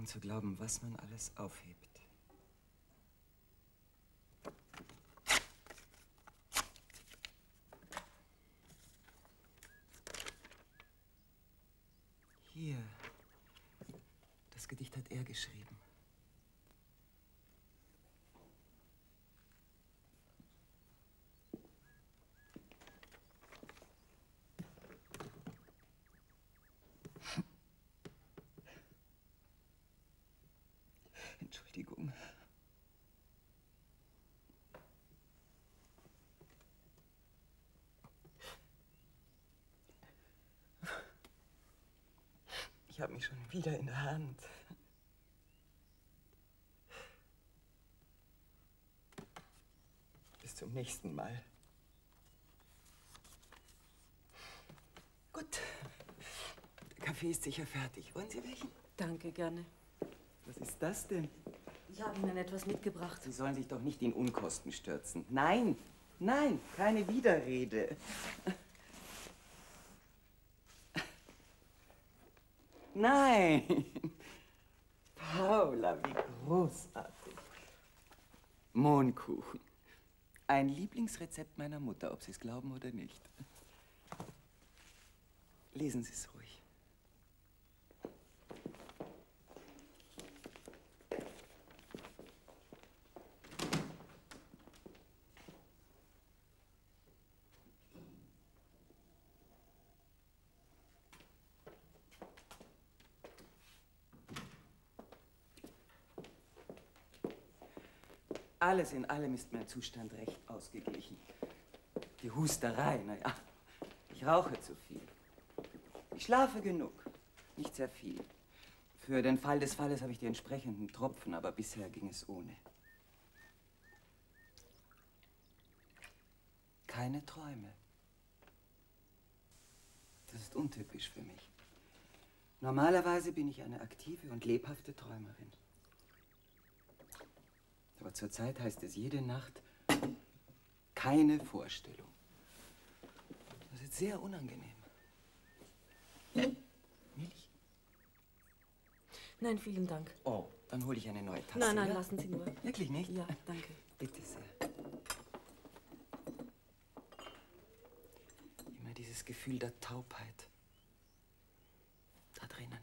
Kaum zu glauben, was man alles aufhebt. Hier. Das Gedicht hat er geschrieben. Entschuldigung. Ich habe mich schon wieder in der Hand. Bis zum nächsten Mal. Gut. Der Kaffee ist sicher fertig. Wollen Sie welchen? Danke, gerne. Was ist das denn? Ich habe Ihnen etwas mitgebracht. Sie sollen sich doch nicht in Unkosten stürzen. Nein, nein, keine Widerrede. Paula, wie großartig. Mohnkuchen. Ein Lieblingsrezept meiner Mutter, ob Sie es glauben oder nicht. Lesen Sie es ruhig. Alles in allem ist mein Zustand recht ausgeglichen. Die Husterei, naja, ich rauche zu viel. Ich schlafe genug, nicht sehr viel. Für den Fall des Falles habe ich die entsprechenden Tropfen, aber bisher ging es ohne. Keine Träume. Das ist untypisch für mich. Normalerweise bin ich eine aktive und lebhafte Träumerin. Aber zurzeit heißt es jede Nacht keine Vorstellung. Das ist sehr unangenehm. Milch? Nein, vielen Dank. Oh, dann hole ich eine neue Tasse. Nein, nein, ja? lassen Sie nur. Wirklich nicht? Ja, danke. Bitte sehr. Immer dieses Gefühl der Taubheit. Da drinnen.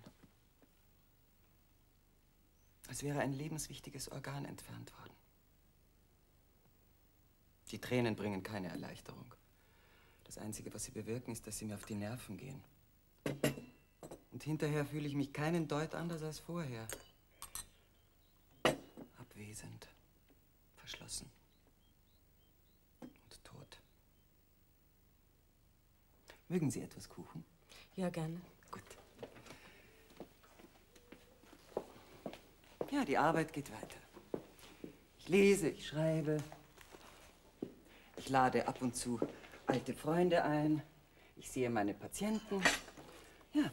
Als wäre ein lebenswichtiges Organ entfernt worden. Die Tränen bringen keine Erleichterung. Das Einzige, was sie bewirken, ist, dass sie mir auf die Nerven gehen. Und hinterher fühle ich mich keinen Deut anders als vorher. Abwesend, verschlossen und tot. Mögen Sie etwas Kuchen? Ja, gerne. Gut. Ja, die Arbeit geht weiter. Ich lese, ich schreibe. Ich lade ab und zu alte Freunde ein. Ich sehe meine Patienten. Ja,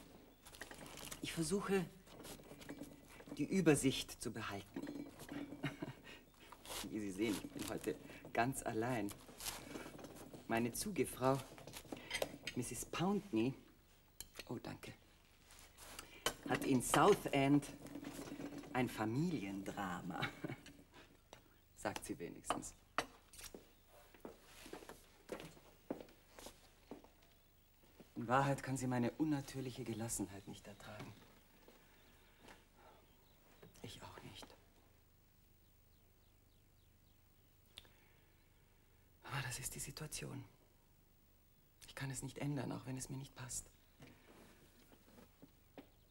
ich versuche, die Übersicht zu behalten. Wie Sie sehen, ich bin heute ganz allein. Meine Zugefrau, Mrs. Pountney, oh danke, hat in Southend ein Familiendrama. Sagt sie wenigstens. In Wahrheit kann sie meine unnatürliche Gelassenheit nicht ertragen. Ich auch nicht. Aber das ist die Situation. Ich kann es nicht ändern, auch wenn es mir nicht passt.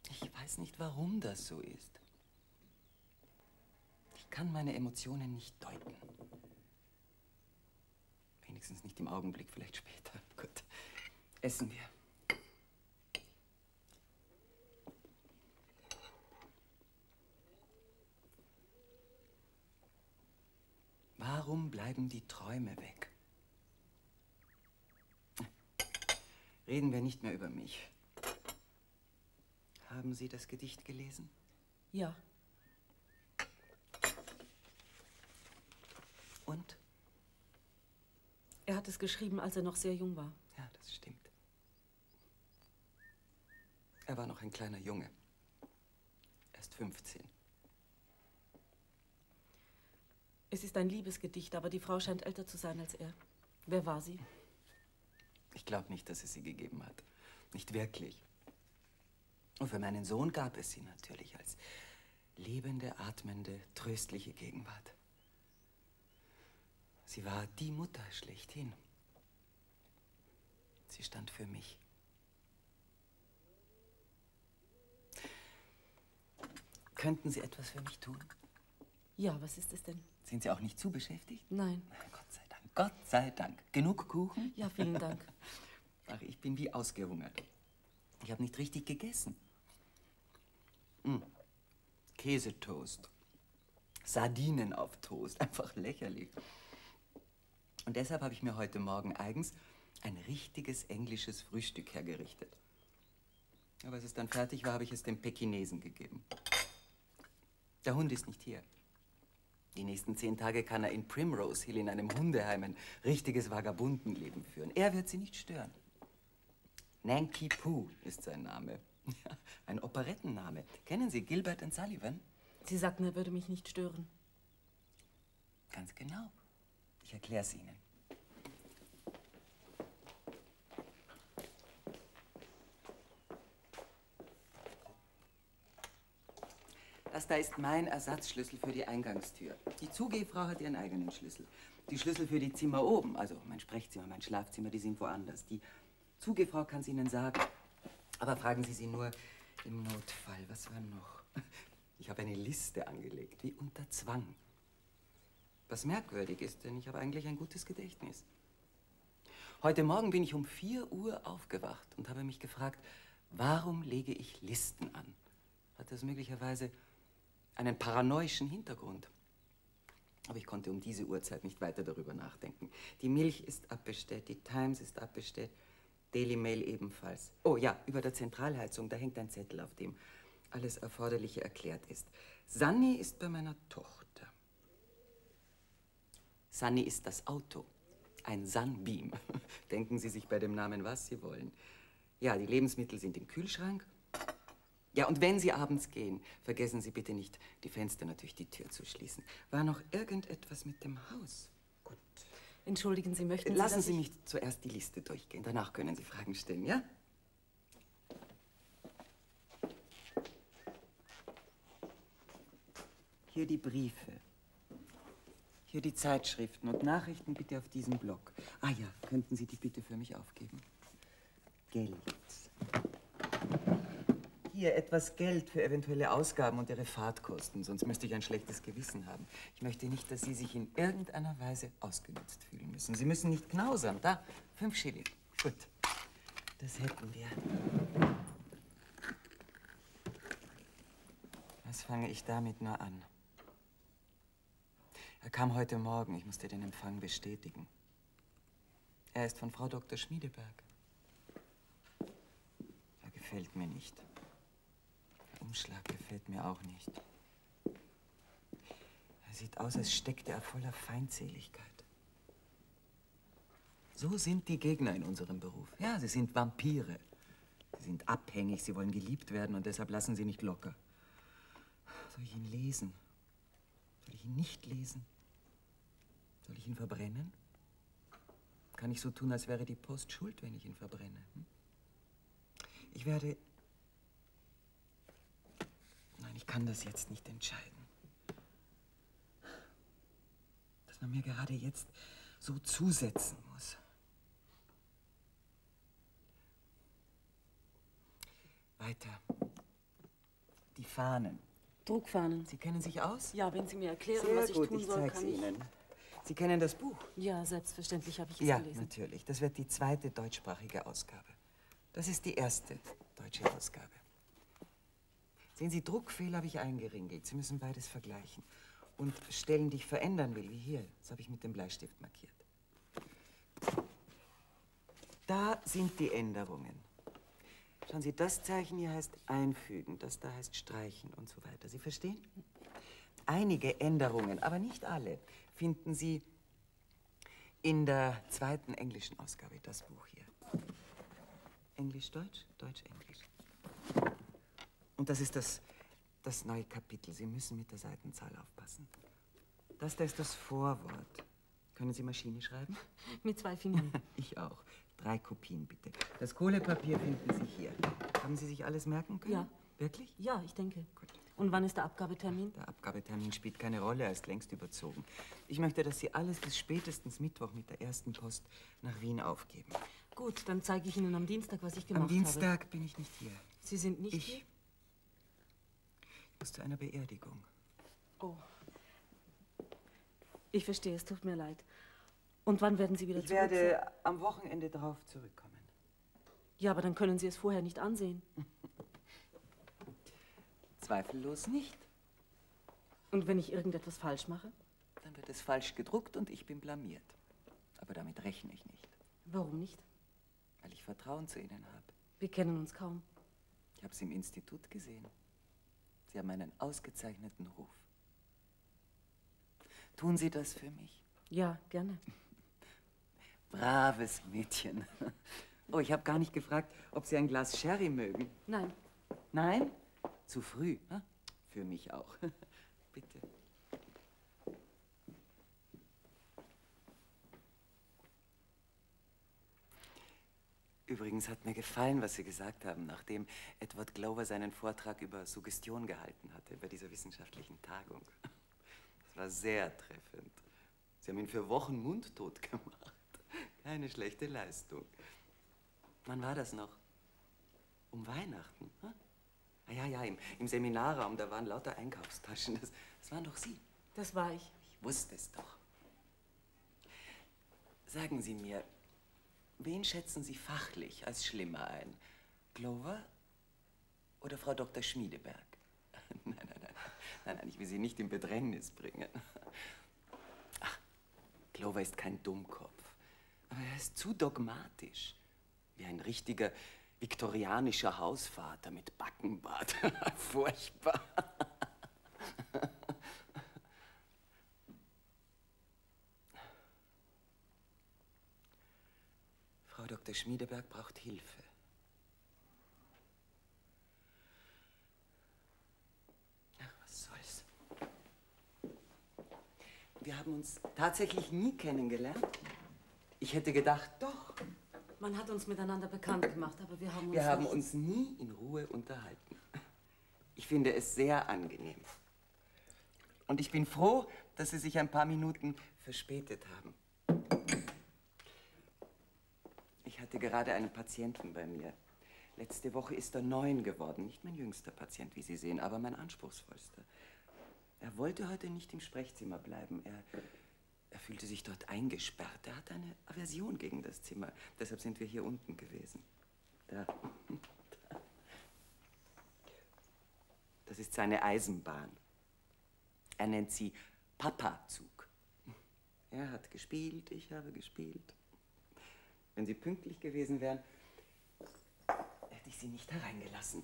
Ich weiß nicht, warum das so ist. Ich kann meine Emotionen nicht deuten. Wenigstens nicht im Augenblick, vielleicht später. Gut. Essen wir. Warum bleiben die Träume weg? Reden wir nicht mehr über mich. Haben Sie das Gedicht gelesen? Ja. Und? Er hat es geschrieben, als er noch sehr jung war. Ja, das stimmt. Er war noch ein kleiner Junge. Erst 15. Es ist ein Liebesgedicht, aber die Frau scheint älter zu sein als er. Wer war sie? Ich glaube nicht, dass es sie gegeben hat. Nicht wirklich. Und für meinen Sohn gab es sie natürlich als lebende, atmende, tröstliche Gegenwart. Sie war die Mutter schlechthin. Sie stand für mich. Könnten Sie etwas für mich tun? Ja, was ist es denn? Sind Sie auch nicht zu beschäftigt? Nein. Gott sei Dank, Gott sei Dank. Genug Kuchen? Ja, vielen Dank. Ach, ich bin wie ausgehungert. Ich habe nicht richtig gegessen. Mm. Käsetoast. Sardinen auf Toast. Einfach lächerlich. Und deshalb habe ich mir heute Morgen eigens ein richtiges englisches Frühstück hergerichtet. Aber als es dann fertig war, habe ich es dem Pekinesen gegeben. Der Hund ist nicht hier. Die nächsten zehn Tage kann er in Primrose Hill in einem Hundeheim ein richtiges Vagabundenleben führen. Er wird sie nicht stören. Nanky Poo ist sein Name. Ein Operettenname. Kennen Sie Gilbert and Sullivan? Sie sagten, er würde mich nicht stören. Ganz genau. Ich erkläre es Ihnen. Das da ist mein Ersatzschlüssel für die Eingangstür. Die Zugehfrau hat ihren eigenen Schlüssel. Die Schlüssel für die Zimmer oben, also mein Sprechzimmer, mein Schlafzimmer, die sind woanders. Die Zugehfrau kann es Ihnen sagen. Aber fragen Sie sie nur im Notfall. Was war noch? Ich habe eine Liste angelegt, wie unter Zwang. Was merkwürdig ist, denn ich habe eigentlich ein gutes Gedächtnis. Heute Morgen bin ich um 4 Uhr aufgewacht und habe mich gefragt, warum lege ich Listen an? Hat das möglicherweise einen paranoischen Hintergrund? Aber ich konnte um diese Uhrzeit nicht weiter darüber nachdenken. Die Milch ist abbestellt, die Times ist abbestellt, Daily Mail ebenfalls. Oh ja, über der Zentralheizung, da hängt ein Zettel, auf dem alles Erforderliche erklärt ist. Sunny ist bei meiner Tochter. Sunny ist das Auto. Ein Sunbeam. Denken Sie sich bei dem Namen, was Sie wollen. Ja, die Lebensmittel sind im Kühlschrank. Ja, und wenn Sie abends gehen, vergessen Sie bitte nicht, die Fenster natürlich die Tür zu schließen. War noch irgendetwas mit dem Haus? Gut. Entschuldigen Sie, möchten Sie, Lassen Sie ich- mich zuerst die Liste durchgehen. Danach können Sie Fragen stellen, ja? Hier die Briefe. Hier die Zeitschriften und Nachrichten bitte auf diesem Block. Ah ja, könnten Sie die bitte für mich aufgeben? Geld. Hier etwas Geld für eventuelle Ausgaben und Ihre Fahrtkosten, sonst müsste ich ein schlechtes Gewissen haben. Ich möchte nicht, dass Sie sich in irgendeiner Weise ausgenutzt fühlen müssen. Sie müssen nicht knausern. Da, fünf Schilling. Gut, das hätten wir. Was fange ich damit nur an? Er kam heute Morgen. Ich musste den Empfang bestätigen. Er ist von Frau Dr. Schmiedeberg. Er gefällt mir nicht. Der Umschlag gefällt mir auch nicht. Er sieht aus, als steckte er voller Feindseligkeit. So sind die Gegner in unserem Beruf. Ja, sie sind Vampire. Sie sind abhängig, sie wollen geliebt werden und deshalb lassen sie nicht locker. Soll ich ihn lesen? Soll ich ihn nicht lesen? Soll ich ihn verbrennen? Kann ich so tun, als wäre die Post schuld, wenn ich ihn verbrenne? Hm? Ich werde. Nein, ich kann das jetzt nicht entscheiden. Dass man mir gerade jetzt so zusetzen muss. Weiter. Die Fahnen. Druckfahnen. Sie kennen sich aus? Ja, wenn Sie mir erklären, Sehr was ich gut, tun ich soll, kann ich... Ihnen. Sie kennen das Buch? Ja, selbstverständlich habe ich es Ja, gelesen. natürlich. Das wird die zweite deutschsprachige Ausgabe. Das ist die erste deutsche Ausgabe. Sehen Sie, Druckfehler habe ich eingeringelt. Sie müssen beides vergleichen. Und Stellen, die ich verändern will, wie hier, das habe ich mit dem Bleistift markiert. Da sind die Änderungen. Schauen Sie, das Zeichen hier heißt einfügen, das da heißt streichen und so weiter. Sie verstehen? Einige Änderungen, aber nicht alle, finden Sie in der zweiten englischen Ausgabe, das Buch hier. Englisch-Deutsch, Deutsch-Englisch. Und das ist das das neue Kapitel. Sie müssen mit der Seitenzahl aufpassen. Das da ist das Vorwort. Können Sie Maschine schreiben? Mit zwei Fingern. Ich auch. Drei Kopien bitte. Das Kohlepapier finden Sie hier. Haben Sie sich alles merken können? Ja. Wirklich? Ja, ich denke. Gut. Und wann ist der Abgabetermin? Der Abgabetermin spielt keine Rolle, er ist längst überzogen. Ich möchte, dass Sie alles bis spätestens Mittwoch mit der ersten Post nach Wien aufgeben. Gut, dann zeige ich Ihnen am Dienstag, was ich gemacht Am Dienstag bin ich nicht hier. habe. Sie sind nicht Ich hier? muss zu einer Beerdigung. Oh. Ich verstehe, es tut mir leid. Und wann werden Sie wieder Ich zurück werde am Wochenende drauf zurückkommen. Ja, aber dann können Sie es vorher nicht ansehen. Zweifellos nicht. Und wenn ich irgendetwas falsch mache? Dann wird es falsch gedruckt und ich bin blamiert. Aber damit rechne ich nicht, Warum nicht? weil ich Vertrauen zu Ihnen habe. Wir kennen uns kaum. Ich habe Sie im Institut gesehen. Sie haben einen ausgezeichneten Ruf. Tun Sie das für mich? Ja, gerne. Braves Mädchen. Oh, ich habe gar nicht gefragt, ob Sie ein Glas Sherry mögen. Nein, Nein? Zu früh. hm? Für mich auch. Bitte. Übrigens hat mir gefallen, was Sie gesagt haben, nachdem Edward Glover seinen Vortrag über Suggestion gehalten hatte, bei dieser wissenschaftlichen Tagung. Das war sehr treffend. Sie haben ihn für Wochen mundtot gemacht. Keine schlechte Leistung. Wann war das noch? Um Weihnachten? Hm? Ah, ja, ja, im, im Seminarraum, da waren lauter Einkaufstaschen. Das, das waren doch Sie. das war ich. Ich wusste es doch. Sagen Sie mir, wen schätzen Sie fachlich als schlimmer ein? Glover oder Frau Dr. Schmiedeberg? Nein, nein, nein, nein, nein, ich will Sie nicht in Bedrängnis bringen. Ach, Glover ist kein Dummkopf, aber er ist zu dogmatisch. Wie ein richtiger viktorianischer Hausvater mit Backenbart. Furchtbar. Frau Dr. Schmiedeberg braucht Hilfe. Ach, was soll's. Wir haben uns tatsächlich nie kennengelernt. Ich hätte gedacht, doch. Man hat uns miteinander bekannt gemacht, aber wir haben uns. Wir haben uns nie in Ruhe unterhalten. Ich finde es sehr angenehm. Und ich bin froh, dass Sie sich ein paar Minuten verspätet haben. Ich hatte gerade einen Patienten bei mir. Letzte Woche ist er neun geworden. Nicht mein jüngster Patient, wie Sie sehen, aber mein anspruchsvollster. Er wollte heute nicht im Sprechzimmer bleiben. Er, er fühlte sich dort eingesperrt. Er hat eine Aversion gegen das Zimmer. Deshalb sind wir hier unten gewesen. Da. Das ist seine Eisenbahn. Er nennt sie Papazug. Er hat gespielt, ich habe gespielt. Wenn Sie pünktlich gewesen wären, hätte ich Sie nicht hereingelassen.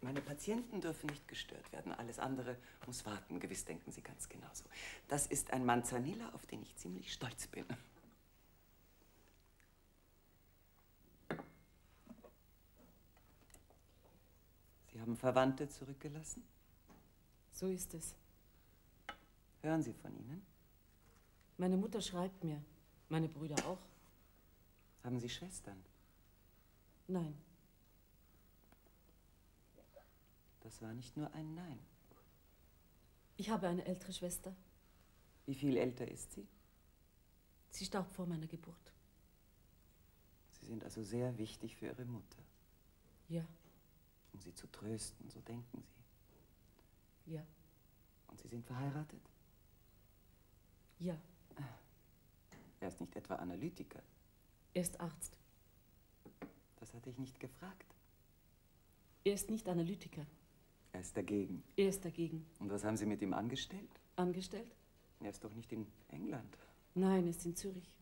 Meine Patienten dürfen nicht gestört werden. Alles andere muss warten. Gewiss denken Sie ganz genauso. Das ist ein Manzanilla, auf den ich ziemlich stolz bin. Sie haben Verwandte zurückgelassen? So ist es. Hören Sie von ihnen? Meine Mutter schreibt mir. Meine Brüder auch. Haben Sie Schwestern? Nein, Das war nicht nur ein Nein. ich habe eine ältere Schwester. Wie viel älter ist sie? Sie starb vor meiner Geburt. Sie sind also sehr wichtig für Ihre Mutter, Ja, um sie zu trösten, so denken Sie. ja, Und Sie sind verheiratet? ja. Er ist nicht etwa Analytiker. Er ist Arzt. Das hatte ich nicht gefragt. Er ist nicht Analytiker. Er ist dagegen. Er ist dagegen. Und was haben Sie mit ihm angestellt? Angestellt? Er ist doch nicht in England. Nein, er ist in Zürich.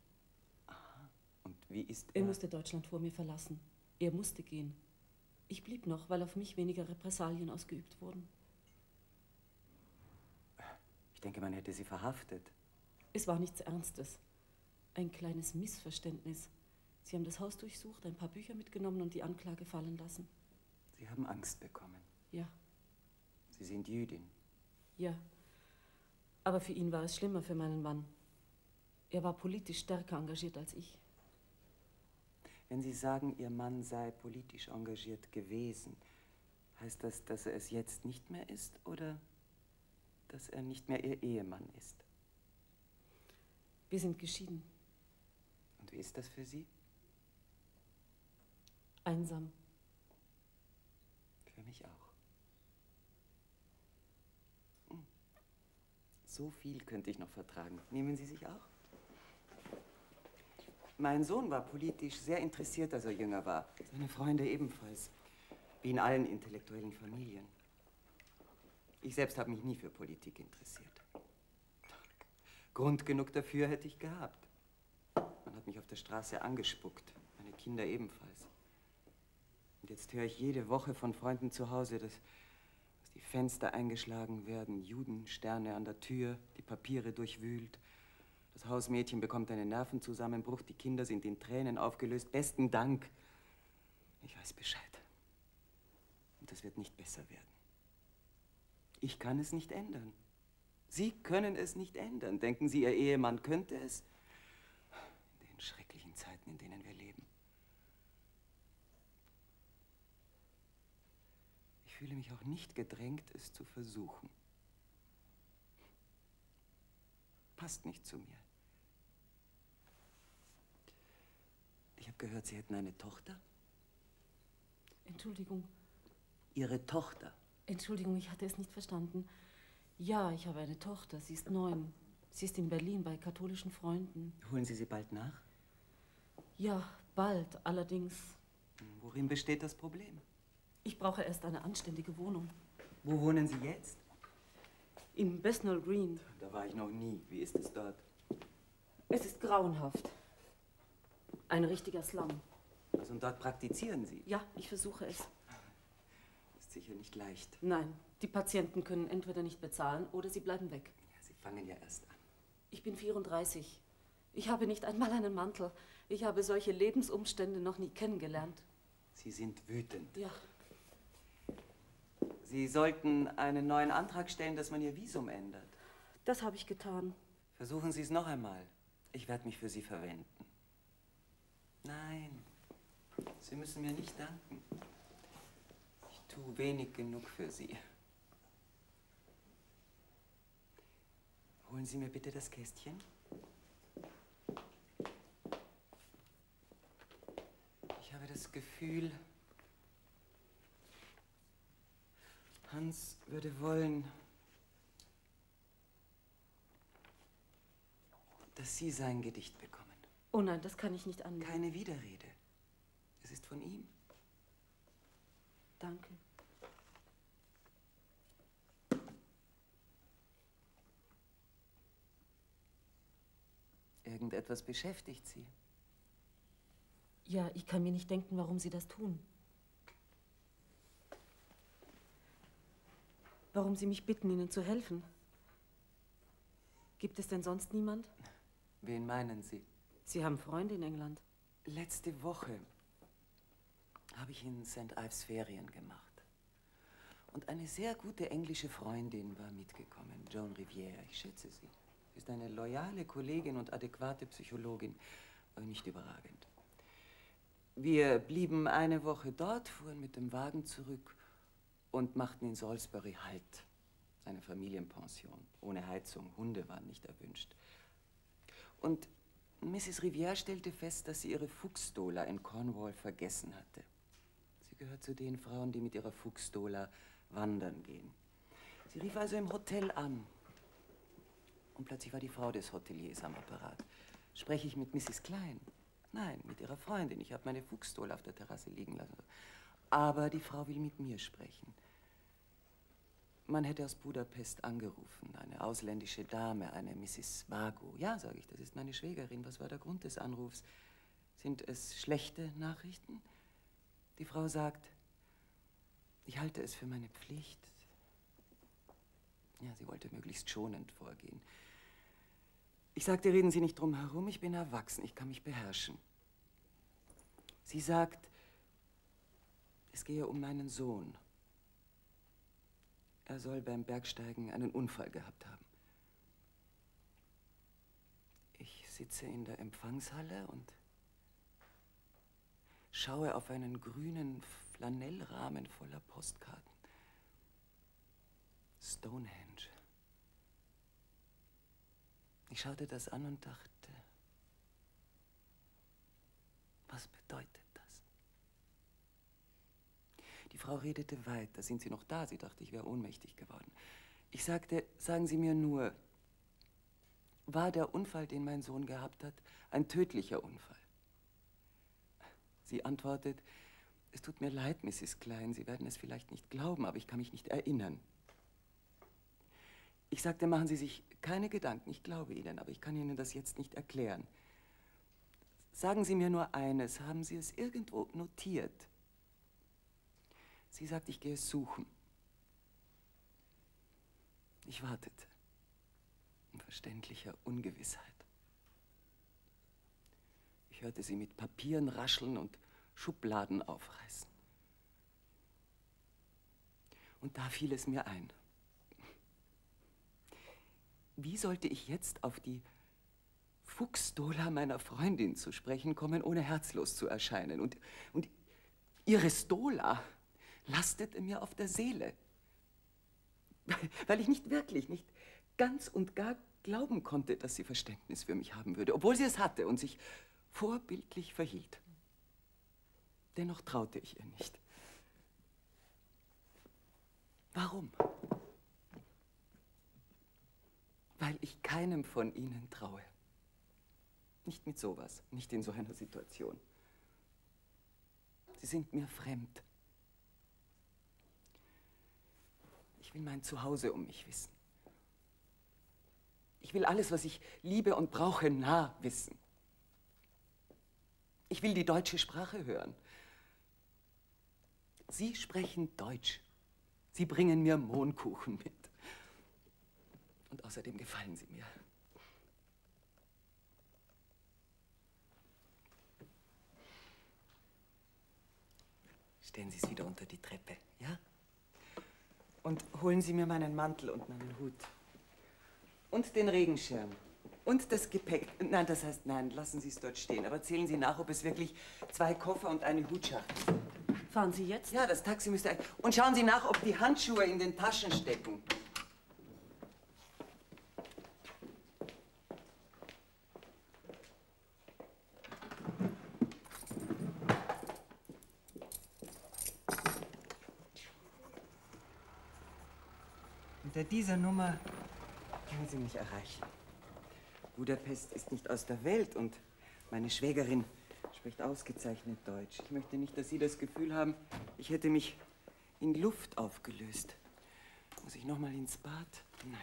Und wie ist Er er? musste Deutschland vor mir verlassen. Er musste gehen. Ich blieb noch, weil auf mich weniger Repressalien ausgeübt wurden. Ich denke, man hätte Sie verhaftet. Es war nichts Ernstes. Ein kleines Missverständnis. Sie haben das Haus durchsucht, ein paar Bücher mitgenommen und die Anklage fallen lassen. Sie haben Angst bekommen. Ja, Sie sind Jüdin. Ja. Aber für ihn war es schlimmer für meinen Mann. Er war politisch stärker engagiert als ich. Wenn Sie sagen, Ihr Mann sei politisch engagiert gewesen, heißt das, dass er es jetzt nicht mehr ist oder dass er nicht mehr Ihr Ehemann ist? Wir sind geschieden. Und wie ist das für Sie? Einsam. Für mich auch. Hm. So viel könnte ich noch vertragen. Nehmen Sie sich auch? Mein Sohn war politisch sehr interessiert, als er jünger war. Seine Freunde ebenfalls. Wie in allen intellektuellen Familien. Ich selbst habe mich nie für Politik interessiert. Grund genug dafür hätte ich gehabt. Man hat mich auf der Straße angespuckt, meine Kinder ebenfalls. Und jetzt höre ich jede Woche von Freunden zu Hause, dass, die Fenster eingeschlagen werden, Judensterne an der Tür, die Papiere durchwühlt. Das Hausmädchen bekommt einen Nervenzusammenbruch, die Kinder sind in Tränen aufgelöst. Besten Dank. Ich weiß Bescheid. Und das wird nicht besser werden. Ich kann es nicht ändern. Sie können es nicht ändern. Denken Sie, Ihr Ehemann könnte es? In den schrecklichen Zeiten, in denen wir leben. Ich fühle mich auch nicht gedrängt, es zu versuchen. Passt nicht zu mir. Ich habe gehört, Sie hätten eine Tochter. Entschuldigung. Ihre Tochter. Entschuldigung, ich hatte es nicht verstanden. Ja, ich habe eine Tochter. Sie ist neun. Sie ist in Berlin bei katholischen Freunden. Holen Sie sie bald nach? Ja, bald. Allerdings. Worin besteht das Problem? Ich brauche erst eine anständige Wohnung. Wo wohnen Sie jetzt? In Bethnal Green. Da war ich noch nie. Wie ist es dort? Es ist grauenhaft. Ein richtiger Slum. Also und dort praktizieren Sie? Ja, ich versuche es. Ist sicher nicht leicht. Nein, die Patienten können entweder nicht bezahlen oder sie bleiben weg. Ja, Sie fangen ja erst an. Ich bin 34. Ich habe nicht einmal einen Mantel. Ich habe solche Lebensumstände noch nie kennengelernt. Sie sind wütend. Ja, Sie sollten einen neuen Antrag stellen, dass man Ihr Visum ändert. das habe ich getan. Versuchen Sie es noch einmal. Ich werde mich für Sie verwenden. Nein, Sie müssen mir nicht danken. Ich tue wenig genug für Sie. Holen Sie mir bitte das Kästchen. Ich habe das Gefühl, Hans würde wollen, dass Sie sein Gedicht bekommen. Oh nein, das kann ich nicht annehmen. Keine Widerrede. Es ist von ihm. Danke. Irgendetwas beschäftigt Sie. Ja, ich kann mir nicht denken, warum Sie das tun. Warum Sie mich bitten, Ihnen zu helfen. Gibt es denn sonst niemand? Wen meinen Sie? Sie haben Freunde in England. Letzte Woche habe ich in St. Ives Ferien gemacht. Und eine sehr gute englische Freundin war mitgekommen, Joan Rivière. Ich schätze sie. Sie ist eine loyale Kollegin und adäquate Psychologin, aber nicht überragend. Wir blieben eine Woche dort, fuhren mit dem Wagen zurück und machten in Salisbury Halt. Eine Familienpension, ohne Heizung. Hunde waren nicht erwünscht. Und Mrs. Rivière stellte fest, dass sie ihre Fuchsdola in Cornwall vergessen hatte. Sie gehört zu den Frauen, die mit ihrer Fuchsdola wandern gehen. Sie rief also im Hotel an. Und plötzlich war die Frau des Hoteliers am Apparat. Spreche ich mit Mrs. Klein? Nein, mit ihrer Freundin. Ich habe meine Fuchsdola auf der Terrasse liegen lassen. Aber die Frau will mit mir sprechen. Man hätte aus Budapest angerufen, eine ausländische Dame, eine Mrs. Vago. Ja, sage ich, das ist meine Schwägerin. Was war der Grund des Anrufs? Sind es schlechte Nachrichten? Die Frau sagt, ich halte es für meine Pflicht. Ja, sie wollte möglichst schonend vorgehen. Ich sagte, reden Sie nicht drum herum, ich bin erwachsen, ich kann mich beherrschen. Sie sagt, es gehe um meinen Sohn. Er soll beim Bergsteigen einen Unfall gehabt haben. Ich sitze in der Empfangshalle und schaue auf einen grünen Flanellrahmen voller Postkarten. Stonehenge. Ich schaute das an und dachte, was bedeutet? Die Frau redete weiter. Sind Sie noch da? Sie dachte, ich wäre ohnmächtig geworden. Ich sagte, sagen Sie mir nur, war der Unfall, den mein Sohn gehabt hat, ein tödlicher Unfall? Sie antwortet, es tut mir leid, Mrs. Klein, Sie werden es vielleicht nicht glauben, aber ich kann mich nicht erinnern. Ich sagte, machen Sie sich keine Gedanken, ich glaube Ihnen, aber ich kann Ihnen das jetzt nicht erklären. Sagen Sie mir nur eines, haben Sie es irgendwo notiert? Sie sagt, ich gehe es suchen. Ich wartete in verständlicher Ungewissheit. Ich hörte sie mit Papieren rascheln und Schubladen aufreißen. Und da fiel es mir ein. Wie sollte ich jetzt auf die Fuchsdola meiner Freundin zu sprechen kommen, ohne herzlos zu erscheinen? Und, und ihre Stola lastete mir auf der Seele, weil ich nicht wirklich, nicht ganz und gar glauben konnte, dass sie Verständnis für mich haben würde, obwohl sie es hatte und sich vorbildlich verhielt. Dennoch traute ich ihr nicht. Warum? Weil ich keinem von ihnen traue. Nicht mit sowas, nicht in so einer Situation. Sie sind mir fremd. Will mein Zuhause um mich wissen. Ich will alles, was ich liebe und brauche, nah wissen. Ich will die deutsche Sprache hören. Sie sprechen Deutsch. Sie bringen mir Mohnkuchen mit. Und außerdem gefallen Sie mir. Stellen Sie es wieder unter die Treppe, ja? Und holen Sie mir meinen Mantel und meinen Hut. Und den Regenschirm. Und das Gepäck. Nein, das heißt, nein, lassen Sie es dort stehen. Aber zählen Sie nach, ob es wirklich zwei Koffer und eine Hutschachtel sind. Fahren Sie jetzt? Ja, das Taxi müsste... Und schauen Sie nach, ob die Handschuhe in den Taschen stecken. Unter dieser Nummer können Sie mich erreichen. Budapest ist nicht aus der Welt und meine Schwägerin spricht ausgezeichnet Deutsch. Ich möchte nicht, dass Sie das Gefühl haben, ich hätte mich in Luft aufgelöst. Muss ich noch mal ins Bad? Nein.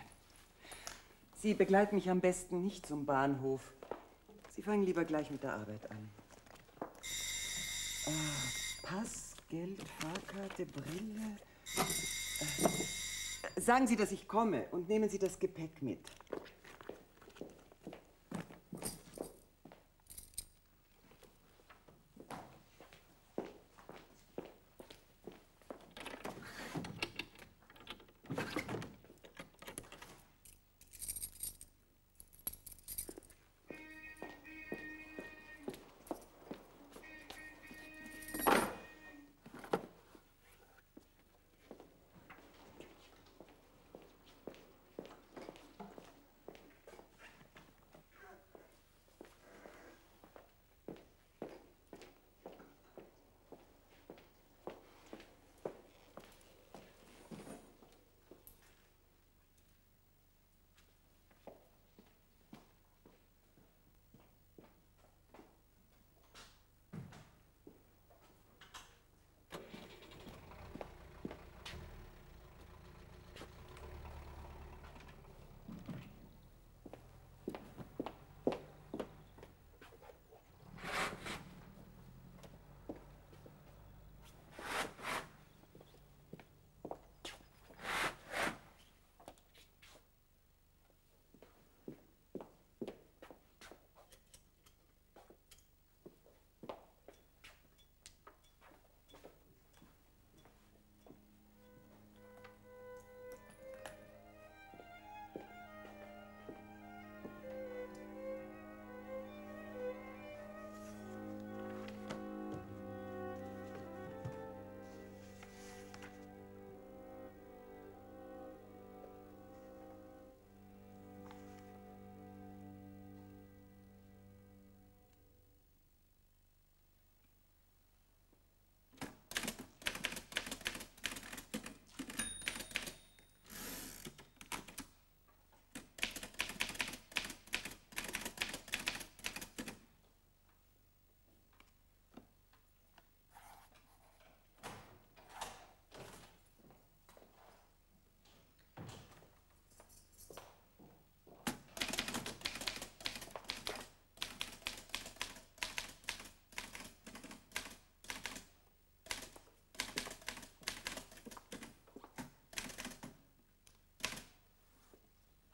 Sie begleiten mich am besten nicht zum Bahnhof. Sie fangen lieber gleich mit der Arbeit an. Ah, Pass, Geld, Fahrkarte, Brille. Äh, sagen Sie, dass ich komme und nehmen Sie das Gepäck mit.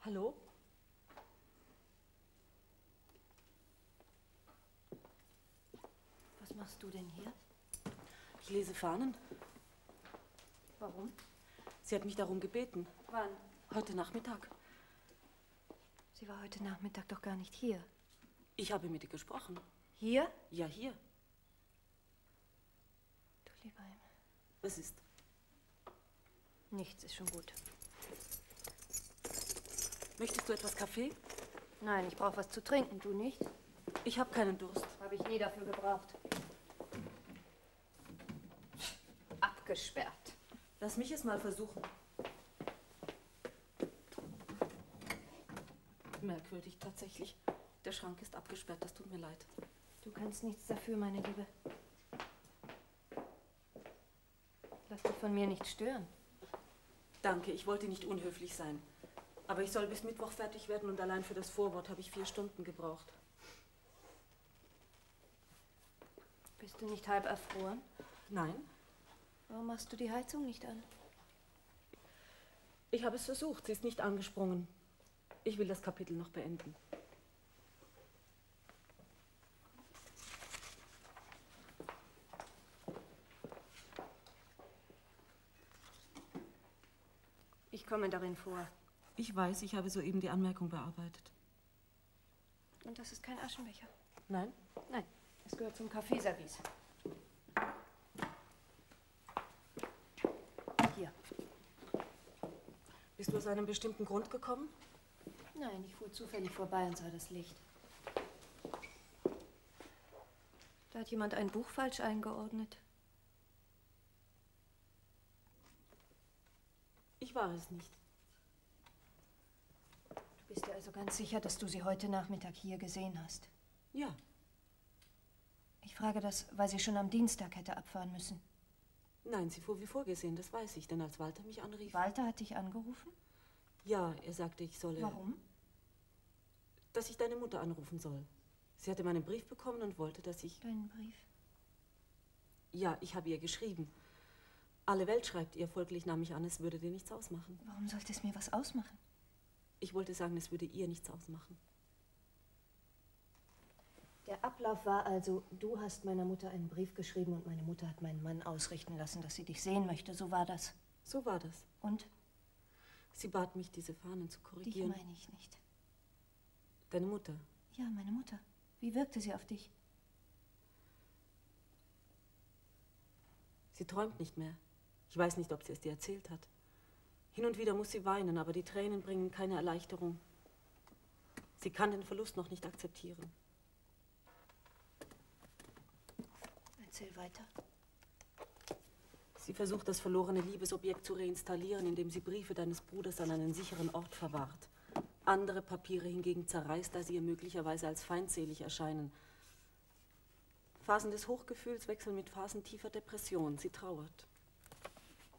Hallo? Was machst du denn hier? Ich lese Fahnen. Warum? Sie hat mich darum gebeten. Wann? Heute Nachmittag. Sie war heute Nachmittag doch gar nicht hier. Ich habe mit ihr gesprochen. Hier? Ja, hier. Du lieber Himmel. Was ist? Nichts ist schon gut. Möchtest du etwas Kaffee? Nein, ich brauche was zu trinken, du nicht? Ich habe keinen Durst. Habe ich nie dafür gebraucht. Abgesperrt. Lass mich es mal versuchen. Merkwürdig tatsächlich. Der Schrank ist abgesperrt, das tut mir leid. Du kannst nichts dafür, meine Liebe. Lass dich von mir nicht stören. Danke, ich wollte nicht unhöflich sein. Aber ich soll bis Mittwoch fertig werden und allein für das Vorwort habe ich vier Stunden gebraucht. Bist du nicht halb erfroren? Nein, Warum machst du die Heizung nicht an? ich habe es versucht, sie ist nicht angesprungen. Ich will das Kapitel noch beenden. Ich komme darin vor. Ich weiß, ich habe soeben die Anmerkung bearbeitet. Und das ist kein Aschenbecher. Nein? Nein, es gehört zum Kaffeeservice. Hier. Bist du aus einem bestimmten Grund gekommen? Nein, ich fuhr zufällig vorbei und sah das Licht. Da hat jemand ein Buch falsch eingeordnet. Ich war es nicht. Du bist dir also ganz sicher, dass du sie heute Nachmittag hier gesehen hast. Ja, Ich frage das, weil sie schon am Dienstag hätte abfahren müssen. nein, sie fuhr wie vorgesehen, das weiß ich, denn als Walter mich anrief. Walter hat dich angerufen? Ja, er sagte, ich solle. Warum? Dass ich deine Mutter anrufen soll. Sie hatte meinen Brief bekommen und wollte, dass ich. Deinen Brief. Ja, ich habe ihr geschrieben. Alle Welt schreibt ihr, folglich nahm ich an, es würde dir nichts ausmachen. Warum sollte es mir was ausmachen? Ich wollte sagen, es würde ihr nichts ausmachen. Der Ablauf war also, du hast meiner Mutter einen Brief geschrieben und meine Mutter hat meinen Mann ausrichten lassen, dass sie dich sehen möchte. So war das. So war das. Und? Sie bat mich, diese Fahnen zu Dich korrigieren. meine ich nicht. Deine Mutter. Ja, meine Mutter. Wie wirkte sie auf dich? Sie träumt nicht mehr. Ich weiß nicht, ob sie es dir erzählt hat. Hin und wieder muss sie weinen, aber die Tränen bringen keine Erleichterung. Sie kann den Verlust noch nicht akzeptieren. Erzähl weiter. Sie versucht, das verlorene Liebesobjekt zu reinstallieren, indem sie Briefe deines Bruders an einen sicheren Ort verwahrt. Andere Papiere hingegen zerreißt, da sie ihr möglicherweise als feindselig erscheinen. Phasen des Hochgefühls wechseln mit Phasen tiefer Depression. Sie trauert.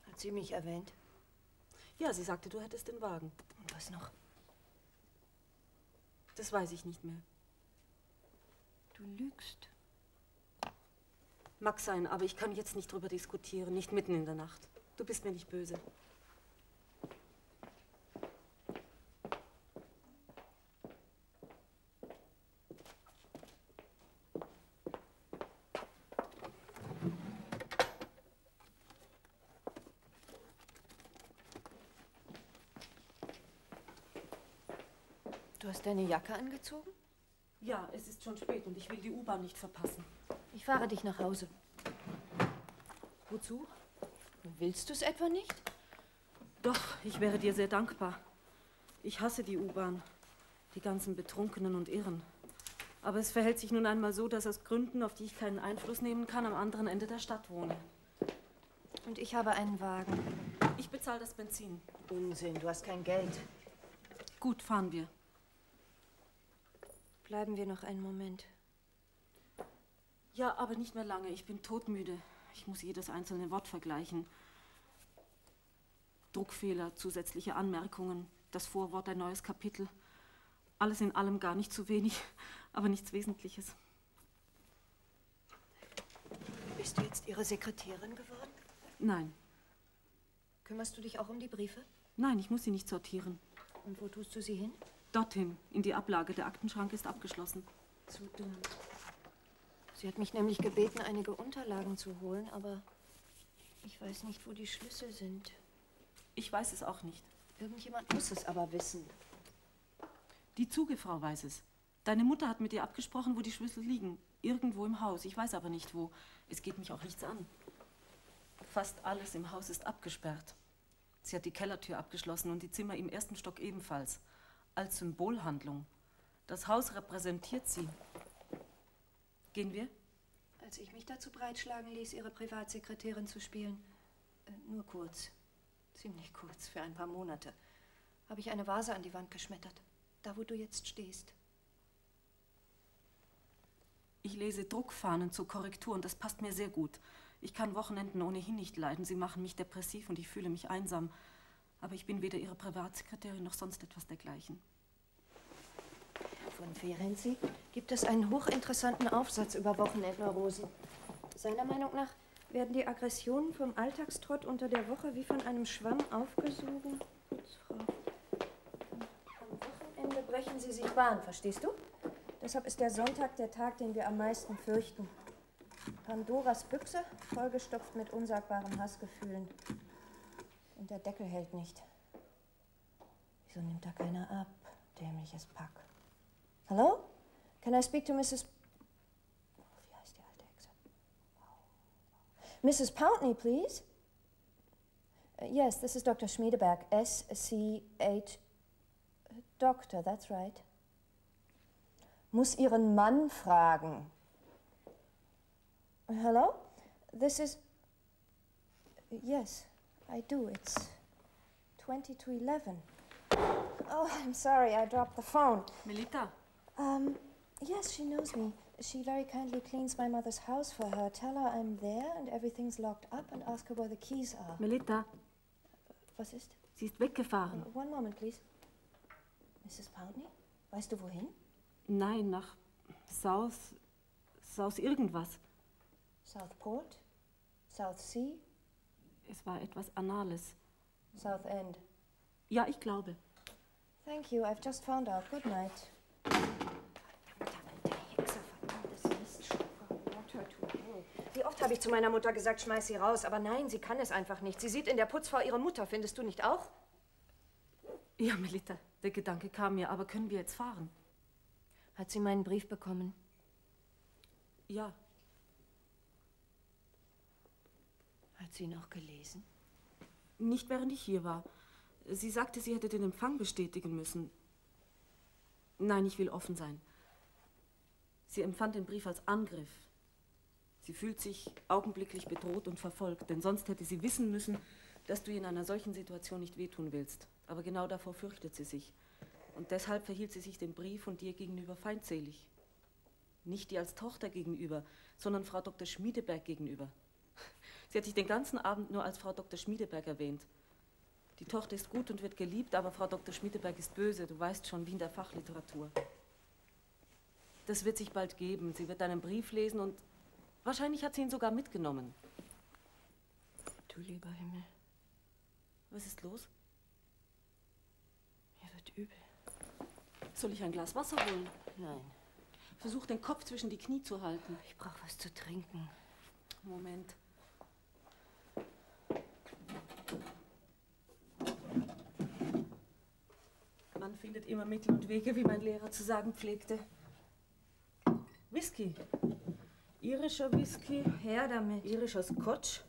Hat sie mich erwähnt? Ja, sie sagte, du hättest den Wagen. Und was noch? Das weiß ich nicht mehr. Du lügst. Mag sein, aber ich kann jetzt nicht drüber diskutieren, nicht mitten in der Nacht. Du bist mir nicht böse. Deine Jacke angezogen? Ja, es ist schon spät und ich will die U-Bahn nicht verpassen. Ich fahre dich nach Hause. Wozu? Willst du es etwa nicht? Doch, ich wäre dir sehr dankbar. Ich hasse die U-Bahn, die ganzen Betrunkenen und Irren. Aber es verhält sich nun einmal so, dass aus Gründen, auf die ich keinen Einfluss nehmen kann, am anderen Ende der Stadt wohne. Und ich habe einen Wagen. Ich bezahle das Benzin. Unsinn, du hast kein Geld. Gut, fahren wir. Bleiben wir noch einen Moment. Ja, aber nicht mehr lange. Ich bin todmüde. Ich muss jedes einzelne Wort vergleichen. Druckfehler, zusätzliche Anmerkungen, das Vorwort, ein neues Kapitel. Alles in allem gar nicht zu wenig, aber nichts Wesentliches. Bist du jetzt ihre Sekretärin geworden? Nein, Kümmerst du dich auch um die Briefe? nein, ich muss sie nicht sortieren. Und wo tust du sie hin? Dorthin, in die Ablage. Der Aktenschrank ist abgeschlossen. Zu dumm. Sie hat mich nämlich gebeten, einige Unterlagen zu holen, aber ich weiß nicht, wo die Schlüssel sind. Ich weiß es auch nicht. Irgendjemand muss es aber wissen. Die Zugefrau weiß es. Deine Mutter hat mit ihr abgesprochen, wo die Schlüssel liegen. Irgendwo im Haus. Ich weiß aber nicht wo. Es geht mich auch nichts an. Fast alles im Haus ist abgesperrt. Sie hat die Kellertür abgeschlossen und die Zimmer im ersten Stock ebenfalls. Als Symbolhandlung. Das Haus repräsentiert sie. Gehen wir? Als ich mich dazu breitschlagen ließ, ihre Privatsekretärin zu spielen, äh, nur kurz, ziemlich kurz, für ein paar Monate, habe ich eine Vase an die Wand geschmettert. Da, wo du jetzt stehst. Ich lese Druckfahnen zur Korrektur und das passt mir sehr gut. Ich kann Wochenenden ohnehin nicht leiden. Sie machen mich depressiv und ich fühle mich einsam. Aber ich bin weder Ihre Privatsekretärin noch sonst etwas dergleichen. Von Ferenzi gibt es einen hochinteressanten Aufsatz über Wochenendneurosen. Seiner Meinung nach werden die Aggressionen vom Alltagstrott unter der Woche wie von einem Schwamm aufgesogen. Am Wochenende brechen sie sich Bahn, verstehst du? Deshalb ist der Sonntag der Tag, den wir am meisten fürchten. Pandoras Büchse, vollgestopft mit unsagbaren Hassgefühlen. Und der Deckel hält nicht. Wieso nimmt da keiner ab? Dämliches Pack. Hello? Can I speak to Mrs. Oh, wie heißt die alte Hexe? Mrs. Pountney, please. Uh, yes, this is Dr. Schmiedeberg. S-C-H. Doctor, that's right. Muss Ihren Mann fragen. Hello? This is. Yes, I do. It's 20 to 11. Oh, I'm sorry, I dropped the phone. Melita, Um, yes, she knows me. She very kindly cleans my mother's house for her. Tell her I'm there and everything's locked up and ask her where the keys are. Melita, Was ist? sie ist weggefahren. One moment, please. Mrs. Pountney? Weißt du wohin? Nein, nach South. South irgendwas. Southport? South Sea? Es war etwas Anales. South End. Ja, ich glaube. Thank you, I've just found out. Good night. Wie oft habe ich zu meiner Mutter gesagt, schmeiß sie raus, aber nein, sie kann es einfach nicht. Sie sieht in der Putzfrau ihre Mutter, findest du nicht auch? Ja, Melita, der Gedanke kam mir, aber können wir jetzt fahren? Hat sie meinen Brief bekommen? Ja, Hat sie noch gelesen? nicht während ich hier war. Sie sagte, sie hätte den Empfang bestätigen müssen. Nein, ich will offen sein. Sie empfand den Brief als Angriff. Sie fühlt sich augenblicklich bedroht und verfolgt, denn sonst hätte sie wissen müssen, dass du ihr in einer solchen Situation nicht wehtun willst. Aber genau davor fürchtet sie sich. Und deshalb verhielt sie sich dem Brief und dir gegenüber feindselig. Nicht dir als Tochter gegenüber, sondern Frau Dr. Schmiedeberg gegenüber. Sie hat dich den ganzen Abend nur als Frau Dr. Schmiedeberg erwähnt. Die Tochter ist gut und wird geliebt, aber Frau Dr. Schmiedeberg ist böse, du weißt schon, wie in der Fachliteratur. Das wird sich bald geben. Sie wird deinen Brief lesen und wahrscheinlich hat sie ihn sogar mitgenommen. Du lieber Himmel, Was ist los? mir wird übel. Soll ich ein Glas Wasser holen? Nein, Versuch den Kopf zwischen die Knie zu halten. ich brauche was zu trinken. Moment. Man findet immer Mittel und Wege, wie mein Lehrer zu sagen pflegte. Whisky. Irischer Whisky, Her damit. irischer Scotch.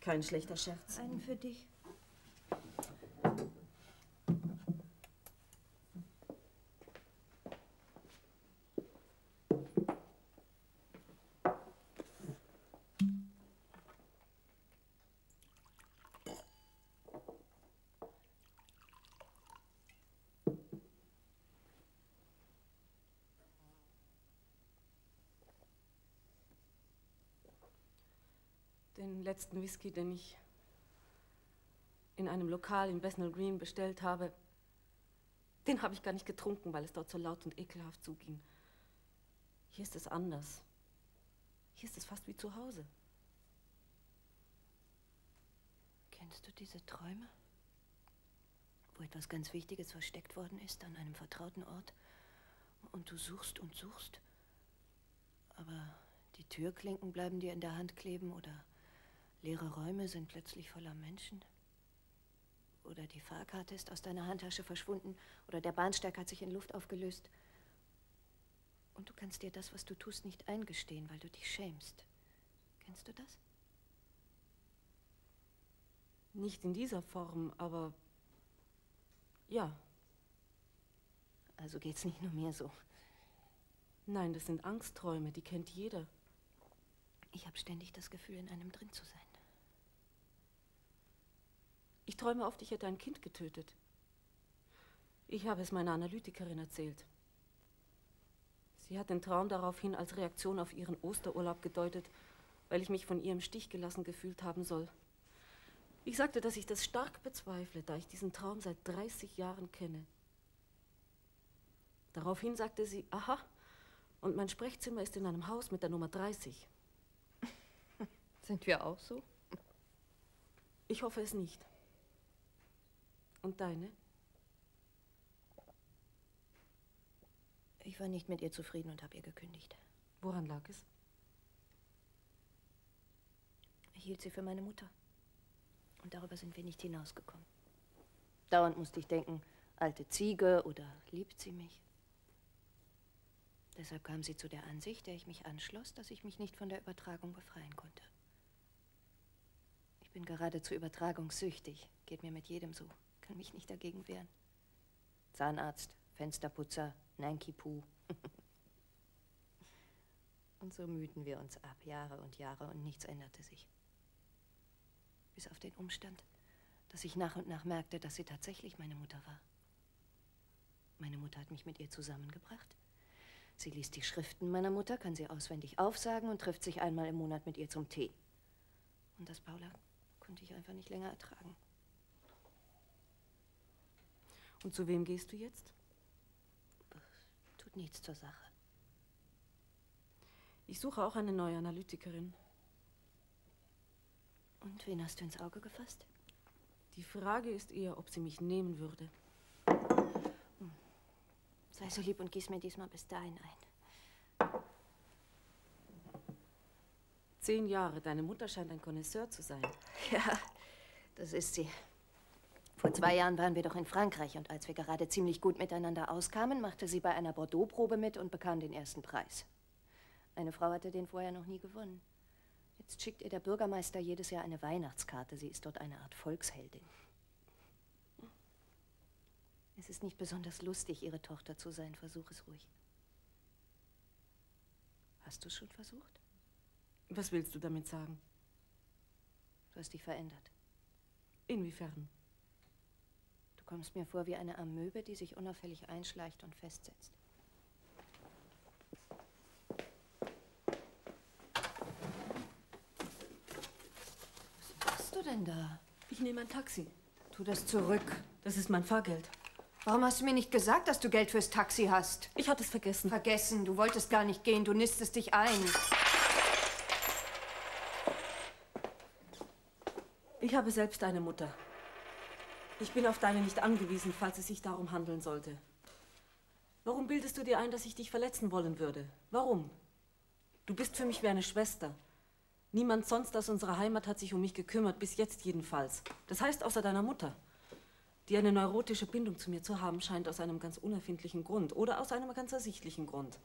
Kein schlechter Scherz. Einen für dich. Den letzten Whisky, den ich in einem Lokal in Bethnal Green bestellt habe, den habe ich gar nicht getrunken, weil es dort so laut und ekelhaft zuging. Hier ist es anders. Hier ist es fast wie zu Hause. Kennst du diese Träume? Wo etwas ganz Wichtiges versteckt worden ist an einem vertrauten Ort und du suchst und suchst, aber Türklinken bleiben dir in der Hand kleben oder leere Räume sind plötzlich voller Menschen. Oder die Fahrkarte ist aus deiner Handtasche verschwunden oder der Bahnsteig hat sich in Luft aufgelöst. Und du kannst dir das, was du tust, nicht eingestehen, weil du dich schämst. Kennst du das? Nicht in dieser Form, aber ja. Also geht's nicht nur mir so. Nein, das sind Angstträume, die kennt jeder. Ich habe ständig das Gefühl, in einem drin zu sein. Ich träume oft, ich hätte ein Kind getötet. Ich habe es meiner Analytikerin erzählt. Sie hat den Traum daraufhin als Reaktion auf ihren Osterurlaub gedeutet, weil ich mich von ihr im Stich gelassen gefühlt haben soll. Ich sagte, dass ich das stark bezweifle, da ich diesen Traum seit 30 Jahren kenne. Daraufhin sagte sie, aha, und mein Sprechzimmer ist in einem Haus mit der Nummer 30. Sind wir auch so? Ich hoffe es nicht. Und deine? Ich war nicht mit ihr zufrieden und habe ihr gekündigt. Woran lag es? Ich hielt sie für meine Mutter. Und darüber sind wir nicht hinausgekommen. Dauernd musste ich denken, alte Ziege oder liebt sie mich? Deshalb kam sie zu der Ansicht, der ich mich anschloss, dass ich mich nicht von der Übertragung befreien konnte. Ich bin geradezu übertragungssüchtig, geht mir mit jedem so, kann mich nicht dagegen wehren. Zahnarzt, Fensterputzer, Nankipu. und so mühten wir uns ab, Jahre und Jahre, und nichts änderte sich. Bis auf den Umstand, dass ich nach und nach merkte, dass sie tatsächlich meine Mutter war. Meine Mutter hat mich mit ihr zusammengebracht. Sie liest die Schriften meiner Mutter, kann sie auswendig aufsagen und trifft sich einmal im Monat mit ihr zum Tee. Und das Paula konnte ich einfach nicht länger ertragen. Und zu wem gehst du jetzt? Tut nichts zur Sache. Ich suche auch eine neue Analytikerin. Und wen hast du ins Auge gefasst? Die Frage ist eher, ob sie mich nehmen würde. Sei so lieb und gieß mir diesmal bis dahin ein. Zehn Jahre. Deine Mutter scheint ein Connoisseur zu sein. Ja, das ist sie. Vor zwei Jahren waren wir doch in Frankreich und als wir gerade ziemlich gut miteinander auskamen, machte sie bei einer Bordeaux-Probe mit und bekam den ersten Preis. Eine Frau hatte den vorher noch nie gewonnen. Jetzt schickt ihr der Bürgermeister jedes Jahr eine Weihnachtskarte. Sie ist dort eine Art Volksheldin. Es ist nicht besonders lustig, ihre Tochter zu sein. Versuch es ruhig. Hast du es schon versucht? Was willst du damit sagen? Du hast dich verändert. Inwiefern? Du kommst mir vor wie eine Amöbe, die sich unauffällig einschleicht und festsetzt. Was machst du denn da? Ich nehme ein Taxi. Tu das zurück. Das ist mein Fahrgeld. Warum hast du mir nicht gesagt, dass du Geld fürs Taxi hast? Ich hatte es vergessen. Vergessen, du wolltest gar nicht gehen, du nistest dich ein. Ich habe selbst eine Mutter. Ich bin auf deine nicht angewiesen, falls es sich darum handeln sollte. Warum bildest du dir ein, dass ich dich verletzen wollen würde? Warum? Du bist für mich wie eine Schwester. Niemand sonst aus unserer Heimat hat sich um mich gekümmert, bis jetzt jedenfalls. Das heißt außer deiner Mutter, die eine neurotische Bindung zu mir zu haben scheint aus einem ganz unerfindlichen Grund oder aus einem ganz ersichtlichen Grund.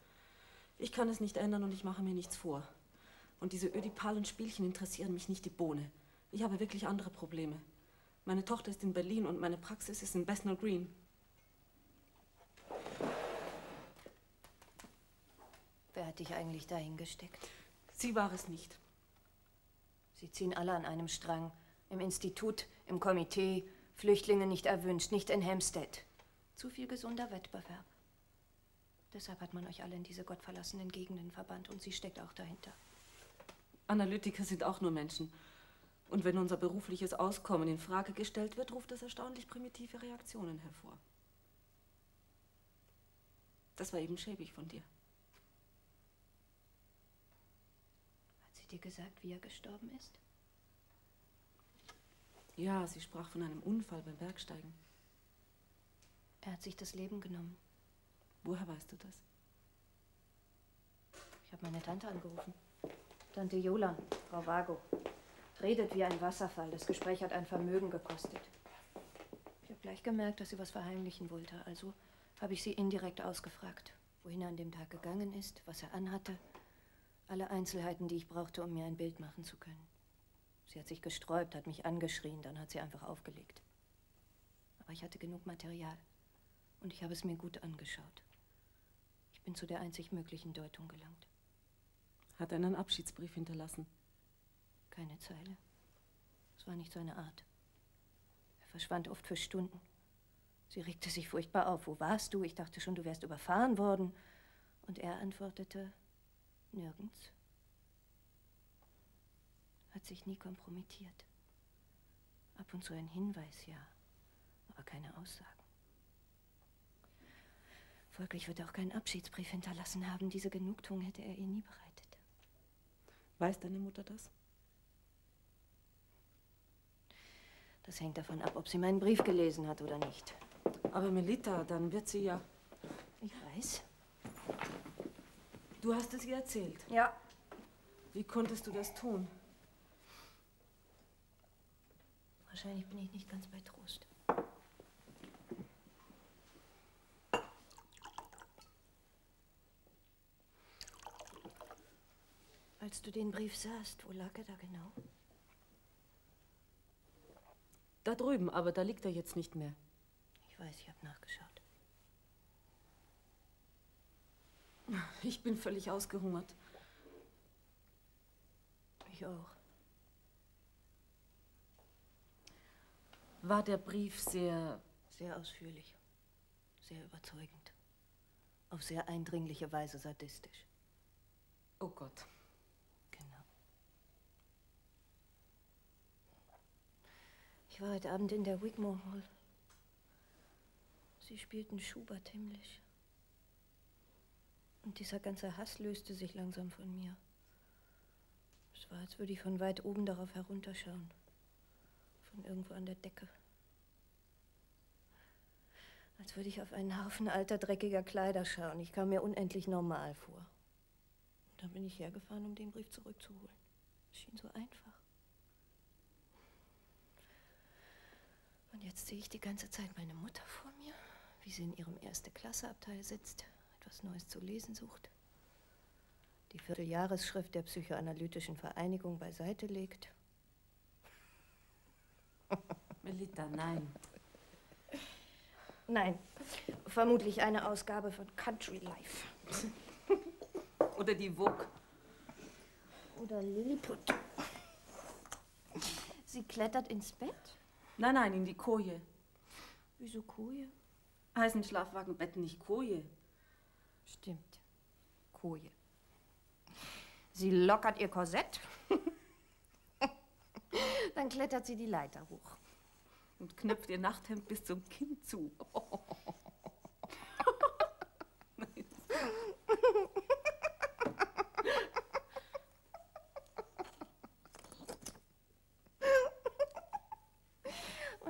Ich kann es nicht ändern und ich mache mir nichts vor. Und diese ödipalen Spielchen interessieren mich nicht die Bohne. Ich habe wirklich andere Probleme. Meine Tochter ist in Berlin und meine Praxis ist in Bethnal Green. Wer hat dich eigentlich dahin gesteckt? Sie war es nicht. Sie ziehen alle an einem Strang. Im Institut, im Komitee, Flüchtlinge nicht erwünscht, nicht in Hempstead. Zu viel gesunder Wettbewerb. Deshalb hat man euch alle in diese gottverlassenen Gegenden verbannt und sie steckt auch dahinter. Analytiker sind auch nur Menschen. Und wenn unser berufliches Auskommen in Frage gestellt wird, ruft das erstaunlich primitive Reaktionen hervor. Das war eben schäbig von dir. Hat sie dir gesagt, wie er gestorben ist? Ja, sie sprach von einem Unfall beim Bergsteigen. Er hat sich das Leben genommen. Woher weißt du das? Ich habe meine Tante angerufen. Tante Jola, Frau Vago. Redet wie ein Wasserfall. Das Gespräch hat ein Vermögen gekostet. Ich habe gleich gemerkt, dass sie was verheimlichen wollte. Also habe ich sie indirekt ausgefragt, wohin er an dem Tag gegangen ist, was er anhatte. Alle Einzelheiten, die ich brauchte, um mir ein Bild machen zu können. Sie hat sich gesträubt, hat mich angeschrien, dann hat sie einfach aufgelegt. Aber ich hatte genug Material und ich habe es mir gut angeschaut. Ich bin zu der einzig möglichen Deutung gelangt. Hat er einen Abschiedsbrief hinterlassen? Keine Zeile. Es war nicht seine Art. Er verschwand oft für Stunden. Sie regte sich furchtbar auf. Wo warst du? Ich dachte schon, du wärst überfahren worden. Und er antwortete, nirgends. Hat sich nie kompromittiert. Ab und zu ein Hinweis, ja, aber keine Aussagen. Folglich wird er auch keinen Abschiedsbrief hinterlassen haben. Diese Genugtuung hätte er ihr nie bereitet. Weiß deine Mutter das? Das hängt davon ab, ob sie meinen Brief gelesen hat oder nicht. Aber Melita, dann wird sie ja. Ich weiß. Du hast es ihr erzählt. Ja. Wie konntest du das tun? Wahrscheinlich bin ich nicht ganz bei Trost. Als du den Brief sahst, wo lag er da genau? Da drüben, aber da liegt er jetzt nicht mehr. Ich weiß, ich habe nachgeschaut. Ich bin völlig ausgehungert. Ich auch. War der Brief sehr. Sehr ausführlich. Sehr überzeugend. Auf sehr eindringliche Weise sadistisch. Oh Gott. Genau. Ich war heute Abend in der Wigmore Hall. Sie spielten Schubert himmlisch. Und dieser ganze Hass löste sich langsam von mir. Es war, als würde ich von weit oben darauf herunterschauen. Von irgendwo an der Decke. Als würde ich auf einen Haufen alter, dreckiger Kleider schauen. Ich kam mir unendlich normal vor. Und dann bin ich hergefahren, um den Brief zurückzuholen. Es schien so einfach. Jetzt sehe ich die ganze Zeit meine Mutter vor mir, wie sie in ihrem Erste-Klasse-Abteil sitzt, etwas Neues zu lesen sucht, die Vierteljahresschrift der Psychoanalytischen Vereinigung beiseite legt. Melita, nein. Nein, vermutlich eine Ausgabe von Country Life. Oder die Vogue. Oder Lilliput. Sie klettert ins Bett? Nein, nein, in die Koje. Wieso Koje? Heißen Schlafwagenbetten nicht Koje. Stimmt. Koje. Sie lockert ihr Korsett. Dann klettert sie die Leiter hoch. Und knöpft ihr Nachthemd bis zum Kinn zu.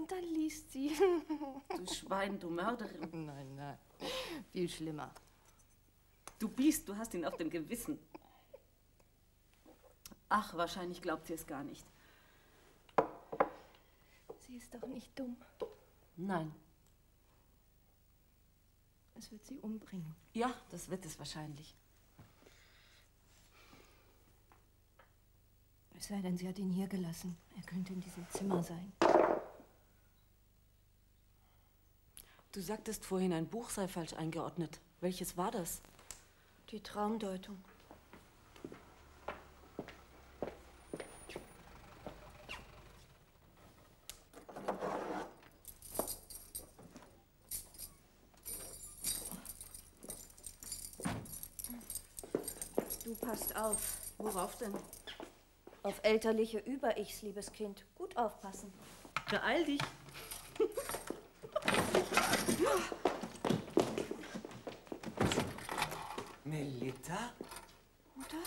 Und dann liest sie. Du Schwein, du Mörderin. Nein, nein. Viel schlimmer. Du Biest, du hast ihn auf dem Gewissen. Ach, wahrscheinlich glaubt sie es gar nicht. Sie ist doch nicht dumm. Nein. Es wird sie umbringen. Ja, das wird es wahrscheinlich. Es sei denn, sie hat ihn hier gelassen. Er könnte in diesem Zimmer sein. Du sagtest vorhin, ein Buch sei falsch eingeordnet. Welches war das? Die Traumdeutung. Du passt auf. Worauf denn? Auf elterliche Über-Ichs, liebes Kind. Gut aufpassen. Beeil dich. Melita? Mutter?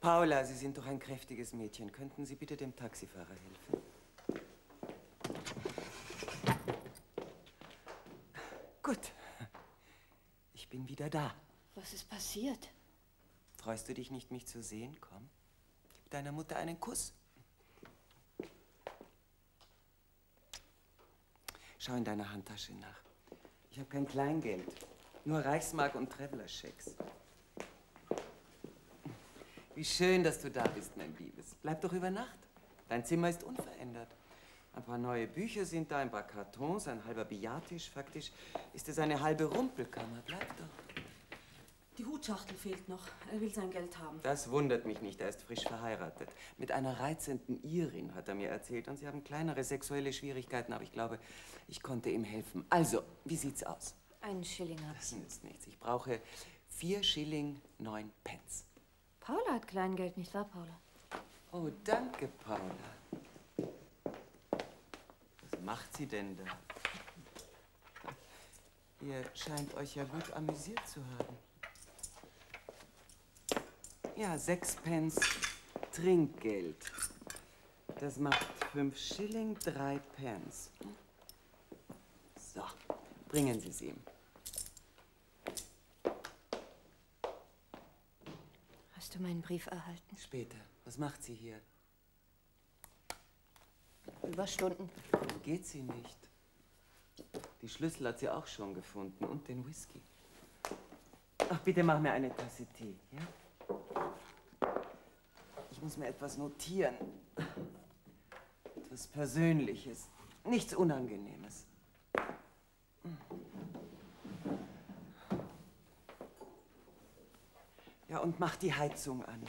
Paula, Sie sind doch ein kräftiges Mädchen. Könnten Sie bitte dem Taxifahrer helfen? Gut. Ich bin wieder da. Was ist passiert? Freust du dich nicht, mich zu sehen? Komm, gib deiner Mutter einen Kuss. Schau in deiner Handtasche nach. Ich habe kein Kleingeld, nur Reichsmark und Traveler-Schecks. Wie schön, dass du da bist, mein Liebes. Bleib doch über Nacht. Dein Zimmer ist unverändert. Ein paar neue Bücher sind da, ein paar Kartons, ein halber Billardtisch. Faktisch ist es eine halbe Rumpelkammer. Bleib doch. Die Hutschachtel fehlt noch. Er will sein Geld haben. Das wundert mich nicht. Er ist frisch verheiratet. Mit einer reizenden Irin, hat er mir erzählt. Und sie haben kleinere sexuelle Schwierigkeiten, aber ich glaube, ich konnte ihm helfen. Also, wie sieht's aus? Einen Schilling hab Das nützt nichts. Ich brauche vier Schilling, neun Pence. Paula hat Kleingeld, nicht wahr, Paula? Oh, danke, Paula. Was macht sie denn da? Ihr scheint euch ja gut amüsiert zu haben. Ja, sechs Pence Trinkgeld. Das macht fünf Schilling, drei Pence. So, bringen Sie es ihm. Hast du meinen Brief erhalten? Später. Was macht sie hier? Überstunden. Geht sie nicht. Die Schlüssel hat sie auch schon gefunden und den Whisky. Ach, bitte mach mir eine Tasse Tee, ja? Ich muss mir etwas notieren. Etwas Persönliches. Nichts Unangenehmes. Ja, und mach die Heizung an.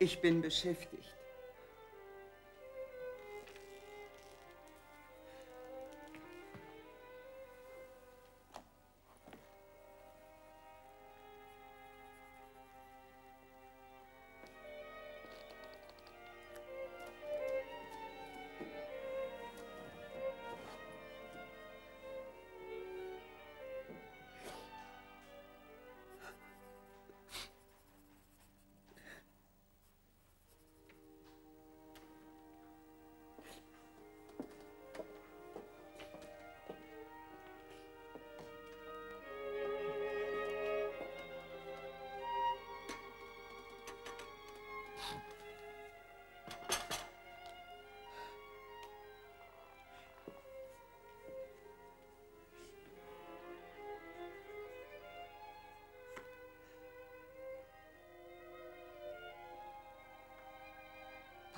Ich bin beschäftigt.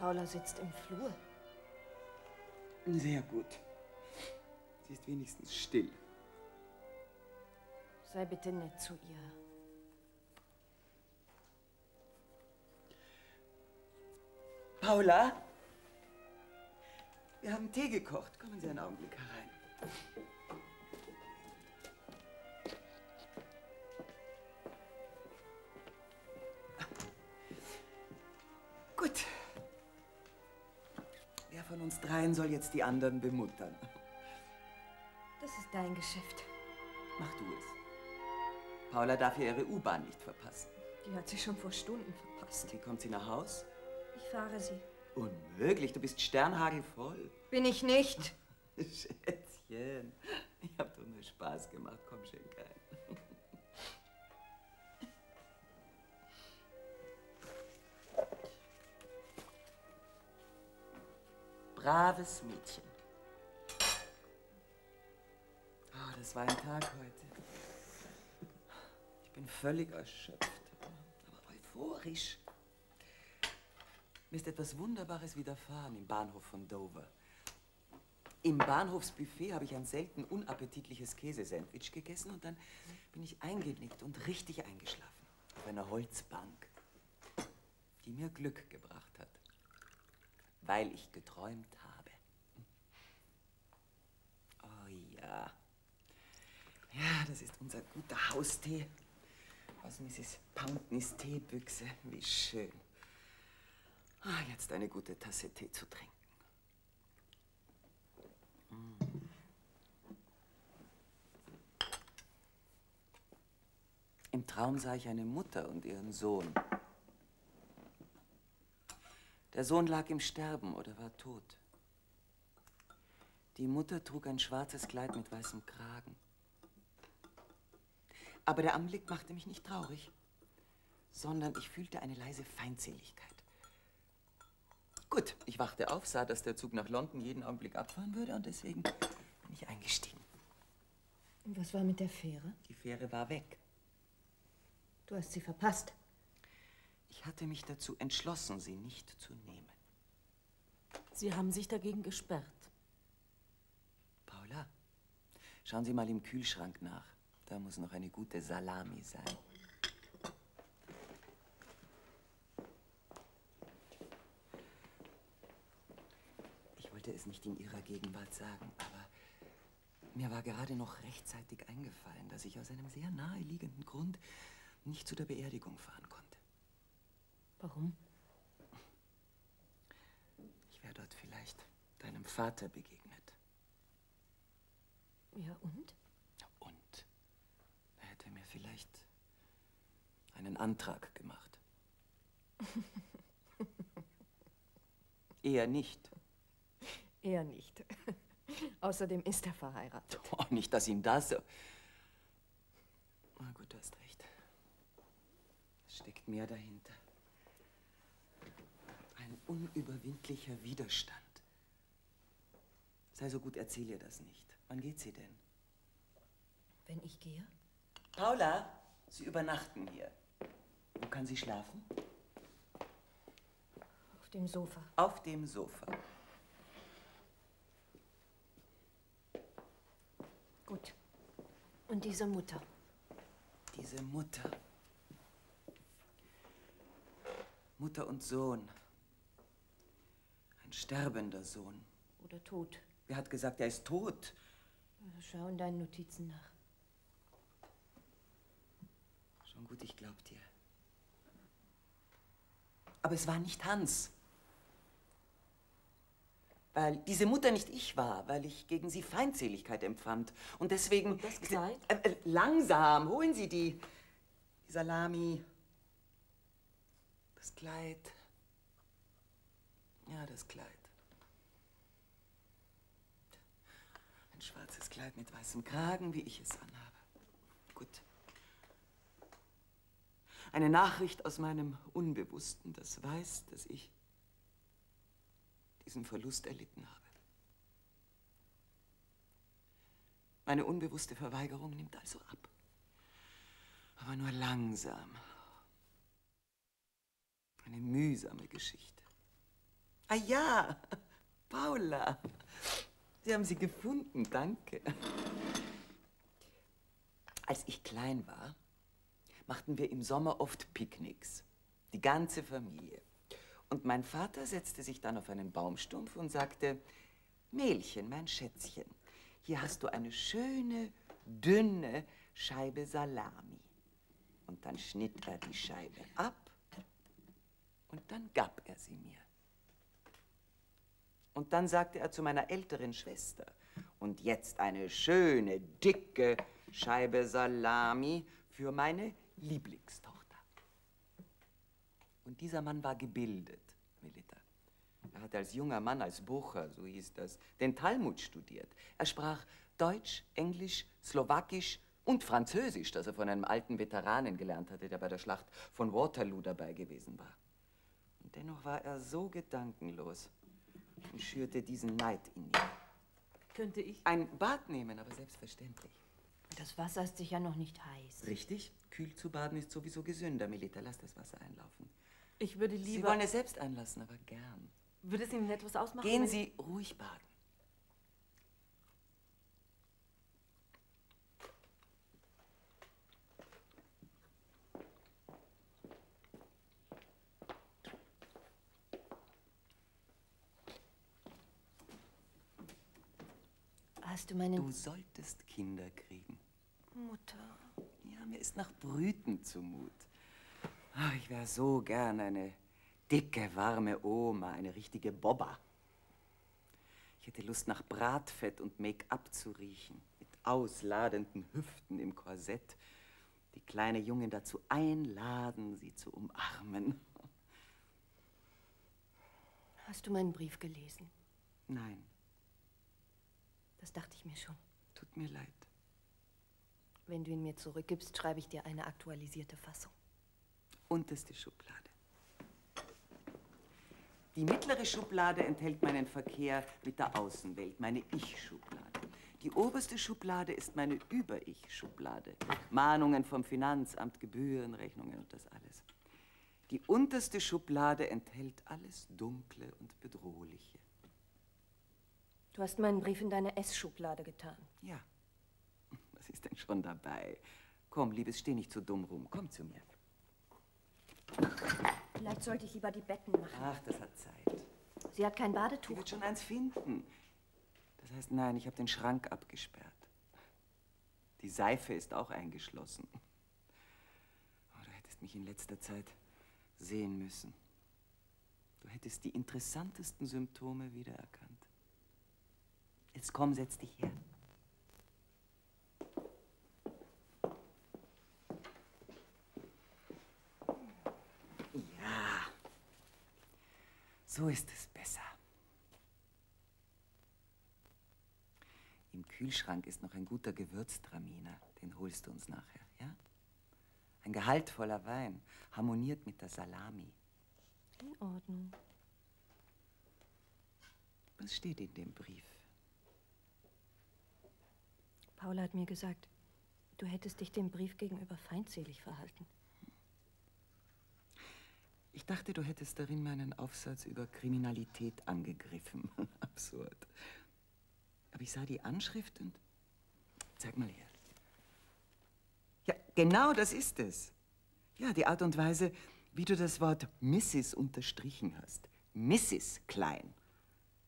Paula sitzt im Flur. Sehr gut. Sie ist wenigstens still. Sei bitte nett zu ihr. Paula? Wir haben Tee gekocht. Kommen Sie einen Augenblick herein. Rein soll jetzt die anderen bemuttern. Das ist dein Geschäft. Mach du es. Paula darf ja ihre U-Bahn nicht verpassen. Die hat sie schon vor Stunden verpasst. Wie kommt sie nach Haus? Ich fahre sie. Unmöglich, du bist sternhagelvoll. Bin ich nicht. Schätzchen, ich hab doch nur Spaß gemacht. Komm, schenk Braves Mädchen. Oh, das war ein Tag heute. Ich bin völlig erschöpft, aber euphorisch. Mir ist etwas Wunderbares widerfahren im Bahnhof von Dover. Im Bahnhofsbuffet habe ich ein selten unappetitliches Käsesandwich gegessen und dann bin ich eingenickt und richtig eingeschlafen. Auf einer Holzbank, die mir Glück gebracht hat, weil ich geträumt habe. Oh ja. Ja, das ist unser guter Haustee aus Mrs. Pountneys Teebüchse. Wie schön. Ah, jetzt eine gute Tasse Tee zu trinken. Mm. Im Traum sah ich eine Mutter und ihren Sohn. Der Sohn lag im Sterben oder war tot. Die Mutter trug ein schwarzes Kleid mit weißem Kragen. Aber der Anblick machte mich nicht traurig, sondern ich fühlte eine leise Feindseligkeit. Gut, ich wachte auf, sah, dass der Zug nach London jeden Augenblick abfahren würde und deswegen bin ich eingestiegen. Und was war mit der Fähre? Die Fähre war weg. Du hast sie verpasst. Ich hatte mich dazu entschlossen, sie nicht zu nehmen. Sie haben sich dagegen gesperrt. Paula, schauen Sie mal im Kühlschrank nach. Da muss noch eine gute Salami sein. Ich wollte es nicht in Ihrer Gegenwart sagen, aber mir war gerade noch rechtzeitig eingefallen, dass ich aus einem sehr naheliegenden Grund nicht zu der Beerdigung fahren konnte. Warum? Ich wäre dort vielleicht deinem Vater begegnet. Ja, und? Und er hätte mir vielleicht einen Antrag gemacht. Eher nicht. Er nicht. Außerdem ist er verheiratet. Oh, nicht, dass ihm das so... Na gut, du hast recht. Es steckt mehr dahinter. Unüberwindlicher Widerstand. Sei so gut, erzähl ihr das nicht. Wann geht sie denn? Wenn ich gehe? Paula, Sie übernachten hier. Wo kann sie schlafen? Auf dem Sofa. Auf dem Sofa. Gut. Und diese Mutter? Diese Mutter. Mutter und Sohn. Ein sterbender Sohn. Oder tot? Wer hat gesagt, er ist tot? Schau in deinen Notizen nach. Schon gut, ich glaub dir. Aber es war nicht Hans. Weil diese Mutter nicht ich war, weil ich gegen sie Feindseligkeit empfand. Und deswegen. Und das Kleid? Äh, äh, langsam, holen Sie die, die Salami. Das Kleid. Ja, das Kleid. Ein schwarzes Kleid mit weißem Kragen, wie ich es anhabe. Gut. Eine Nachricht aus meinem Unbewussten, das weiß, dass ich diesen Verlust erlitten habe. Meine unbewusste Verweigerung nimmt also ab. Aber nur langsam. Eine mühsame Geschichte. Ah ja, Paula. Sie haben sie gefunden, danke. Als ich klein war, machten wir im Sommer oft Picknicks. Die ganze Familie. Und mein Vater setzte sich dann auf einen Baumstumpf und sagte, Mehlchen, mein Schätzchen, hier hast du eine schöne, dünne Scheibe Salami. Und dann schnitt er die Scheibe ab und dann gab er sie mir. Und dann sagte er zu meiner älteren Schwester, und jetzt eine schöne, dicke Scheibe Salami für meine Lieblingstochter. Und dieser Mann war gebildet, Melita. Er hatte als junger Mann, als Bucher, so hieß das, den Talmud studiert. Er sprach Deutsch, Englisch, Slowakisch und Französisch, das er von einem alten Veteranen gelernt hatte, der bei der Schlacht von Waterloo dabei gewesen war. Und dennoch war er so gedankenlos und schürte diesen Neid in mir. Könnte ich? Ein Bad nehmen, aber selbstverständlich. Das Wasser ist sicher noch nicht heiß. Richtig? Kühl zu baden ist sowieso gesünder, Melita. Lass das Wasser einlaufen. Ich würde Sie lieber... wollen es selbst einlassen, aber gern. Würde es Ihnen etwas ausmachen? Gehen Sie ruhig baden. Hast du meinen... Du solltest Kinder kriegen. Mutter. Ja, mir ist nach Brüten zumut. Ach, ich wäre so gern eine dicke, warme Oma, eine richtige Bobba. Ich hätte Lust, nach Bratfett und Make-up zu riechen, mit ausladenden Hüften im Korsett. Die kleine Jungen dazu einladen, sie zu umarmen. Hast du meinen Brief gelesen? Nein, Das dachte ich mir schon. tut mir leid. Wenn du ihn mir zurückgibst, schreibe ich dir eine aktualisierte Fassung. Unterste Schublade. Die mittlere Schublade enthält meinen Verkehr mit der Außenwelt, meine Ich-Schublade. Die oberste Schublade ist meine Über-Ich-Schublade. Mahnungen vom Finanzamt, Gebühren, Rechnungen und das alles. Die unterste Schublade enthält alles Dunkle und Bedrohliche. Du hast meinen Brief in deine S-Schublade getan. Ja, was ist denn schon dabei? Komm, Liebes, steh nicht so dumm rum. Komm zu mir. Vielleicht sollte ich lieber die Betten machen. Ach, das hat Zeit. Sie hat kein Sie Badetuch. wird schon eins finden. Das heißt, nein, ich habe den Schrank abgesperrt. Die Seife ist auch eingeschlossen. Oh, du hättest mich in letzter Zeit sehen müssen. Du hättest die interessantesten Symptome wiedererkannt. Jetzt komm, setz dich her. Ja, so ist es besser. Im Kühlschrank ist noch ein guter Gewürztraminer. Den holst du uns nachher, ja? Ein gehaltvoller Wein, harmoniert mit der Salami. In Ordnung. Was steht in dem Brief? Paula hat mir gesagt, du hättest dich dem Brief gegenüber feindselig verhalten. Ich dachte, du hättest darin meinen Aufsatz über Kriminalität angegriffen. Absurd. Aber ich sah die Anschrift und... Zeig mal her. Ja, genau das ist es. Ja, die Art und Weise, wie du das Wort Mrs. unterstrichen hast. Mrs. Klein.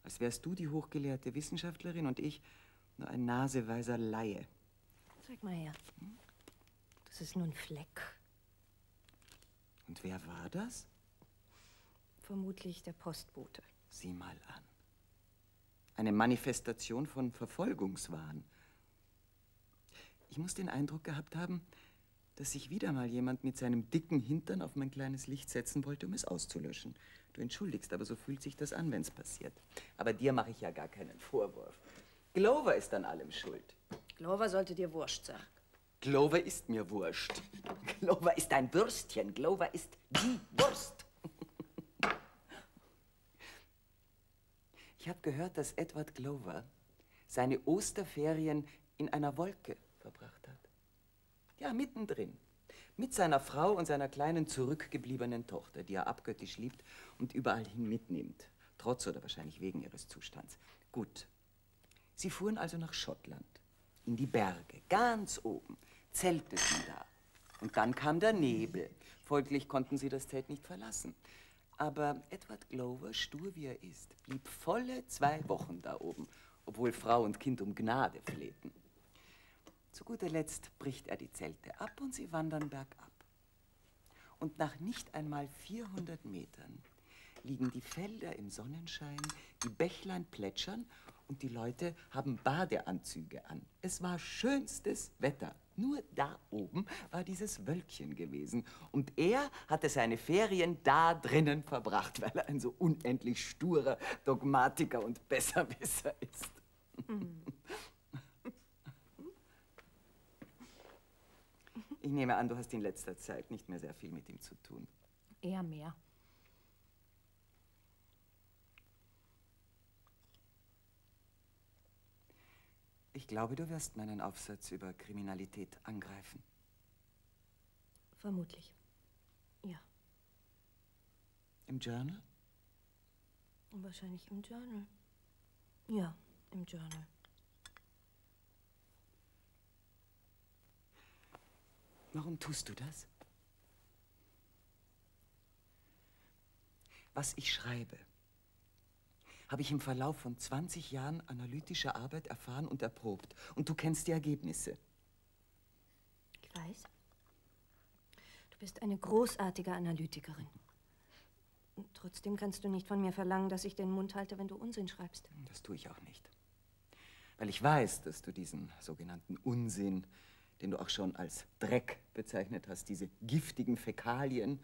Als wärst du die hochgelehrte Wissenschaftlerin und ich nur ein naseweiser Laie. Zeig mal her. Das ist nur ein Fleck. Und wer war das? Vermutlich der Postbote. Sieh mal an. Eine Manifestation von Verfolgungswahn. Ich muss den Eindruck gehabt haben, dass sich wieder mal jemand mit seinem dicken Hintern auf mein kleines Licht setzen wollte, um es auszulöschen. Du entschuldigst, aber so fühlt sich das an, wenn es passiert. Aber dir mache ich ja gar keinen Vorwurf. Glover ist an allem schuld. Glover sollte dir wurscht sein. Glover ist mir wurscht. Glover ist ein Würstchen. Glover ist die Wurst. Ich habe gehört, dass Edward Glover seine Osterferien in einer Wolke verbracht hat. Ja, mittendrin. Mit seiner Frau und seiner kleinen zurückgebliebenen Tochter, die er abgöttisch liebt und überall hin mitnimmt. Trotz oder wahrscheinlich wegen ihres Zustands. Gut. Sie fuhren also nach Schottland. In die Berge, ganz oben, zelteten da. Und dann kam der Nebel. Folglich konnten sie das Zelt nicht verlassen. Aber Edward Glover, stur wie er ist, blieb volle zwei Wochen da oben, obwohl Frau und Kind um Gnade flehten. Zu guter Letzt bricht er die Zelte ab und sie wandern bergab. Und nach nicht einmal 400 Metern liegen die Felder im Sonnenschein, die Bächlein plätschern und die Leute haben Badeanzüge an. Es war schönstes Wetter. Nur da oben war dieses Wölkchen gewesen. Und er hatte seine Ferien da drinnen verbracht, weil er ein so unendlich sturer Dogmatiker und Besserwisser ist. Ich nehme an, du hast in letzter Zeit nicht mehr sehr viel mit ihm zu tun. Eher mehr. Ich glaube, du wirst meinen Aufsatz über Kriminalität angreifen. Vermutlich. Ja. Im Journal? Wahrscheinlich im Journal. Ja, im Journal. Warum tust du das? Was ich schreibe, habe ich im Verlauf von 20 Jahren analytischer Arbeit erfahren und erprobt. Und du kennst die Ergebnisse. Ich weiß. Du bist eine großartige Analytikerin. Und trotzdem kannst du nicht von mir verlangen, dass ich den Mund halte, wenn du Unsinn schreibst. Das tue ich auch nicht. Weil ich weiß, dass du diesen sogenannten Unsinn, den du auch schon als Dreck bezeichnet hast, diese giftigen Fäkalien,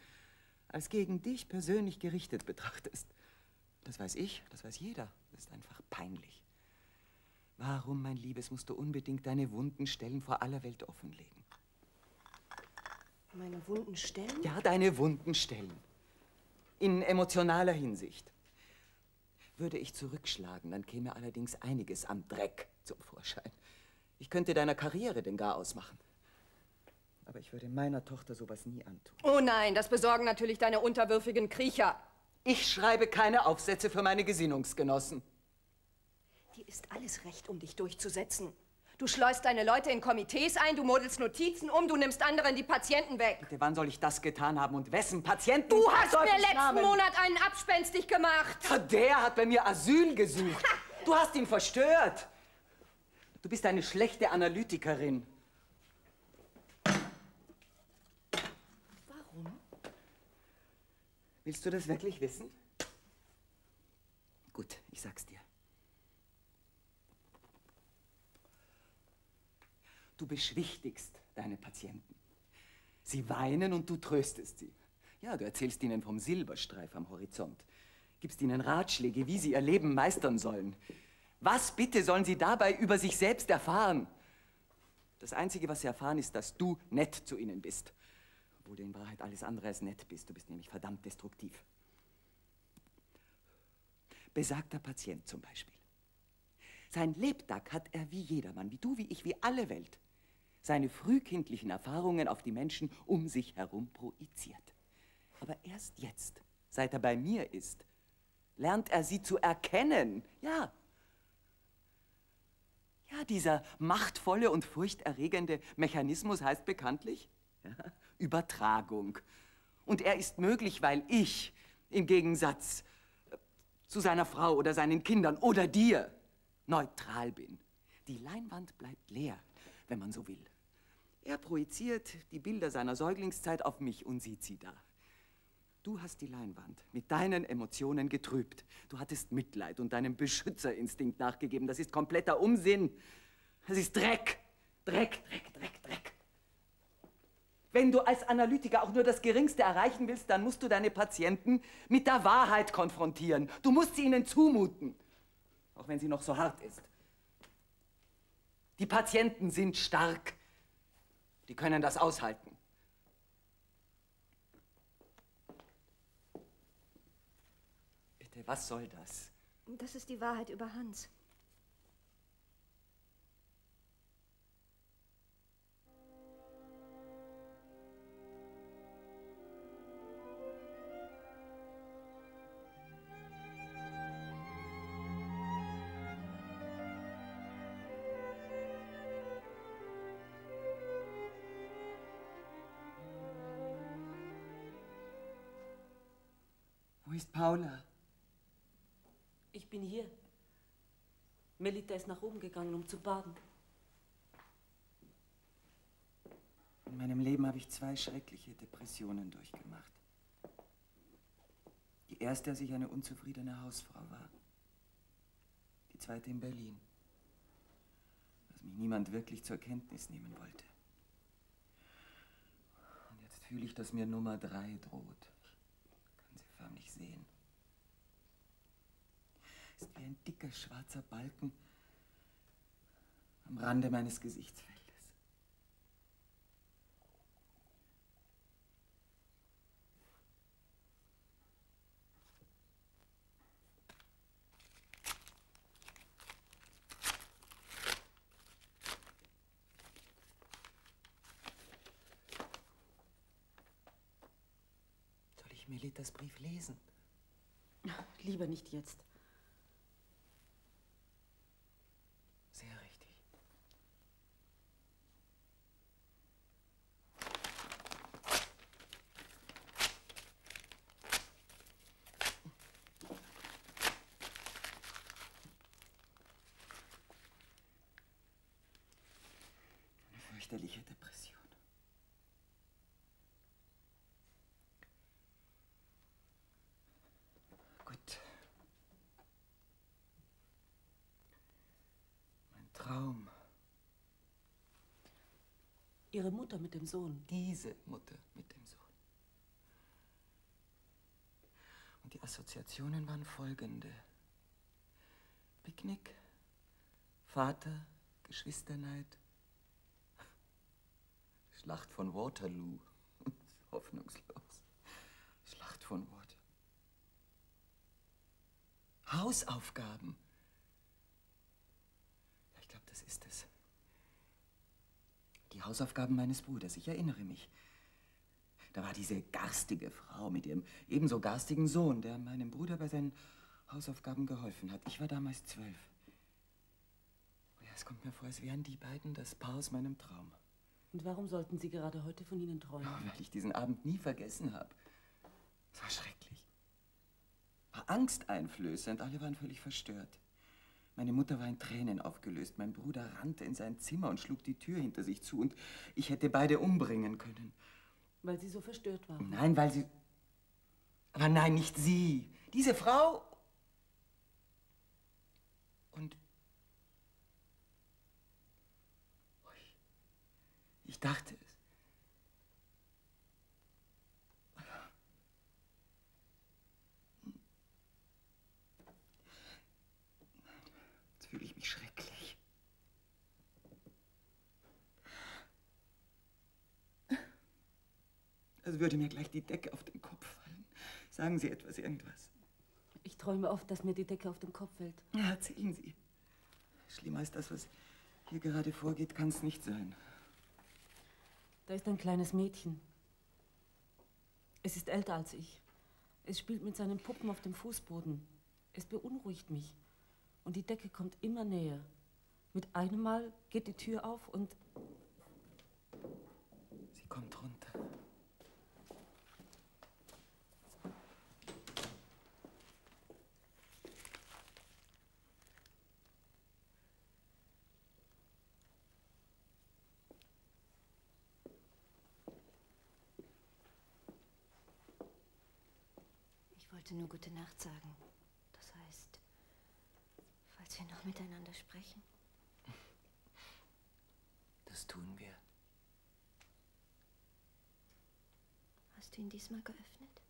als gegen dich persönlich gerichtet betrachtest. Das weiß ich, das weiß jeder. Das ist einfach peinlich. Warum, mein Liebes, musst du unbedingt deine wunden Stellen vor aller Welt offenlegen? Meine wunden Stellen? Ja, deine wunden Stellen. In emotionaler Hinsicht. Würde ich zurückschlagen, dann käme allerdings einiges an Dreck zum Vorschein. Ich könnte deiner Karriere den Gar ausmachen. Aber ich würde meiner Tochter sowas nie antun. Oh nein, das besorgen natürlich deine unterwürfigen Kriecher. Ich schreibe keine Aufsätze für meine Gesinnungsgenossen. Dir ist alles recht, um dich durchzusetzen. Du schleust deine Leute in Komitees ein, du modelst Notizen um, du nimmst anderen die Patienten weg. Bitte, wann soll ich das getan haben und wessen Patienten? Du hast mir letzten Namen? Monat einen abspenstig gemacht. Ja, der hat bei mir Asyl gesucht. Du hast ihn verstört. Du bist eine schlechte Analytikerin. Warum? Willst du das wirklich wissen? Gut, ich sag's dir. Du beschwichtigst deine Patienten. Sie weinen und du tröstest sie. Ja, du erzählst ihnen vom Silberstreif am Horizont. Gibst ihnen Ratschläge, wie sie ihr Leben meistern sollen. Was bitte sollen sie dabei über sich selbst erfahren? Das Einzige, was sie erfahren, ist, dass du nett zu ihnen bist. Obwohl du in Wahrheit alles andere als nett bist. Du bist nämlich verdammt destruktiv. Besagter Patient zum Beispiel. Sein Lebtag hat er wie jedermann, wie du, wie ich, wie alle Welt, seine frühkindlichen Erfahrungen auf die Menschen um sich herum projiziert. Aber erst jetzt, seit er bei mir ist, lernt er sie zu erkennen. Ja. Ja, dieser machtvolle und furchterregende Mechanismus heißt bekanntlich ja, Übertragung. Und er ist möglich, weil ich im Gegensatz äh, zu seiner Frau oder seinen Kindern oder dir neutral bin. Die Leinwand bleibt leer, wenn man so will. Er projiziert die Bilder seiner Säuglingszeit auf mich und sieht sie da. Du hast die Leinwand mit deinen Emotionen getrübt. Du hattest Mitleid und deinem Beschützerinstinkt nachgegeben. Das ist kompletter Unsinn. Das ist Dreck. Dreck, Dreck, Dreck, Dreck. Wenn du als Analytiker auch nur das Geringste erreichen willst, dann musst du deine Patienten mit der Wahrheit konfrontieren. Du musst sie ihnen zumuten, auch wenn sie noch so hart ist. Die Patienten sind stark. Die können das aushalten. Bitte, was soll das? Das ist die Wahrheit über Hans. Wo ist Paula? Ich bin hier. Melita ist nach oben gegangen, um zu baden. In meinem Leben habe ich zwei schreckliche Depressionen durchgemacht. Die erste, als ich eine unzufriedene Hausfrau war. Die zweite in Berlin. Als mich niemand wirklich zur Kenntnis nehmen wollte. Und jetzt fühle ich, dass mir Nummer drei droht. Förmlich sehen. Ist wie ein dicker schwarzer Balken am Rande meines Gesichtsfeldes. Soll ich Melitas Brief lesen? Lieber nicht jetzt. Sehr richtig. Eine fürchterliche Depression. Gut. Mein Traum. Ihre Mutter mit dem Sohn. Diese Mutter mit dem Sohn. Und die Assoziationen waren folgende. Picknick, Vater, Geschwisterneid, Schlacht von Waterloo. Hoffnungslos. Schlacht von Waterloo. Hausaufgaben. Ja, ich glaube, das ist es. Die Hausaufgaben meines Bruders, ich erinnere mich. Da war diese garstige Frau mit ihrem ebenso garstigen Sohn, der meinem Bruder bei seinen Hausaufgaben geholfen hat. Ich war damals zwölf. Oh ja, es kommt mir vor, als wären die beiden das Paar aus meinem Traum. Und warum sollten Sie gerade heute von ihnen träumen? Oh, weil ich diesen Abend nie vergessen habe. Es war schrecklich. War angsteinflößend, alle waren völlig verstört. Meine Mutter war in Tränen aufgelöst. Mein Bruder rannte in sein Zimmer und schlug die Tür hinter sich zu. Und ich hätte beide umbringen können. Weil Sie so verstört waren. Nein, weil sie. Aber nein, nicht sie. Diese Frau. Und. Ich dachte es. Jetzt fühle ich mich schrecklich. Als würde mir gleich die Decke auf den Kopf fallen. Sagen Sie etwas, irgendwas. Ich träume oft, dass mir die Decke auf den Kopf fällt. Ja, erzählen Sie. Schlimmer als das, was hier gerade vorgeht, kann es nicht sein. Da ist ein kleines Mädchen. Es ist älter als ich. Es spielt mit seinen Puppen auf dem Fußboden. Es beunruhigt mich. Und die Decke kommt immer näher. Mit einem Mal geht die Tür auf und Sie kommt runter. Ich wollte nur gute Nacht sagen. Das heißt, falls wir noch miteinander sprechen. Das tun wir. Hast du ihn diesmal geöffnet?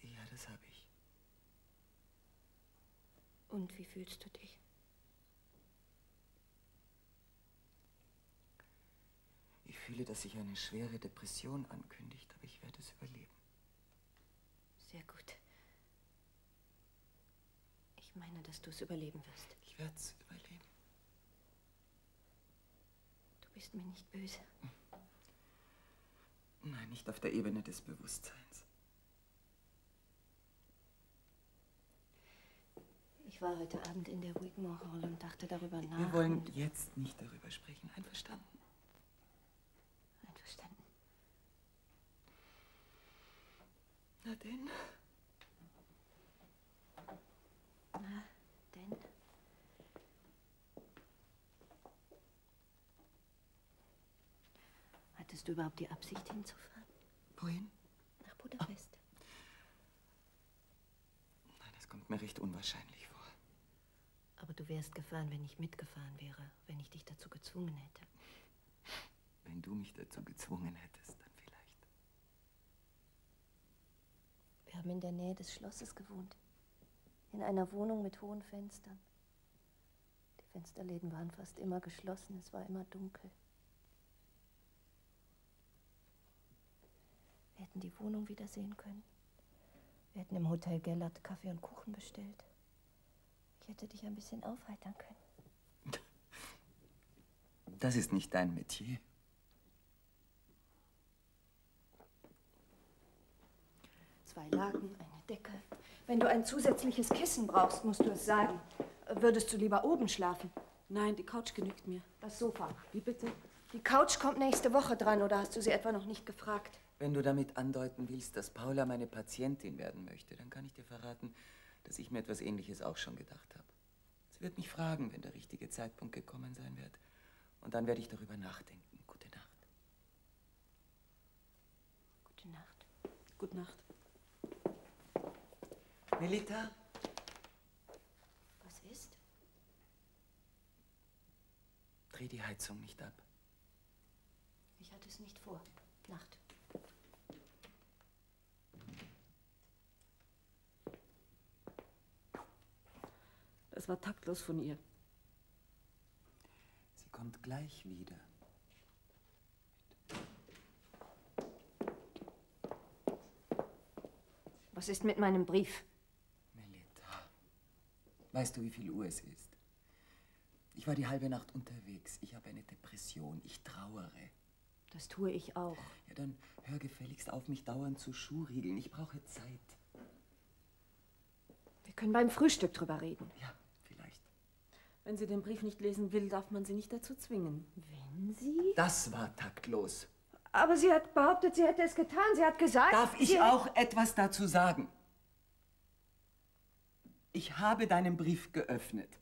Ja, das habe ich. Und wie fühlst du dich? Ich fühle, dass sich eine schwere Depression ankündigt, aber ich werde es überleben. Sehr gut. Ich meine, dass du es überleben wirst. Ich werde es überleben. Du bist mir nicht böse. Nein, nicht auf der Ebene des Bewusstseins. Ich war heute Abend in der Wigmore Hall und dachte darüber nach. Wir wollen jetzt nicht darüber sprechen. Einverstanden. Na denn? Na, denn? Hast du überhaupt die Absicht hinzufahren? Wohin? Nach Budapest. Nein, das kommt mir recht unwahrscheinlich vor. Aber du wärst gefahren, wenn ich mitgefahren wäre, wenn ich dich dazu gezwungen hätte. Wenn du mich dazu gezwungen hättest, dann vielleicht. Wir haben in der Nähe des Schlosses gewohnt. In einer Wohnung mit hohen Fenstern. Die Fensterläden waren fast immer geschlossen, es war immer dunkel. Wir hätten die Wohnung wiedersehen können. Wir hätten im Hotel Gellert Kaffee und Kuchen bestellt. Ich hätte dich ein bisschen aufheitern können. Das ist nicht dein Metier. Zwei Laken, eine Decke. Wenn du ein zusätzliches Kissen brauchst, musst du es sagen. Würdest du lieber oben schlafen? Nein, die Couch genügt mir. Das Sofa. Wie bitte? Die Couch kommt nächste Woche dran, oder hast du sie etwa noch nicht gefragt? Wenn du damit andeuten willst, dass Paula meine Patientin werden möchte, dann kann ich dir verraten, dass ich mir etwas Ähnliches auch schon gedacht habe. Sie wird mich fragen, wenn der richtige Zeitpunkt gekommen sein wird. Und dann werde ich darüber nachdenken. Gute Nacht. Gute Nacht. Gute Nacht. Melita? Was ist? Dreh die Heizung nicht ab. Ich hatte es nicht vor. Nacht. Das war taktlos von ihr. Sie kommt gleich wieder. Was ist mit meinem Brief? Weißt du, wie viel Uhr es ist? Ich war die halbe Nacht unterwegs. Ich habe eine Depression. Ich trauere. Das tue ich auch. Ja, dann hör gefälligst auf, mich dauernd zu schuhriegeln. Ich brauche Zeit. Wir können beim Frühstück drüber reden. Ja, vielleicht. Wenn sie den Brief nicht lesen will, darf man sie nicht dazu zwingen. Wenn Sie? Das war taktlos. Aber sie hat behauptet, sie hätte es getan. Sie hat gesagt. Darf ich auch etwas dazu sagen? Ich habe deinen Brief geöffnet.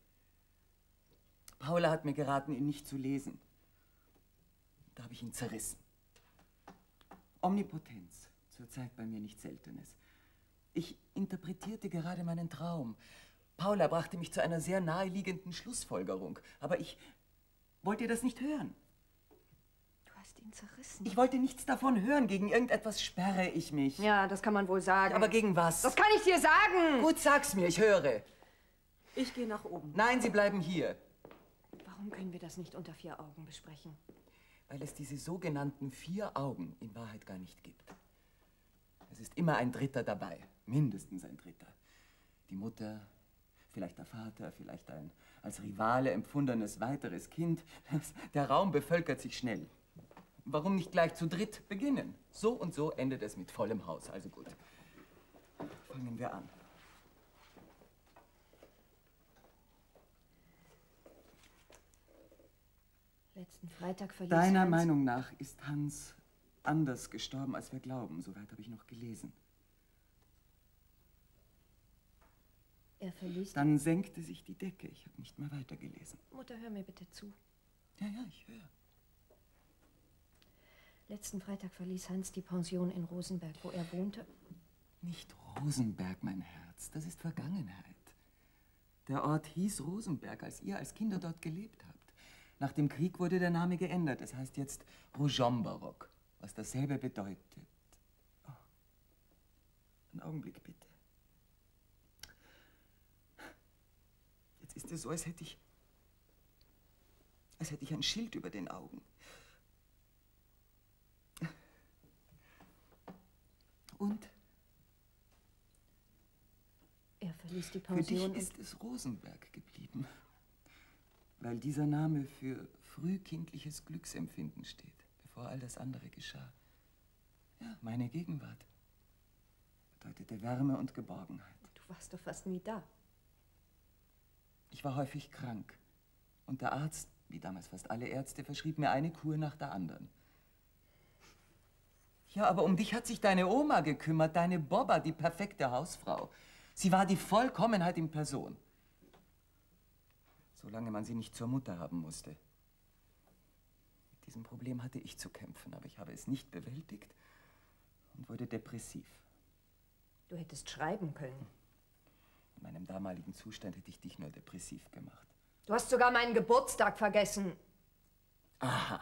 Paula hat mir geraten, ihn nicht zu lesen. Da habe ich ihn zerrissen. Omnipotenz, zurzeit bei mir nichts Seltenes. Ich interpretierte gerade meinen Traum. Paula brachte mich zu einer sehr naheliegenden Schlussfolgerung, aber ich wollte das nicht hören. Hast ihn zerrissen. Ich wollte nichts davon hören. Gegen irgendetwas sperre ich mich. ja, das kann man wohl sagen. Aber gegen was? das kann ich dir sagen. Gut, sag's mir, ich höre. Ich gehe nach oben. Nein, Sie bleiben hier. Warum können wir das nicht unter vier Augen besprechen? Weil es diese sogenannten vier Augen in Wahrheit gar nicht gibt. Es ist immer ein Dritter dabei, mindestens ein Dritter. Die Mutter, vielleicht der Vater, vielleicht ein als Rivale empfundenes weiteres Kind. Der Raum bevölkert sich schnell. Warum nicht gleich zu dritt beginnen? So und so endet es mit vollem Haus. Also gut. Fangen wir an. Letzten Freitag verließ Deiner Hans- Meinung nach ist Hans anders gestorben, als wir glauben. Soweit habe ich noch gelesen. Er verließ. Dann senkte sich die Decke. Ich habe nicht mehr weitergelesen. Mutter, hör mir bitte zu. Ja, ja, ich höre. Letzten Freitag verließ Hans die Pension in Rosenberg, wo er wohnte. Nicht Rosenberg, mein Herz. Das ist Vergangenheit. Der Ort hieß Rosenberg, als ihr als Kinder dort gelebt habt. Nach dem Krieg wurde der Name geändert. Es heißt jetzt Rujombarok, was dasselbe bedeutet. Oh. Einen Augenblick bitte. Jetzt ist es so, als hätte ich. als hätte ich ein Schild über den Augen. Und? Er verließ die Für dich Pension. ist es Rosenberg geblieben, weil dieser Name für frühkindliches Glücksempfinden steht, bevor all das andere geschah. Ja, meine Gegenwart bedeutete Wärme und Geborgenheit. Du warst doch fast nie da. Ich war häufig krank und der Arzt, wie damals fast alle Ärzte, verschrieb mir eine Kur nach der anderen. Ja, aber um dich hat sich deine Oma gekümmert, deine Bobba, die perfekte Hausfrau. Sie war die Vollkommenheit in Person. Solange man sie nicht zur Mutter haben musste. Mit Mit diesem Problem hatte ich zu kämpfen, aber ich habe es nicht bewältigt und wurde depressiv. Du hättest schreiben können. In meinem damaligen Zustand hätte ich dich nur depressiv gemacht. Du hast sogar meinen Geburtstag vergessen. Aha.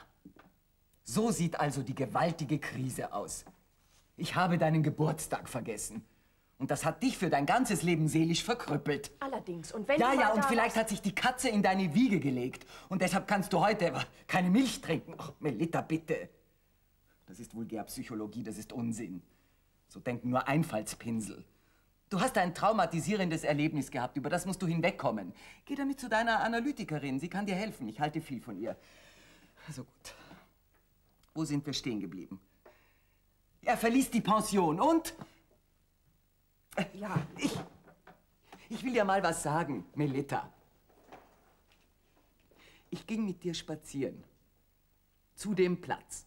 So sieht also die gewaltige Krise aus. Ich habe deinen Geburtstag vergessen. Und das hat dich für dein ganzes Leben seelisch verkrüppelt. Allerdings. Und wenn ja, ja, und vielleicht hat sich die Katze in deine Wiege gelegt. Und deshalb kannst du heute keine Milch trinken. Ach, Melita, bitte. Das ist Vulgärpsychologie, das ist Unsinn. So denken nur Einfallspinsel. Du hast ein traumatisierendes Erlebnis gehabt, über das musst du hinwegkommen. Geh damit zu deiner Analytikerin, sie kann dir helfen. Ich halte viel von ihr. Also gut. Wo sind wir stehen geblieben? Er verließ die Pension und? Ja. Ich. Ich will dir mal was sagen, Melita. Ich ging mit dir spazieren. Zu dem Platz.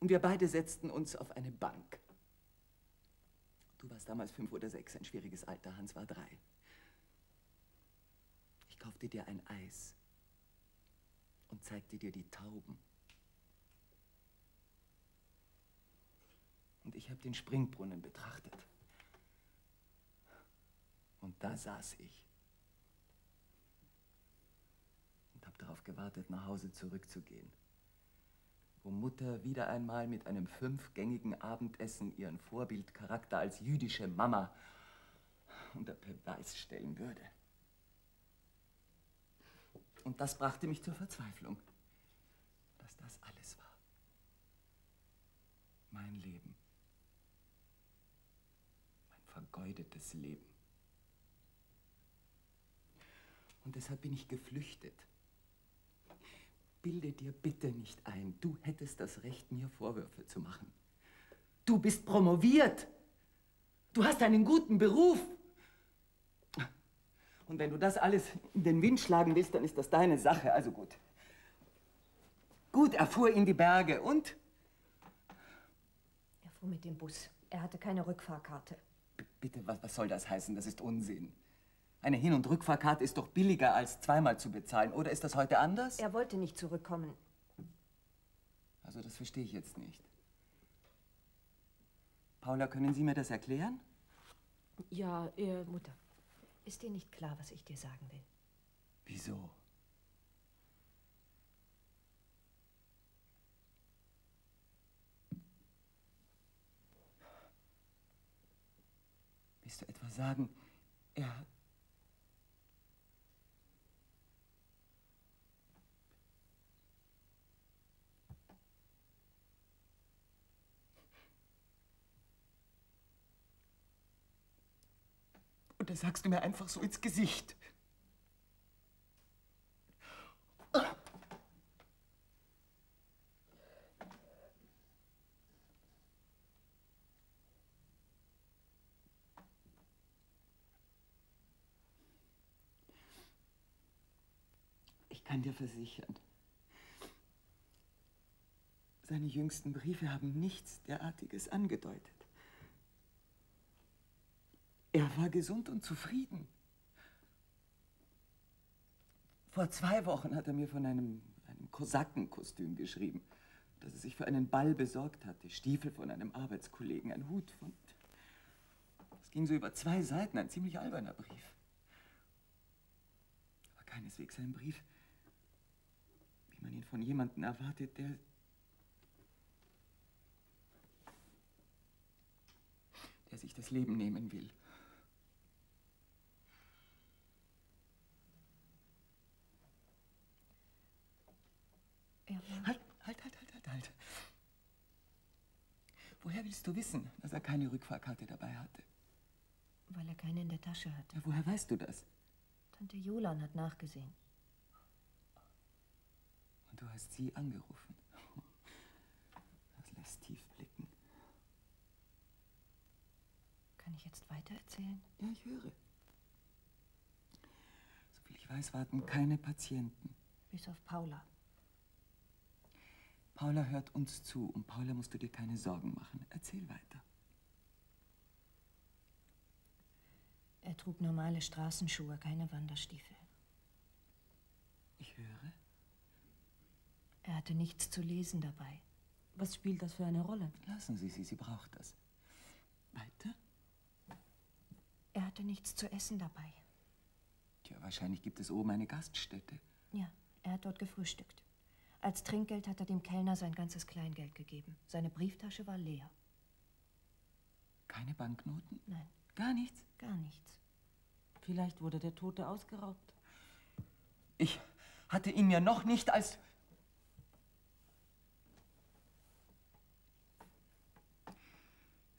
Und wir beide setzten uns auf eine Bank. Du warst damals fünf oder sechs, ein schwieriges Alter. Hans war drei. Ich kaufte dir ein Eis und zeigte dir die Tauben. Und ich habe den Springbrunnen betrachtet. Und da saß ich. Und habe darauf gewartet, nach Hause zurückzugehen. Wo Mutter wieder einmal mit einem fünfgängigen Abendessen ihren Vorbildcharakter als jüdische Mama unter Beweis stellen würde. Und das brachte mich zur Verzweiflung, dass das alles war. Mein Leben. Mein vergeudetes Leben. Und deshalb bin ich geflüchtet. Bilde dir bitte nicht ein, du hättest das Recht, mir Vorwürfe zu machen. Du bist promoviert. Du hast einen guten Beruf. Und wenn du das alles in den Wind schlagen willst, dann ist das deine Sache. Also gut. Gut, er fuhr in die Berge und? Er fuhr mit dem Bus. Er hatte keine Rückfahrkarte. B bitte, was, was soll das heißen? Das ist Unsinn. Eine Hin- und Rückfahrkarte ist doch billiger, als zweimal zu bezahlen. Oder ist das heute anders? Er wollte nicht zurückkommen. Also das verstehe ich jetzt nicht. Paula, können Sie mir das erklären? Ja, er... Mutter, ist dir nicht klar, was ich dir sagen will? Wieso? Willst du etwa sagen, er... Und das sagst du mir einfach so ins Gesicht. Ich kann dir versichern, seine jüngsten Briefe haben nichts derartiges angedeutet. Er war gesund und zufrieden. Vor zwei Wochen hat er mir von einem, einem Kosakenkostüm geschrieben, das er sich für einen Ball besorgt hatte. Stiefel von einem Arbeitskollegen, ein Hut von... Es ging so über zwei Seiten, ein ziemlich alberner Brief. Aber keineswegs ein Brief, wie man ihn von jemandem erwartet, der... der sich das Leben nehmen will. War Halt, halt, halt, halt, halt, halt. Woher willst du wissen, dass er keine Rückfahrkarte dabei hatte? weil er keine in der Tasche hatte. Ja, woher weißt du das? Tante Jolan hat nachgesehen. Und du hast sie angerufen. Das lässt tief blicken. Kann ich jetzt weitererzählen? Ja, ich höre. Soviel ich weiß, warten keine Patienten. Bis auf Paula. Paula hört uns zu. Um Paula musst du dir keine Sorgen machen. Erzähl weiter. Er trug normale Straßenschuhe, keine Wanderstiefel. Ich höre. Er hatte nichts zu lesen dabei. Was spielt das für eine Rolle? Lassen Sie sie, sie braucht das. Weiter? Er hatte nichts zu essen dabei. Tja, wahrscheinlich gibt es oben eine Gaststätte. Ja, er hat dort gefrühstückt. Als Trinkgeld hat er dem Kellner sein ganzes Kleingeld gegeben. Seine Brieftasche war leer. Keine Banknoten? Nein, Gar nichts? gar nichts. Vielleicht wurde der Tote ausgeraubt. Ich hatte ihn mir noch nicht als...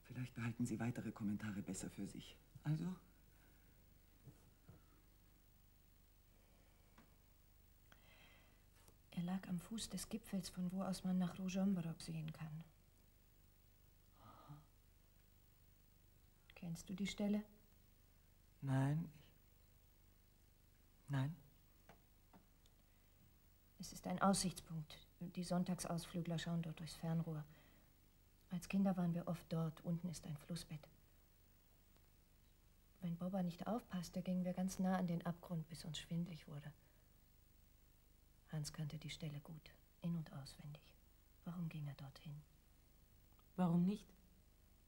Vielleicht behalten Sie weitere Kommentare besser für sich. Also, lag am Fuß des Gipfels, von wo aus man nach Rujomberok sehen kann. Kennst du die Stelle? nein, ich... Nein? Es ist ein Aussichtspunkt. Die Sonntagsausflügler schauen dort durchs Fernrohr. Als Kinder waren wir oft dort. Unten ist ein Flussbett. Wenn Bobba nicht aufpasste, gingen wir ganz nah an den Abgrund, bis uns schwindlig wurde. Hans kannte die Stelle gut, in- und auswendig. Warum ging er dorthin? Warum nicht?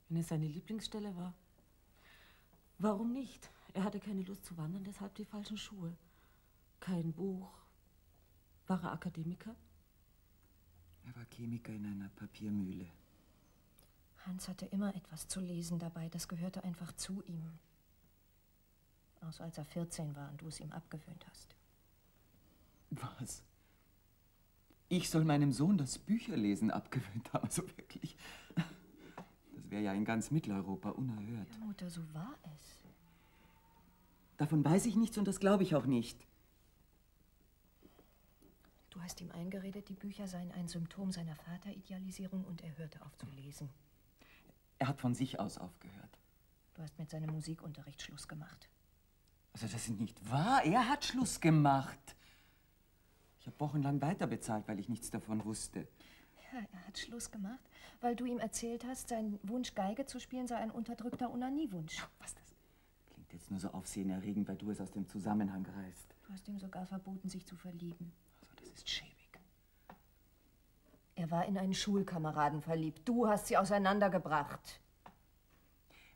Wenn es seine Lieblingsstelle war. Warum nicht? Er hatte keine Lust zu wandern, deshalb die falschen Schuhe. Kein Buch. War er Akademiker? Er war Chemiker in einer Papiermühle. Hans hatte immer etwas zu lesen dabei, das gehörte einfach zu ihm. Außer als er 14 war und du es ihm abgewöhnt hast. Was? Ich soll meinem Sohn das Bücherlesen abgewöhnt haben, also wirklich. Das wäre ja in ganz Mitteleuropa unerhört. Ja, Mutter, so war es. Davon weiß ich nichts und das glaube ich auch nicht. Du hast ihm eingeredet, die Bücher seien ein Symptom seiner Vateridealisierung und er hörte auf zu lesen. Er hat von sich aus aufgehört. Du hast mit seinem Musikunterricht Schluss gemacht. Also das ist nicht wahr. Er hat Schluss gemacht. Ich habe wochenlang weiterbezahlt, weil ich nichts davon wusste. Ja, er hat Schluss gemacht, weil du ihm erzählt hast, sein Wunsch, Geige zu spielen, sei ein unterdrückter Unaniewunsch. Was das? Klingt jetzt nur so aufsehenerregend, weil du es aus dem Zusammenhang reißt. Du hast ihm sogar verboten, sich zu verlieben. Also das ist schäbig. Er war in einen Schulkameraden verliebt. Du hast sie auseinandergebracht.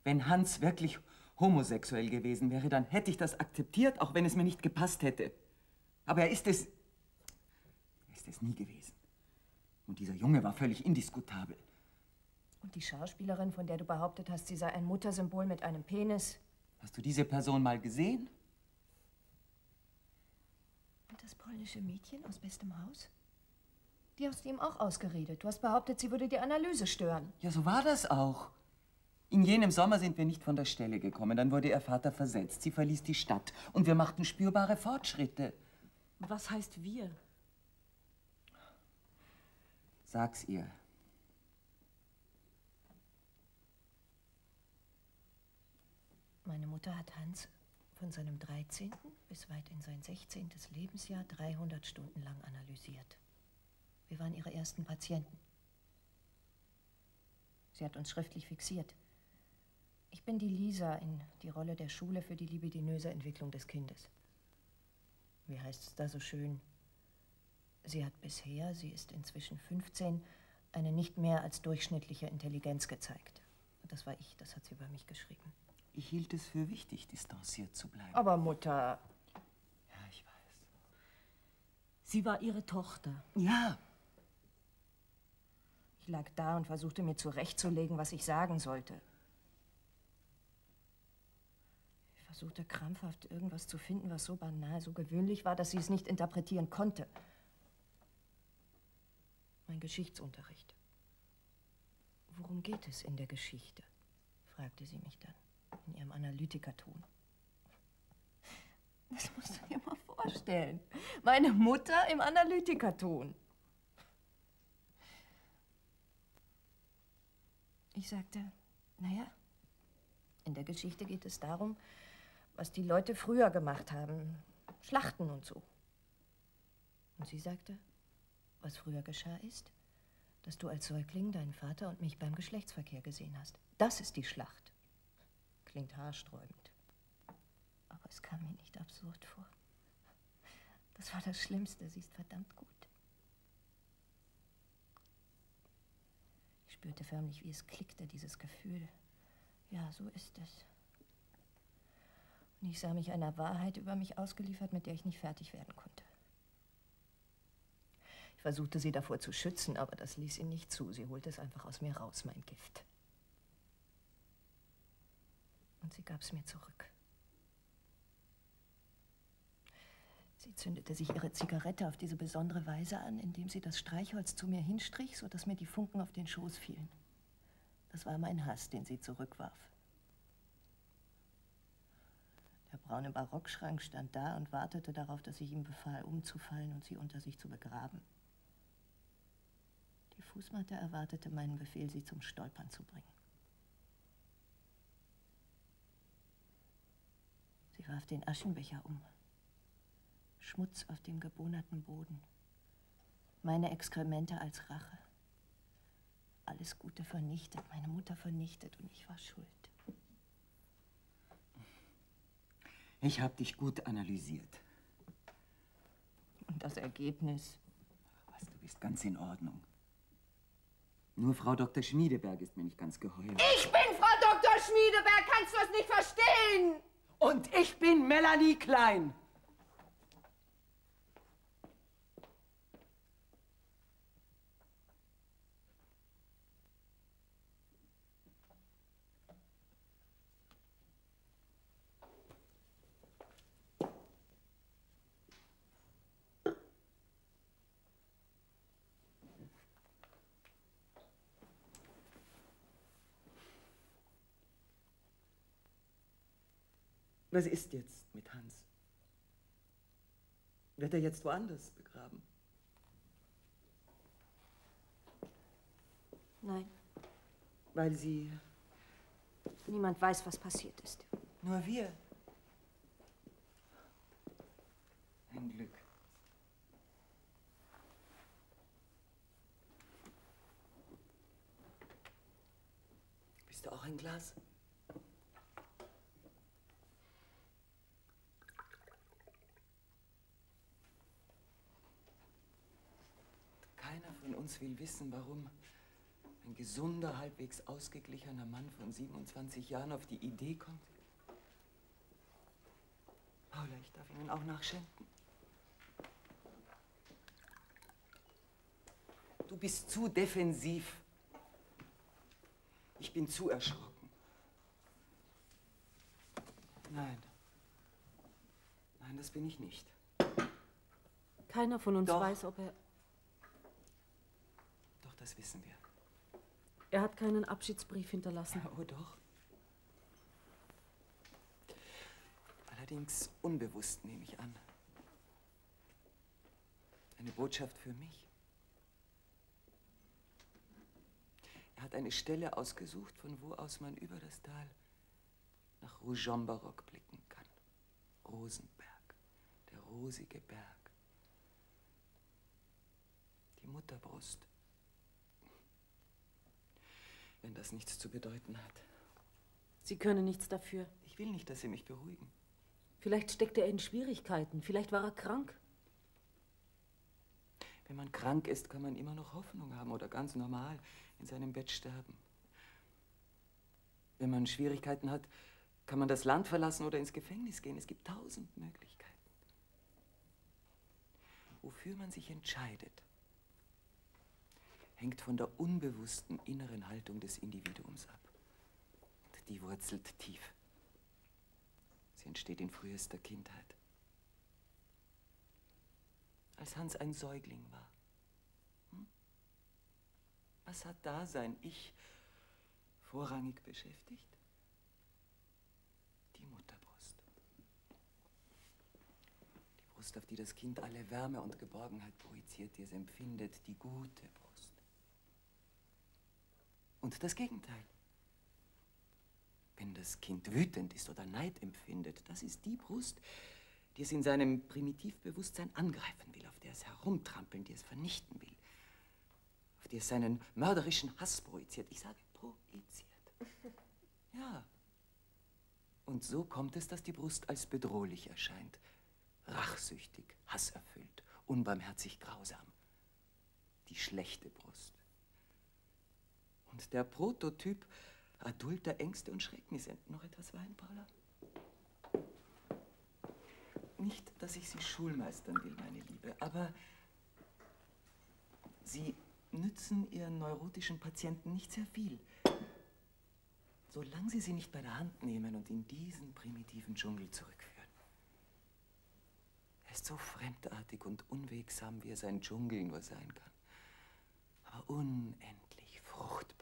Wenn Hans wirklich homosexuell gewesen wäre, dann hätte ich das akzeptiert, auch wenn es mir nicht gepasst hätte. Aber er ist es. Ist es nie gewesen. Und dieser Junge war völlig indiskutabel. Und die Schauspielerin, von der du behauptet hast, sie sei ein Muttersymbol mit einem Penis. Hast du diese Person mal gesehen? Und das polnische Mädchen aus bestem Haus? Die hast du ihm auch ausgeredet. Du hast behauptet, sie würde die Analyse stören. Ja, so war das auch. In jenem Sommer sind wir nicht von der Stelle gekommen. Dann wurde ihr Vater versetzt. Sie verließ die Stadt. Und wir machten spürbare Fortschritte. Was heißt wir? Sag's ihr. Meine Mutter hat Hans von seinem 13. bis weit in sein 16. Lebensjahr 300 Stunden lang analysiert. Wir waren ihre ersten Patienten. Sie hat uns schriftlich fixiert. Ich bin die Lisa in die Rolle der Schule für die libidinöse Entwicklung des Kindes. Wie heißt es da so schön? Sie hat bisher, sie ist inzwischen 15, eine nicht mehr als durchschnittliche Intelligenz gezeigt. Das war ich, das hat sie über mich geschrieben. Ich hielt es für wichtig, distanziert zu bleiben. Aber Mutter, Ja, ich weiß. Sie war ihre Tochter. Ja, ich lag da und versuchte mir zurechtzulegen, was ich sagen sollte. Ich versuchte krampfhaft irgendwas zu finden, was so banal, so gewöhnlich war, dass sie es nicht interpretieren konnte. Geschichtsunterricht. Worum geht es in der Geschichte? fragte sie mich dann in ihrem Analytikerton. Das musst du dir mal vorstellen. Meine Mutter im Analytikerton. Ich sagte, naja, in der Geschichte geht es darum, was die Leute früher gemacht haben. Schlachten und so. Und sie sagte, was früher geschah ist, dass du als Säugling deinen Vater und mich beim Geschlechtsverkehr gesehen hast. Das ist die Schlacht. Klingt haarsträubend. Aber es kam mir nicht absurd vor. Das war das Schlimmste. Sie ist verdammt gut. spürte förmlich, wie es klickte, dieses Gefühl. Ja, so ist es. Und ich sah mich einer Wahrheit über mich ausgeliefert, mit der ich nicht fertig werden konnte. Versuchte sie davor zu schützen, aber das ließ sie nicht zu. Sie holte es einfach aus mir raus, mein Gift. Und sie gab es mir zurück. Sie zündete sich ihre Zigarette auf diese besondere Weise an, indem sie das Streichholz zu mir hinstrich, sodass mir die Funken auf den Schoß fielen. Das war mein Hass, den sie zurückwarf. Der braune Barockschrank stand da und wartete darauf, dass ich ihm befahl, umzufallen und sie unter sich zu begraben. Fußmatte erwartete meinen Befehl, sie zum Stolpern zu bringen. Sie warf den Aschenbecher um. Schmutz auf dem gebohnerten Boden. Meine Exkremente als Rache. Alles Gute vernichtet, meine Mutter vernichtet und ich war schuld. Ich habe dich gut analysiert. Und das Ergebnis? Was, du bist ganz in Ordnung. Nur Frau Dr. Schmiedeberg ist mir nicht ganz geheuer. Ich bin Frau Dr. Schmiedeberg, kannst du es nicht verstehen? Und ich bin Melanie Klein. Was ist jetzt mit Hans? Wird er jetzt woanders begraben? Nein. Weil Sie. Niemand weiß, was passiert ist. Nur wir. Ein Glück. Bist du auch ein Glas? Keiner von uns will wissen, warum ein gesunder, halbwegs ausgeglichener Mann von 27 Jahren auf die Idee kommt. Paula, ich darf Ihnen auch nachschenken. Du bist zu defensiv. Ich bin zu erschrocken. Nein. Nein, das bin ich nicht. Keiner von uns Doch. weiß, ob er. Das wissen wir. Er hat keinen Abschiedsbrief hinterlassen. Oh doch. Allerdings unbewusst, nehme ich an. Eine Botschaft für mich. Er hat eine Stelle ausgesucht, von wo aus man über das Tal nach Rougembarock blicken kann. Rosenberg, der rosige Berg. Die Mutterbrust. Wenn das nichts zu bedeuten hat. Sie können nichts dafür. Ich will nicht, dass Sie mich beruhigen. Vielleicht steckte er in Schwierigkeiten. Vielleicht war er krank. Wenn man krank ist, kann man immer noch Hoffnung haben oder ganz normal in seinem Bett sterben. Wenn man Schwierigkeiten hat, kann man das Land verlassen oder ins Gefängnis gehen. Es gibt tausend Möglichkeiten. Wofür man sich entscheidet, hängt von der unbewussten inneren Haltung des Individuums ab. Und die wurzelt tief. Sie entsteht in frühester Kindheit. Als Hans ein Säugling war. Hm? Was hat da sein Ich vorrangig beschäftigt? Die Mutterbrust. Die Brust, auf die das Kind alle Wärme und Geborgenheit projiziert, die es empfindet, die gute Brust. Und das Gegenteil. Wenn das Kind wütend ist oder Neid empfindet, das ist die Brust, die es in seinem Primitivbewusstsein angreifen will, auf der es herumtrampeln, die es vernichten will, auf die es seinen mörderischen Hass projiziert. Ich sage projiziert. Ja. Und so kommt es, dass die Brust als bedrohlich erscheint, rachsüchtig, hasserfüllt, unbarmherzig grausam. Die schlechte Brust. Und der Prototyp adulter Ängste und Schrecknisse. Noch etwas Wein, Paula? Nicht, dass ich Sie schulmeistern will, meine Liebe, aber Sie nützen Ihren neurotischen Patienten nicht sehr viel. Solange Sie sie nicht bei der Hand nehmen und in diesen primitiven Dschungel zurückführen. Er ist so fremdartig und unwegsam, wie es ein Dschungel nur sein kann. Aber unendlich fruchtbar.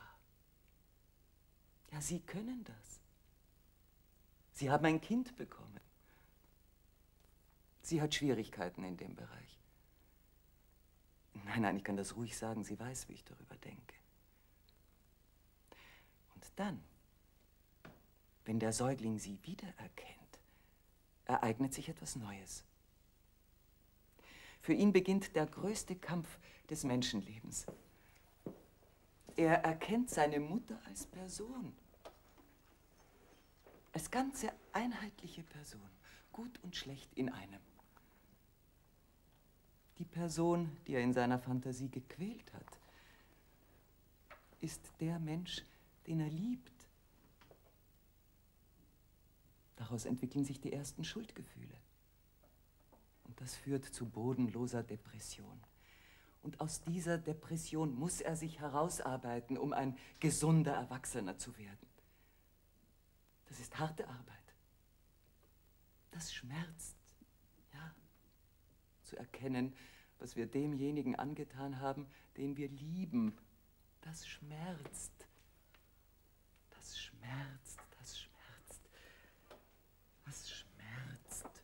Ja, Sie können das. Sie haben ein Kind bekommen. Sie hat Schwierigkeiten in dem Bereich. Nein, nein, ich kann das ruhig sagen. Sie weiß, wie ich darüber denke. Und dann, wenn der Säugling sie wiedererkennt, ereignet sich etwas Neues. Für ihn beginnt der größte Kampf des Menschenlebens. Er erkennt seine Mutter als Person. Als ganze einheitliche Person. Gut und schlecht in einem. Die Person, die er in seiner Fantasie gequält hat, ist der Mensch, den er liebt. Daraus entwickeln sich die ersten Schuldgefühle. Und das führt zu bodenloser Depression. Und aus dieser Depression muss er sich herausarbeiten, um ein gesunder Erwachsener zu werden. Das ist harte Arbeit. Das schmerzt, ja. Zu erkennen, was wir demjenigen angetan haben, den wir lieben. Das schmerzt. Das schmerzt, das schmerzt. Das schmerzt.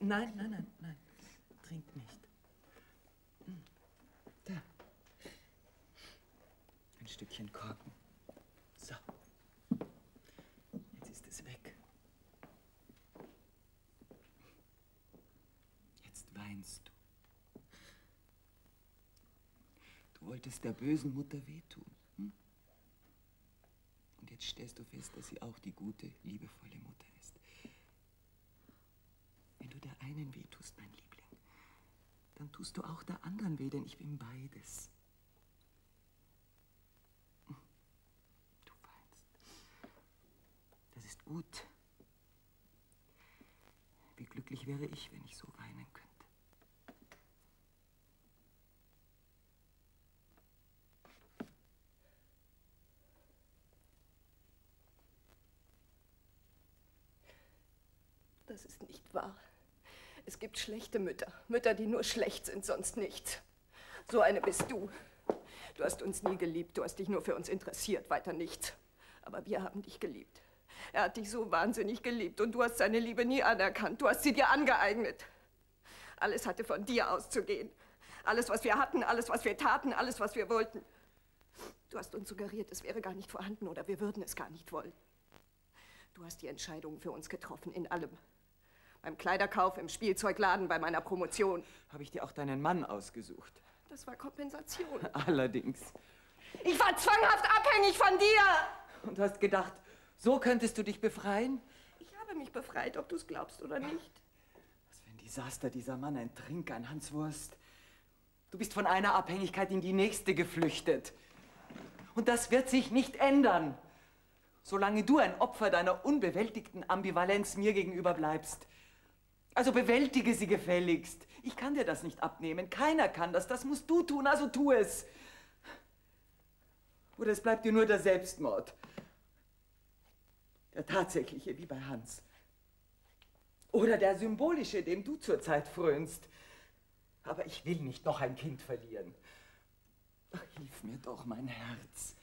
Nein, nein, nein, nein. Trink nicht. Hm. Da. Ein Stückchen Korken. So. Jetzt ist es weg. Jetzt weinst du. Du wolltest der bösen Mutter wehtun. Hm? Und jetzt stellst du fest, dass sie auch die gute, liebevolle Mutter ist. Wenn du der einen wehtust, mein Liebling, dann tust du auch der anderen weh, denn ich bin beides. Du weinst. Das ist gut. Wie glücklich wäre ich, wenn ich so weinen könnte. Das ist nicht wahr. Es gibt schlechte Mütter. Mütter, die nur schlecht sind, sonst nichts. So eine bist du. Du hast uns nie geliebt. Du hast dich nur für uns interessiert, weiter nichts. Aber wir haben dich geliebt. Er hat dich so wahnsinnig geliebt und du hast seine Liebe nie anerkannt. Du hast sie dir angeeignet. Alles hatte von dir auszugehen. Alles, was wir hatten, alles, was wir taten, alles, was wir wollten. Du hast uns suggeriert, es wäre gar nicht vorhanden oder wir würden es gar nicht wollen. Du hast die Entscheidungen für uns getroffen, in allem. Beim Kleiderkauf, im Spielzeugladen, bei meiner Promotion. Habe ich dir auch deinen Mann ausgesucht? Das war Kompensation. Allerdings. Ich war zwanghaft abhängig von dir! Und hast gedacht, so könntest du dich befreien? Ich habe mich befreit, ob du es glaubst oder nicht. Was für ein Desaster, dieser Mann, ein Trinker, ein Hanswurst. Du bist von einer Abhängigkeit in die nächste geflüchtet. Und das wird sich nicht ändern, solange du ein Opfer deiner unbewältigten Ambivalenz mir gegenüber bleibst. Also bewältige sie gefälligst. Ich kann dir das nicht abnehmen. Keiner kann das. Das musst du tun, also tu es. Oder es bleibt dir nur der Selbstmord. Der tatsächliche, wie bei Hans. Oder der symbolische, dem du zurzeit frönst. Aber ich will nicht noch ein Kind verlieren. Ach, hilf mir doch, mein Herz.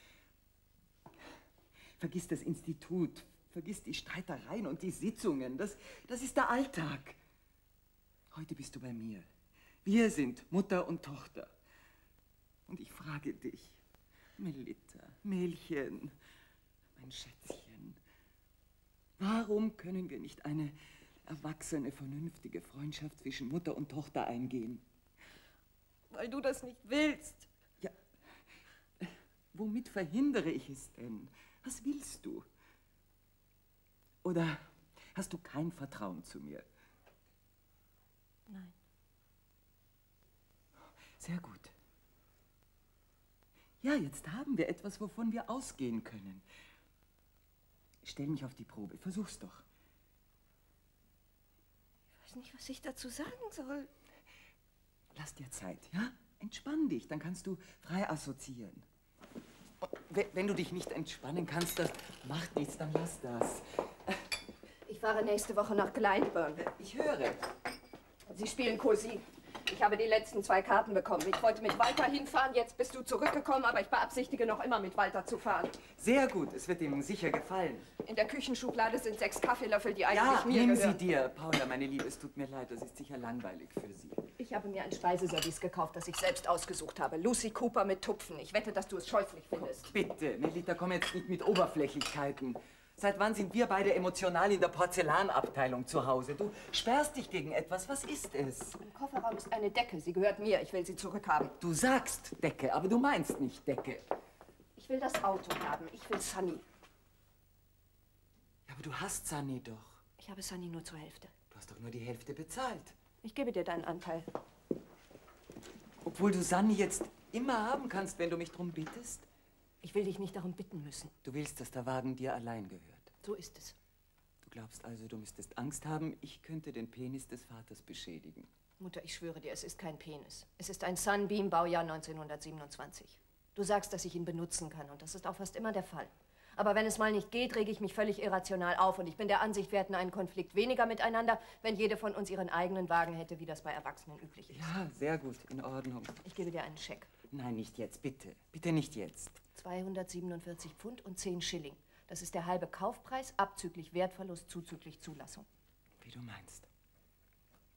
Vergiss das Institut, vergiss die Streitereien und die Sitzungen. Das, das ist der Alltag. Heute bist du bei mir. Wir sind Mutter und Tochter. Und ich frage dich, Melita, Mädchen, mein Schätzchen, warum können wir nicht eine erwachsene, vernünftige Freundschaft zwischen Mutter und Tochter eingehen? Weil du das nicht willst. Ja, womit verhindere ich es denn? Was willst du? Oder hast du kein Vertrauen zu mir? Nein. Sehr gut. Ja, jetzt haben wir etwas, wovon wir ausgehen können. Stell mich auf die Probe. Versuch's doch. Ich weiß nicht, was ich dazu sagen soll. Lass dir Zeit, ja? Entspann dich, dann kannst du frei assoziieren. We- Wenn du dich nicht entspannen kannst, das macht nichts, dann lass das. Ich fahre nächste Woche nach Glyndebourne. Ich höre. Sie spielen Cosi. Ich habe die letzten zwei Karten bekommen. Ich wollte mit Walter hinfahren, jetzt bist du zurückgekommen, aber ich beabsichtige noch immer mit Walter zu fahren. Sehr gut, es wird ihm sicher gefallen. In der Küchenschublade sind sechs Kaffeelöffel, die eigentlich Ja, mir sie gehören. dir. Paula, meine Liebe, es tut mir leid, das ist sicher langweilig für Sie. Ich habe mir ein Speiseservice gekauft, das ich selbst ausgesucht habe. Lucy Cooper mit Tupfen. Ich wette, dass du es scheußlich findest. Bitte, Melita, komm jetzt nicht mit Oberflächlichkeiten. Seit wann sind wir beide emotional in der Porzellanabteilung zu Hause? Du sperrst dich gegen etwas. Was ist es? Im Kofferraum ist eine Decke. Sie gehört mir. Ich will sie zurückhaben. Du sagst Decke, aber du meinst nicht Decke. Ich will das Auto haben. Ich will Sunny. Ja, aber du hast Sunny doch. Ich habe Sunny nur zur Hälfte. Du hast doch nur die Hälfte bezahlt. Ich gebe dir deinen Anteil. Obwohl du Sunny jetzt immer haben kannst, wenn du mich drum bittest. Ich will dich nicht darum bitten müssen. Du willst, dass der Wagen dir allein gehört. So ist es. Du glaubst also, du müsstest Angst haben, ich könnte den Penis des Vaters beschädigen. Mutter, ich schwöre dir, es ist kein Penis. Es ist ein Sunbeam, Baujahr 1927. Du sagst, dass ich ihn benutzen kann und das ist auch fast immer der Fall. Aber wenn es mal nicht geht, rege ich mich völlig irrational auf und ich bin der Ansicht, wir hätten einen Konflikt weniger miteinander, wenn jede von uns ihren eigenen Wagen hätte, wie das bei Erwachsenen üblich ist. Ja, sehr gut, in Ordnung. Ich gebe dir einen Scheck. Nein, nicht jetzt, bitte. Bitte nicht jetzt. 247 Pfund und 10 Schilling. Das ist der halbe Kaufpreis, abzüglich Wertverlust, zuzüglich Zulassung. Wie du meinst.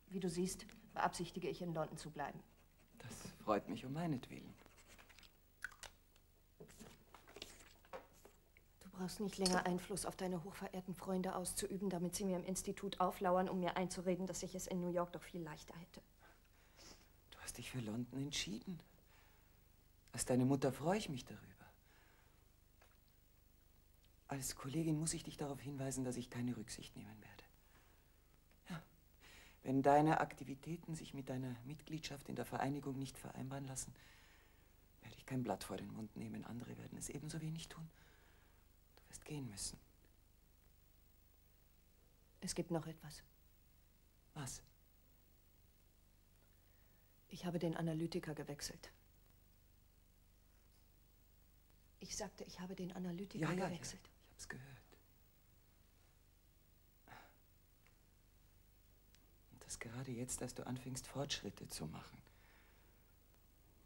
Wie du siehst, beabsichtige ich in London zu bleiben. Das freut mich um meinetwillen. Du brauchst nicht länger Einfluss auf deine hochverehrten Freunde auszuüben, damit sie mir im Institut auflauern, um mir einzureden, dass ich es in New York doch viel leichter hätte. Du hast dich für London entschieden. Als deine Mutter freue ich mich darüber. Als Kollegin muss ich dich darauf hinweisen, dass ich keine Rücksicht nehmen werde. Ja. Wenn deine Aktivitäten sich mit deiner Mitgliedschaft in der Vereinigung nicht vereinbaren lassen, werde ich kein Blatt vor den Mund nehmen. Andere werden es ebenso wenig tun. Du wirst gehen müssen. Es gibt noch etwas. Was? Ich habe den Analytiker gewechselt. Ich sagte, ich habe den Analytiker Ja, ja, ja. gewechselt. Ich hab's gehört. Und das gerade jetzt, als du anfängst, Fortschritte zu machen.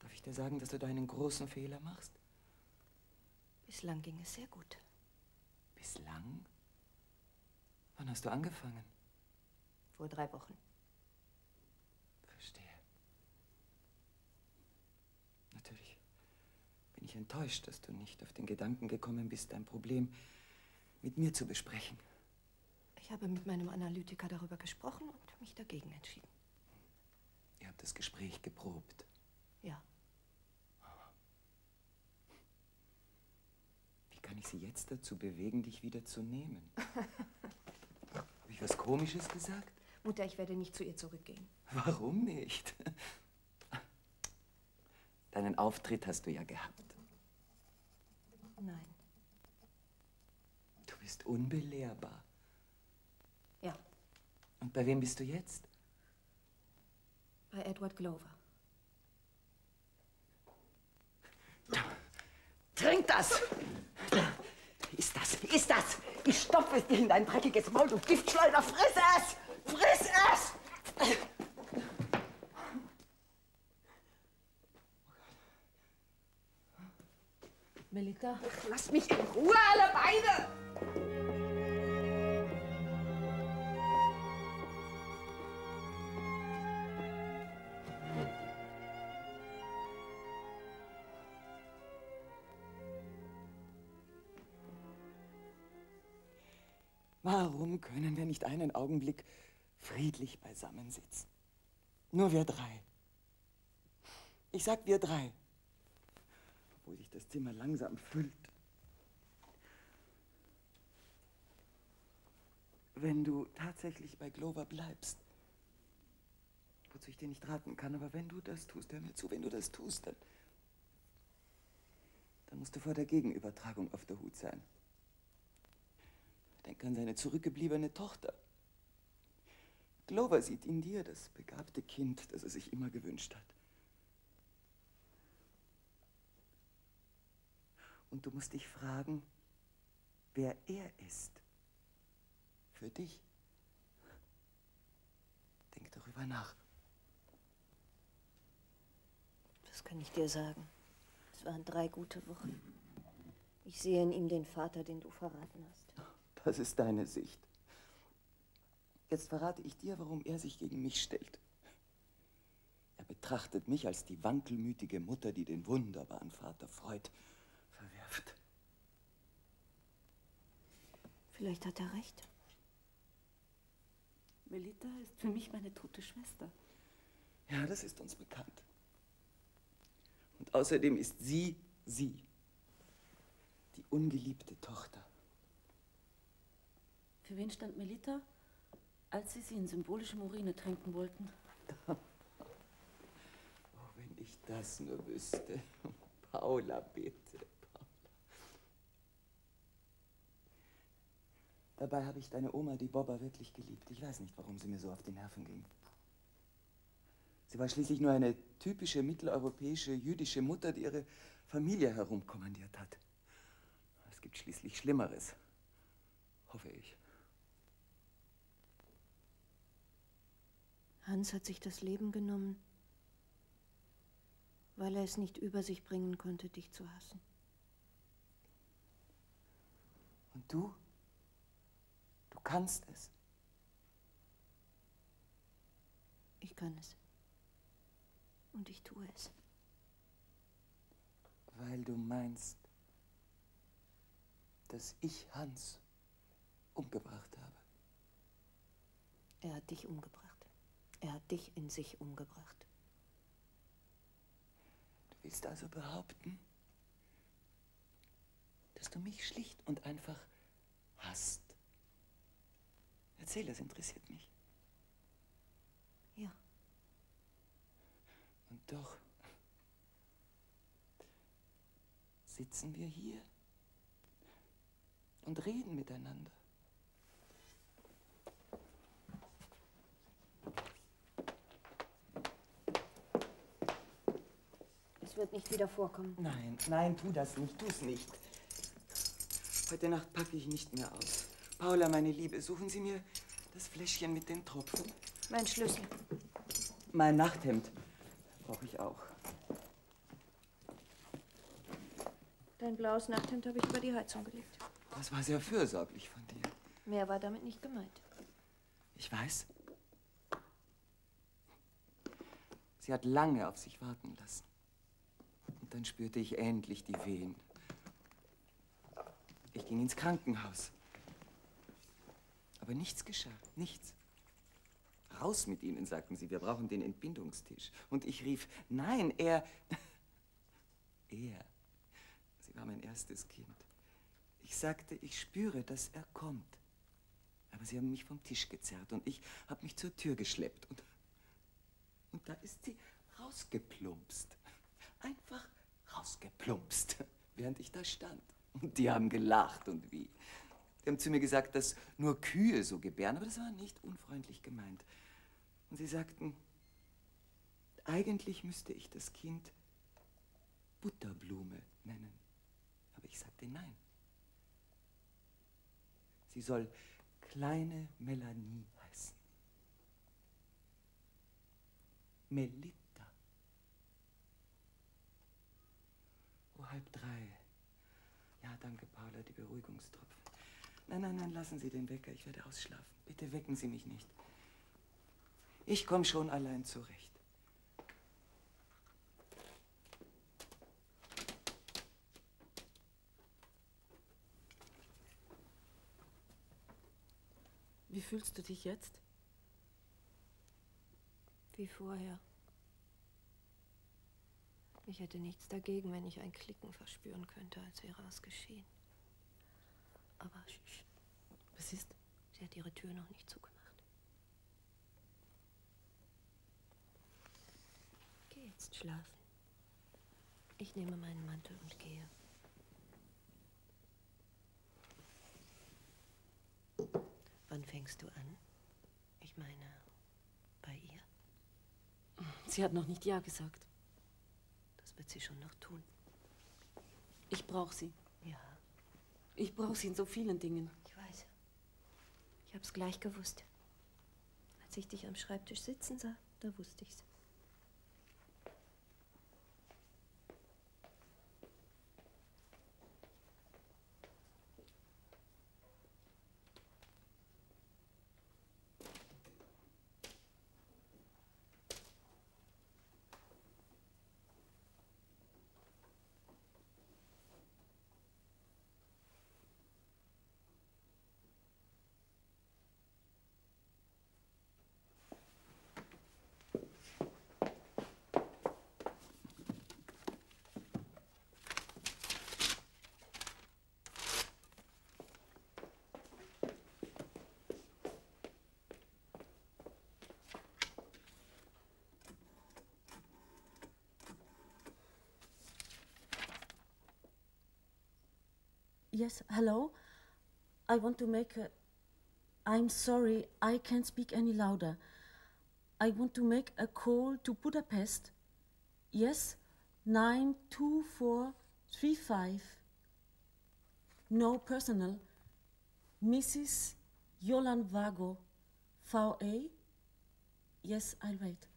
Darf ich dir sagen, dass du da einen großen Fehler machst? Bislang ging es sehr gut. Bislang? Wann hast du angefangen? Vor drei Wochen. Verstehe. Natürlich bin ich enttäuscht, dass du nicht auf den Gedanken gekommen bist, dein Problem mit mir zu besprechen. Ich habe mit meinem Analytiker darüber gesprochen und mich dagegen entschieden. Ihr habt das Gespräch geprobt. Ja. Wie kann ich sie jetzt dazu bewegen, dich wieder zu nehmen? Habe ich was Komisches gesagt? Mutter, ich werde nicht zu ihr zurückgehen. Warum nicht? Deinen Auftritt hast du ja gehabt. Nein. Du bist unbelehrbar. Ja, Und bei wem bist du jetzt? bei Edward Glover. Trink das! Ist das, ist das! Ich stopfe es dir in dein dreckiges Maul, du Giftschleuder! Friss es! Friss es! Melita, Lass mich in Ruhe, alle beide! Warum können wir nicht einen Augenblick friedlich beisammensitzen? Nur wir drei. Ich sag wir drei. Obwohl sich das Zimmer langsam füllt. Wenn du tatsächlich bei Glover bleibst, wozu ich dir nicht raten kann, aber wenn du das tust, hör mir zu, wenn du das tust, dann dann musst du vor der Gegenübertragung auf der Hut sein. Denk an seine zurückgebliebene Tochter. Glover sieht in dir das begabte Kind, das er sich immer gewünscht hat. Und du musst dich fragen, wer er ist. Für dich. Denk darüber nach. Was kann ich dir sagen? Es waren drei gute Wochen. Ich sehe in ihm den Vater, den du verraten hast. Das ist deine Sicht. Jetzt verrate ich dir, warum er sich gegen mich stellt. Er betrachtet mich als die wankelmütige Mutter, die den wunderbaren Vater Freud verwirft. Vielleicht hat er recht. Melita ist für mich meine tote Schwester. Ja, das ist uns bekannt. Und außerdem ist sie sie, die ungeliebte Tochter. Für wen stand Melita, als Sie sie in symbolische Urine tränken wollten? Oh, wenn ich das nur wüsste. Paula, bitte. Dabei habe ich deine Oma, die Bobba, wirklich geliebt. Ich weiß nicht, warum sie mir so auf die Nerven ging. Sie war schließlich nur eine typische mitteleuropäische jüdische Mutter, die ihre Familie herumkommandiert hat. Es gibt schließlich Schlimmeres. Hoffe ich. Hans hat sich das Leben genommen, weil er es nicht über sich bringen konnte, dich zu hassen. Und du? Du kannst es. Ich kann es. Und ich tue es. Weil du meinst, dass ich Hans umgebracht habe. Er hat dich umgebracht. Er hat dich in sich umgebracht. Du willst also behaupten, dass du mich schlicht und einfach hasst. Erzähl, das interessiert mich. Ja. Und doch sitzen wir hier und reden miteinander. Es wird nicht wieder vorkommen. Nein, nein, tu das nicht, tu's nicht. Heute Nacht packe ich nicht mehr aus. Paula, meine Liebe, suchen Sie mir das Fläschchen mit den Tropfen. Mein Schlüssel. Mein Nachthemd brauche ich auch. Dein blaues Nachthemd habe ich über die Heizung gelegt. Das war sehr fürsorglich von dir. Mehr war damit nicht gemeint. Ich weiß. Sie hat lange auf sich warten lassen. Und dann spürte ich endlich die Wehen. Ich ging ins Krankenhaus. Aber nichts geschah, nichts. Raus mit Ihnen, sagten sie, wir brauchen den Entbindungstisch. Und ich rief, nein, er, er. Sie war mein erstes Kind. Ich sagte, ich spüre, dass er kommt. Aber sie haben mich vom Tisch gezerrt und ich habe mich zur Tür geschleppt. Und, und da ist sie rausgeplumpst. Einfach rausgeplumpst, während ich da stand. Und die haben gelacht und wie. Die haben zu mir gesagt, dass nur Kühe so gebären, aber das war nicht unfreundlich gemeint. Und sie sagten, eigentlich müsste ich das Kind Butterblume nennen. Aber ich sagte nein. Sie soll kleine Melanie heißen. Melita. Oh, halb drei. Ja, danke, Paula, die Beruhigungstropfen. Nein, nein, nein, lassen Sie den Wecker, ich werde ausschlafen. Bitte wecken Sie mich nicht. Ich komme schon allein zurecht. Wie fühlst du dich jetzt? Wie vorher. Ich hätte nichts dagegen, wenn ich ein Klicken verspüren könnte, als wäre was geschehen aber sch, Was ist? Sie hat ihre Tür noch nicht zugemacht. Geh jetzt schlafen. Ich nehme meinen Mantel und gehe. Wann fängst du an? Ich meine, bei ihr? Sie hat noch nicht Ja gesagt. Das wird sie schon noch tun. Ich brauche sie. Ich brauche sie in so vielen Dingen. ich weiß. Ich hab's gleich gewusst. Als ich dich am Schreibtisch sitzen sah, da wusste ich's. Yes, hello. I want to make a. I'm sorry, I can't speak any louder. I want to make a call to Budapest. Yes, 92435. No personal. Mrs. Yolan Vago. VA? Yes, I'll wait.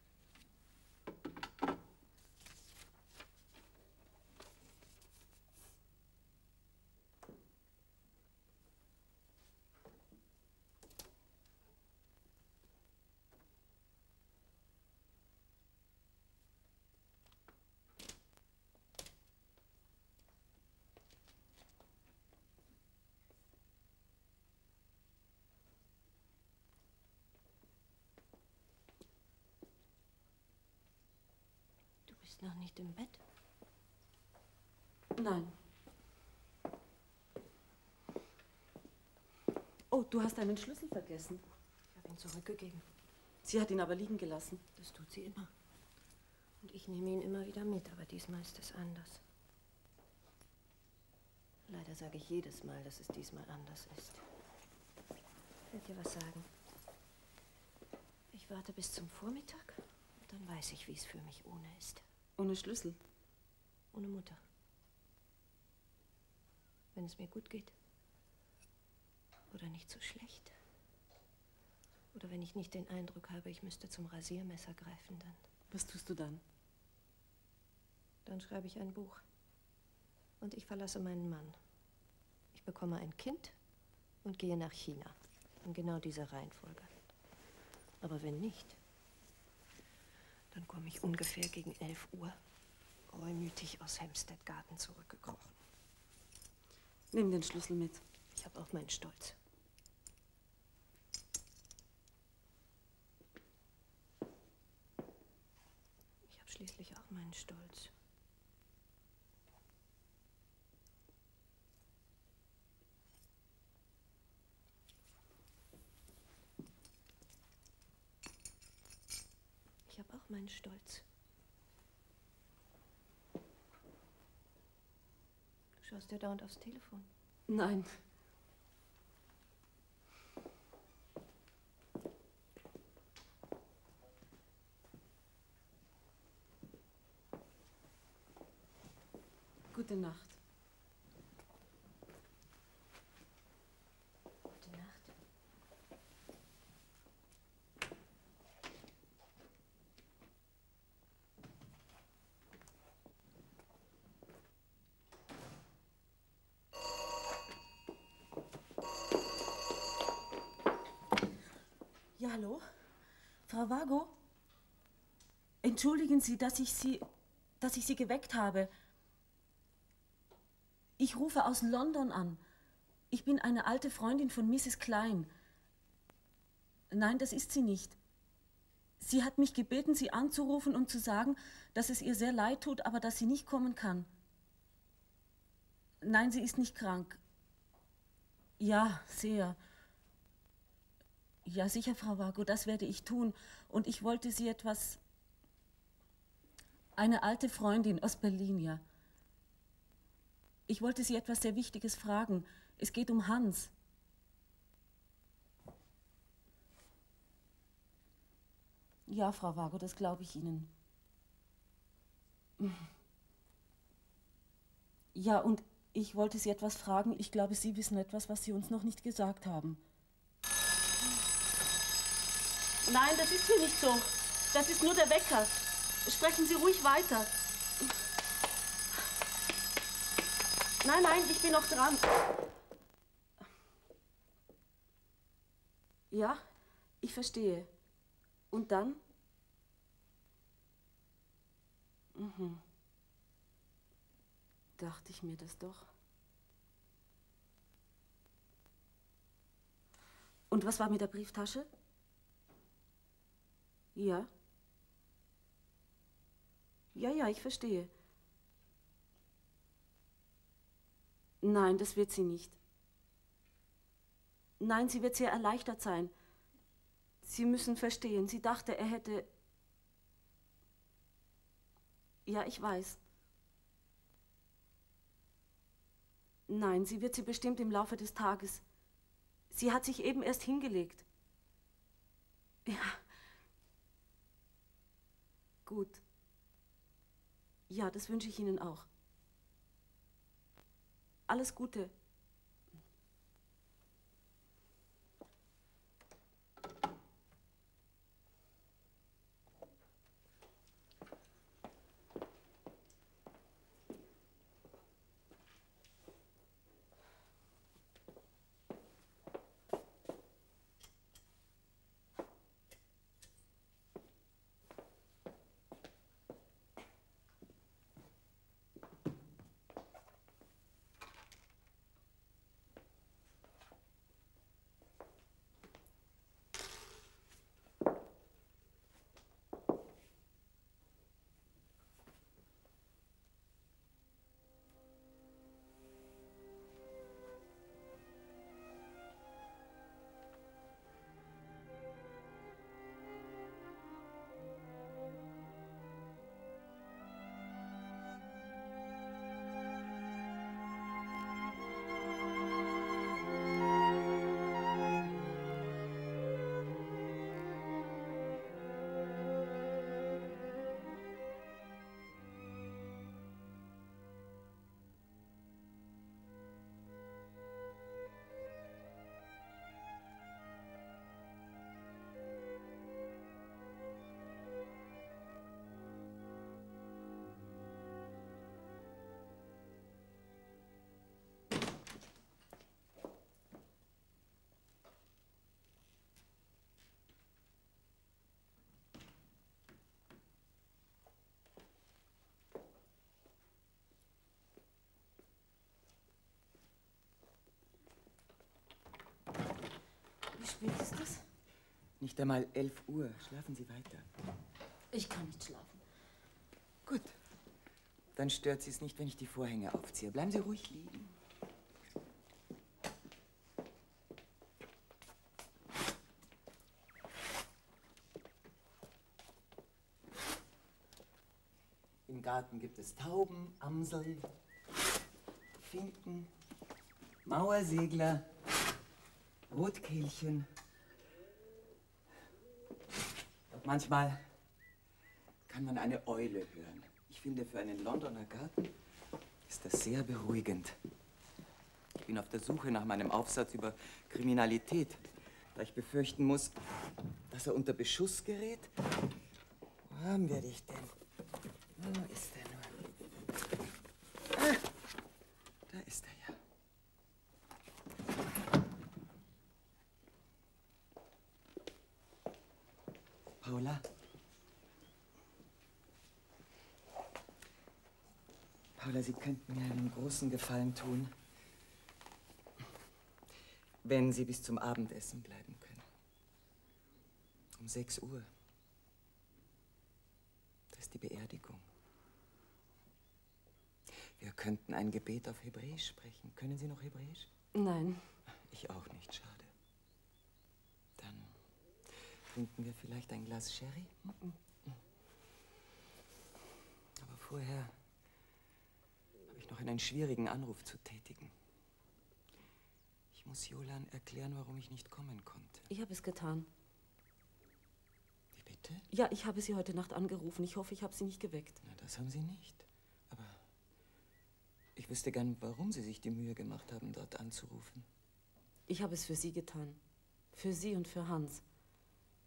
Noch nicht im Bett. Nein. Oh, du hast deinen Schlüssel vergessen. Ich habe ihn zurückgegeben. Sie hat ihn aber liegen gelassen. Das tut sie immer. Und ich nehme ihn immer wieder mit, aber diesmal ist es anders. Leider sage ich jedes Mal, dass es diesmal anders ist. Ich werde dir was sagen. Ich warte bis zum Vormittag und dann weiß ich, wie es für mich ohne ist. Ohne Schlüssel. Ohne Mutter. Wenn es mir gut geht. Oder nicht so schlecht. Oder wenn ich nicht den Eindruck habe, ich müsste zum Rasiermesser greifen, dann. Was tust du dann? Dann schreibe ich ein Buch. Und ich verlasse meinen Mann. Ich bekomme ein Kind und gehe nach China. In genau dieser Reihenfolge. Aber wenn nicht, dann komme ich ungefähr gegen 11 Uhr reumütig aus Hempstead Garten zurückgekrochen. Nimm den Schlüssel mit. Ich habe auch meinen Stolz. Ich habe schließlich auch meinen Stolz. Ich habe auch meinen Stolz. Du schaust ja dauernd aufs Telefon. Nein. Gute Nacht. Gute Nacht. Ja, hallo? Frau Vago? Entschuldigen Sie, dass ich Sie, dass ich Sie geweckt habe. Ich rufe aus London an. Ich bin eine alte Freundin von Mrs. Klein. Nein, das ist sie nicht. Sie hat mich gebeten, Sie anzurufen und zu sagen, dass es ihr sehr leid tut, aber dass sie nicht kommen kann. Nein, sie ist nicht krank. Ja, sehr. Ja, sicher, Frau Vago, das werde ich tun. Und ich wollte Sie etwas. Eine alte Freundin aus Berlin, ja. Ich wollte Sie etwas sehr Wichtiges fragen. Es geht um Hans. Ja, Frau Wago, das glaube ich Ihnen. Ja, und ich wollte Sie etwas fragen. Ich glaube, Sie wissen etwas, was Sie uns noch nicht gesagt haben. Nein, das ist hier nicht so. Das ist nur der Wecker. Sprechen Sie ruhig weiter. Nein, nein, ich bin noch dran. Ja, ich verstehe. Und dann? Mhm. Dachte ich mir das doch. Und was war mit der Brieftasche? Ja. Ja, ja, ich verstehe. Nein, das wird sie nicht. Nein, sie wird sehr erleichtert sein. Sie müssen verstehen, sie dachte, er hätte... Ja, ich weiß. Nein, sie wird sie bestimmt im Laufe des Tages. Sie hat sich eben erst hingelegt. Ja. Gut. Ja, das wünsche ich Ihnen auch. Alles Gute. Wie spät ist es? Nicht einmal 11 Uhr. Schlafen Sie weiter. Ich kann nicht schlafen. Gut. Dann stört Sie es nicht, wenn ich die Vorhänge aufziehe. Bleiben Sie ruhig liegen. Im Garten gibt es Tauben, Amsel, Finken, Mauersegler, Rotkehlchen. Und manchmal kann man eine Eule hören. Ich finde, für einen Londoner Garten ist das sehr beruhigend. Ich bin auf der Suche nach meinem Aufsatz über Kriminalität, da ich befürchten muss, dass er unter Beschuss gerät. Wo haben wir dich denn? Wo ist er nur? Ah, da ist er ja. Paula? Paula, Sie könnten mir einen großen Gefallen tun, wenn Sie bis zum Abendessen bleiben können. Um 6 Uhr. Das ist die Beerdigung. Wir könnten ein Gebet auf Hebräisch sprechen. Können Sie noch Hebräisch? Nein. Ich auch nicht, schade. Dann trinken wir vielleicht ein Glas Sherry? Aber vorher ich noch einen schwierigen Anruf zu tätigen. Ich muss Jolan erklären, warum ich nicht kommen konnte. Ich habe es getan. Wie bitte? Ja, ich habe Sie heute Nacht angerufen. Ich hoffe, ich habe Sie nicht geweckt. Na, das haben Sie nicht. Aber ich wüsste gern, warum Sie sich die Mühe gemacht haben, dort anzurufen. Ich habe es für Sie getan. Für Sie und für Hans.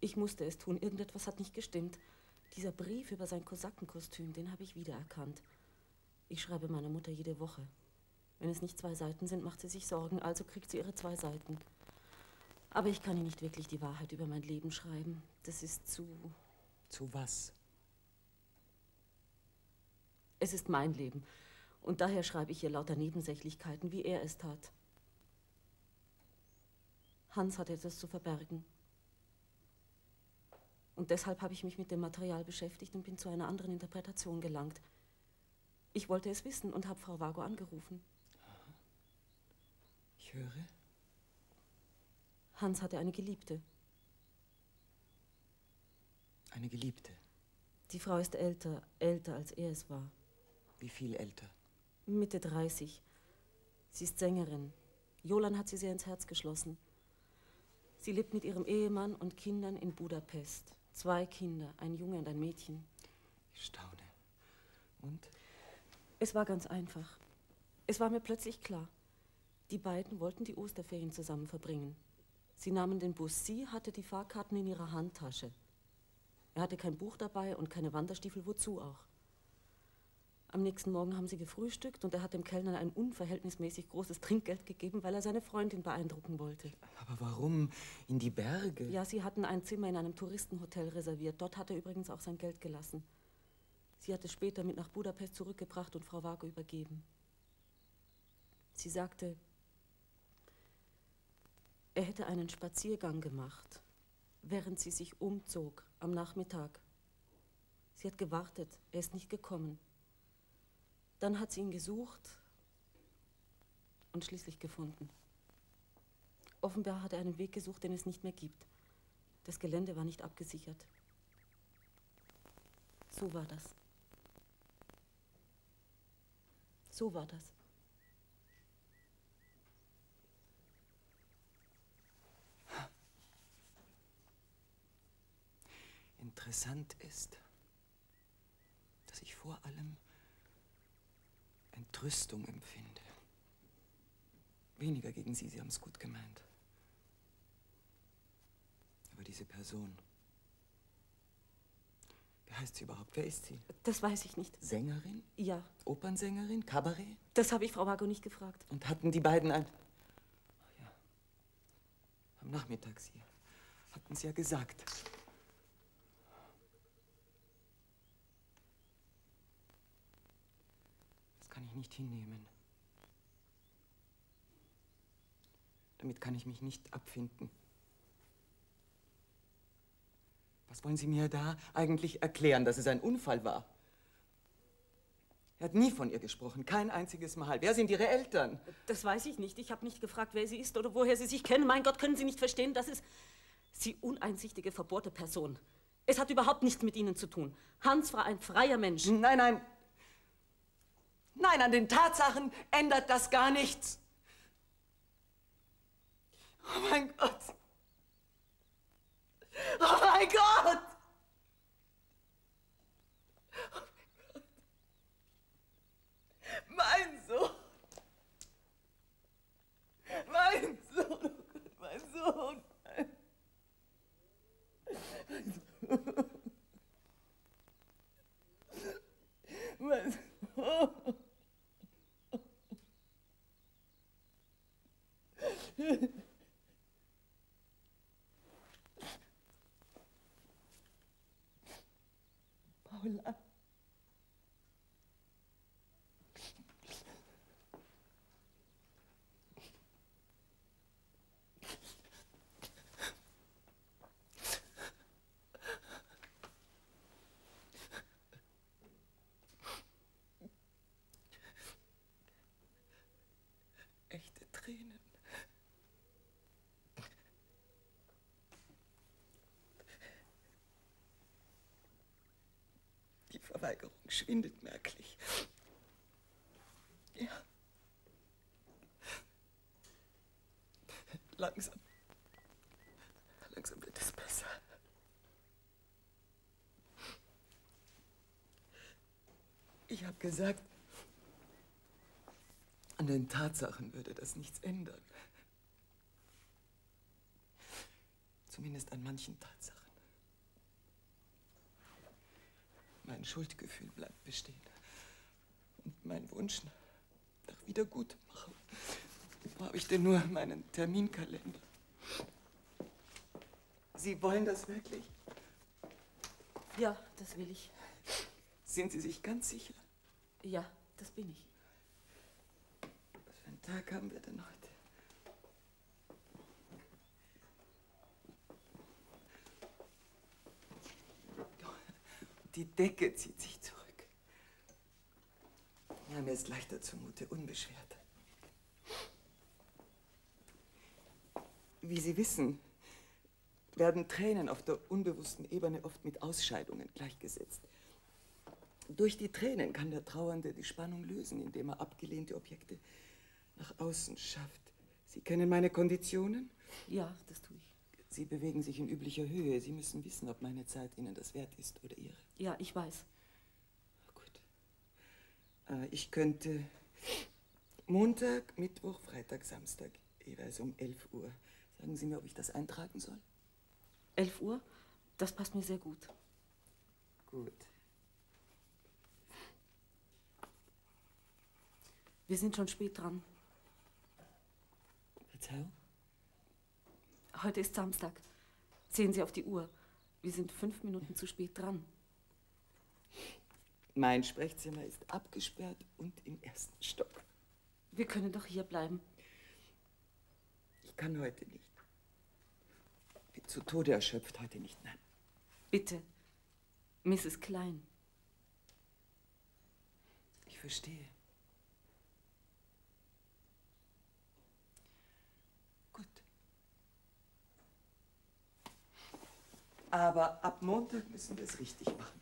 Ich musste es tun. Irgendetwas hat nicht gestimmt. Dieser Brief über sein Kosakenkostüm, den habe ich wiedererkannt. Ich schreibe meiner Mutter jede Woche. Wenn es nicht zwei Seiten sind, macht sie sich Sorgen, also kriegt sie ihre zwei Seiten. Aber ich kann ihr nicht wirklich die Wahrheit über mein Leben schreiben. Das ist zu. Zu was? Es ist mein Leben. Und daher schreibe ich ihr lauter Nebensächlichkeiten, wie er es tat. Hans hat etwas zu verbergen. Und deshalb habe ich mich mit dem Material beschäftigt und bin zu einer anderen Interpretation gelangt. Ich wollte es wissen und habe Frau Vago angerufen. Ich höre. Hans hatte eine Geliebte. Eine Geliebte. Die Frau ist älter, älter als er es war. Wie viel älter? Mitte 30. Sie ist Sängerin. Jolan hat sie sehr ins Herz geschlossen. Sie lebt mit ihrem Ehemann und Kindern in Budapest. Zwei Kinder, ein Junge und ein Mädchen. Ich staune. Und? Es war ganz einfach. Es war mir plötzlich klar. Die beiden wollten die Osterferien zusammen verbringen. Sie nahmen den Bus. Sie hatte die Fahrkarten in ihrer Handtasche. Er hatte kein Buch dabei und keine Wanderstiefel, wozu auch. Am nächsten Morgen haben sie gefrühstückt und er hat dem Kellner ein unverhältnismäßig großes Trinkgeld gegeben, weil er seine Freundin beeindrucken wollte. Aber warum in die Berge? Ja, sie hatten ein Zimmer in einem Touristenhotel reserviert. Dort hat er übrigens auch sein Geld gelassen. Sie hat es später mit nach Budapest zurückgebracht und Frau Wago übergeben. Sie sagte, er hätte einen Spaziergang gemacht, während sie sich umzog am Nachmittag. Sie hat gewartet, er ist nicht gekommen. Dann hat sie ihn gesucht und schließlich gefunden. Offenbar hat er einen Weg gesucht, den es nicht mehr gibt. Das Gelände war nicht abgesichert. So war das. So war das. Interessant ist, dass ich vor allem Entrüstung empfinde. Weniger gegen Sie, Sie haben es gut gemeint. Aber diese Person. Wie heißt sie überhaupt? Wer ist sie? Das weiß ich nicht. Sängerin? Ja, Opernsängerin? Kabarett? das habe ich Frau Wago nicht gefragt. Und hatten die beiden ein. Ach ja. Am Nachmittag, Sie hatten es ja gesagt. Das kann ich nicht hinnehmen. Damit kann ich mich nicht abfinden. Was wollen Sie mir da eigentlich erklären, dass es ein Unfall war? Er hat nie von ihr gesprochen, kein einziges Mal. Wer sind Ihre Eltern? Das weiß ich nicht. Ich habe nicht gefragt, wer sie ist oder woher sie sich kennen. Mein Gott, können Sie nicht verstehen? Das ist sie uneinsichtige, verbohrte Person. Es hat überhaupt nichts mit Ihnen zu tun. Hans war ein freier Mensch. Nein, nein. Nein, an den Tatsachen ändert das gar nichts. Oh mein Gott. Oh my God! Oh mein Gott. Mein Sohn. Mein Sohn, oh Gott, mein Sohn. Mein Sohn. Paula. Verweigerung schwindet merklich. Ja. Langsam. Langsam wird es besser. Ich habe gesagt, an den Tatsachen würde das nichts ändern. Zumindest an manchen Tatsachen. Mein Schuldgefühl bleibt bestehen. Und mein Wunsch nach Wiedergutmachung. Wo habe ich denn nur meinen Terminkalender? Sie wollen das wirklich? Ja, das will ich. Sind Sie sich ganz sicher? Ja, das bin ich. Was für einen Tag haben wir denn heute? Die Decke zieht sich zurück. Ja, mir ist leichter zumute, unbeschwert. Wie Sie wissen, werden Tränen auf der unbewussten Ebene oft mit Ausscheidungen gleichgesetzt. Durch die Tränen kann der Trauernde die Spannung lösen, indem er abgelehnte Objekte nach außen schafft. Sie kennen meine Konditionen? Ja, das tue ich. Sie bewegen sich in üblicher Höhe. Sie müssen wissen, ob meine Zeit Ihnen das wert ist oder Ihre. Ja, ich weiß. Gut. Äh, ich könnte Montag, Mittwoch, Freitag, Samstag, jeweils um 11 Uhr. Sagen Sie mir, ob ich das eintragen soll? 11 Uhr? Das passt mir sehr gut. Gut. Wir sind schon spät dran. Verzeihung? Heute ist Samstag. Sehen Sie auf die Uhr. Wir sind fünf Minuten zu spät dran. Mein Sprechzimmer ist abgesperrt und im ersten Stock. Wir können doch hier bleiben. Ich kann heute nicht. Bin zu Tode erschöpft heute nicht, nein. Bitte, Mrs. Klein. Ich verstehe. Gut. Aber ab Montag müssen wir es richtig machen.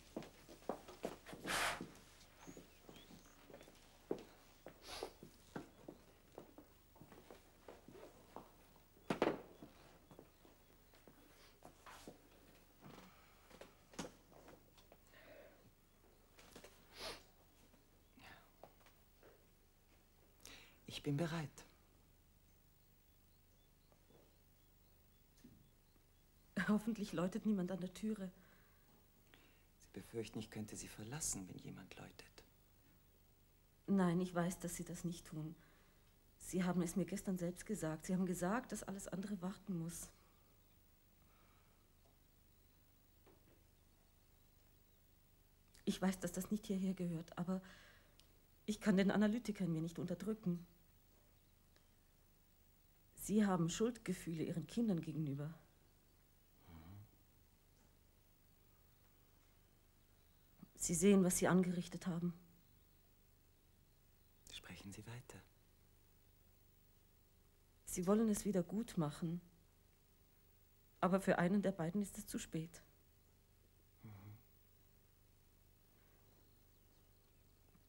Ich bin bereit. Hoffentlich läutet niemand an der Türe. Sie befürchten, ich könnte Sie verlassen, wenn jemand läutet. Nein, ich weiß, dass Sie das nicht tun. Sie haben es mir gestern selbst gesagt. Sie haben gesagt, dass alles andere warten muss. Ich weiß, dass das nicht hierher gehört, aber ich kann den Analytiker in mir nicht unterdrücken. Sie haben Schuldgefühle Ihren Kindern gegenüber. Sie sehen, was Sie angerichtet haben. Sprechen Sie weiter. Sie wollen es wieder gut machen. Aber für einen der beiden ist es zu spät.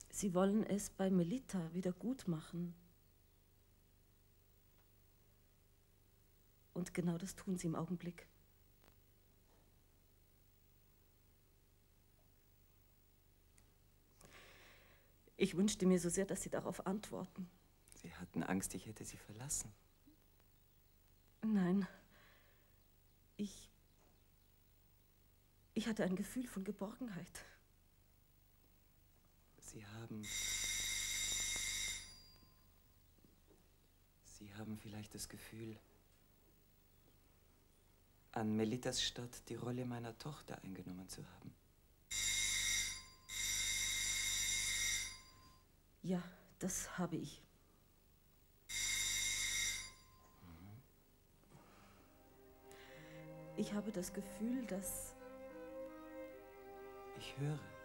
Sie wollen es bei Melita wieder gut machen. Und genau das tun sie im Augenblick. Ich wünschte mir so sehr, dass Sie darauf antworten. Sie hatten Angst, ich hätte Sie verlassen. Nein. Ich. Ich hatte ein Gefühl von Geborgenheit. Sie haben. Sie haben vielleicht das Gefühl, an Melitas Stadt die Rolle meiner Tochter eingenommen zu haben. Ja, das habe ich. Ich habe das Gefühl, dass Ich höre.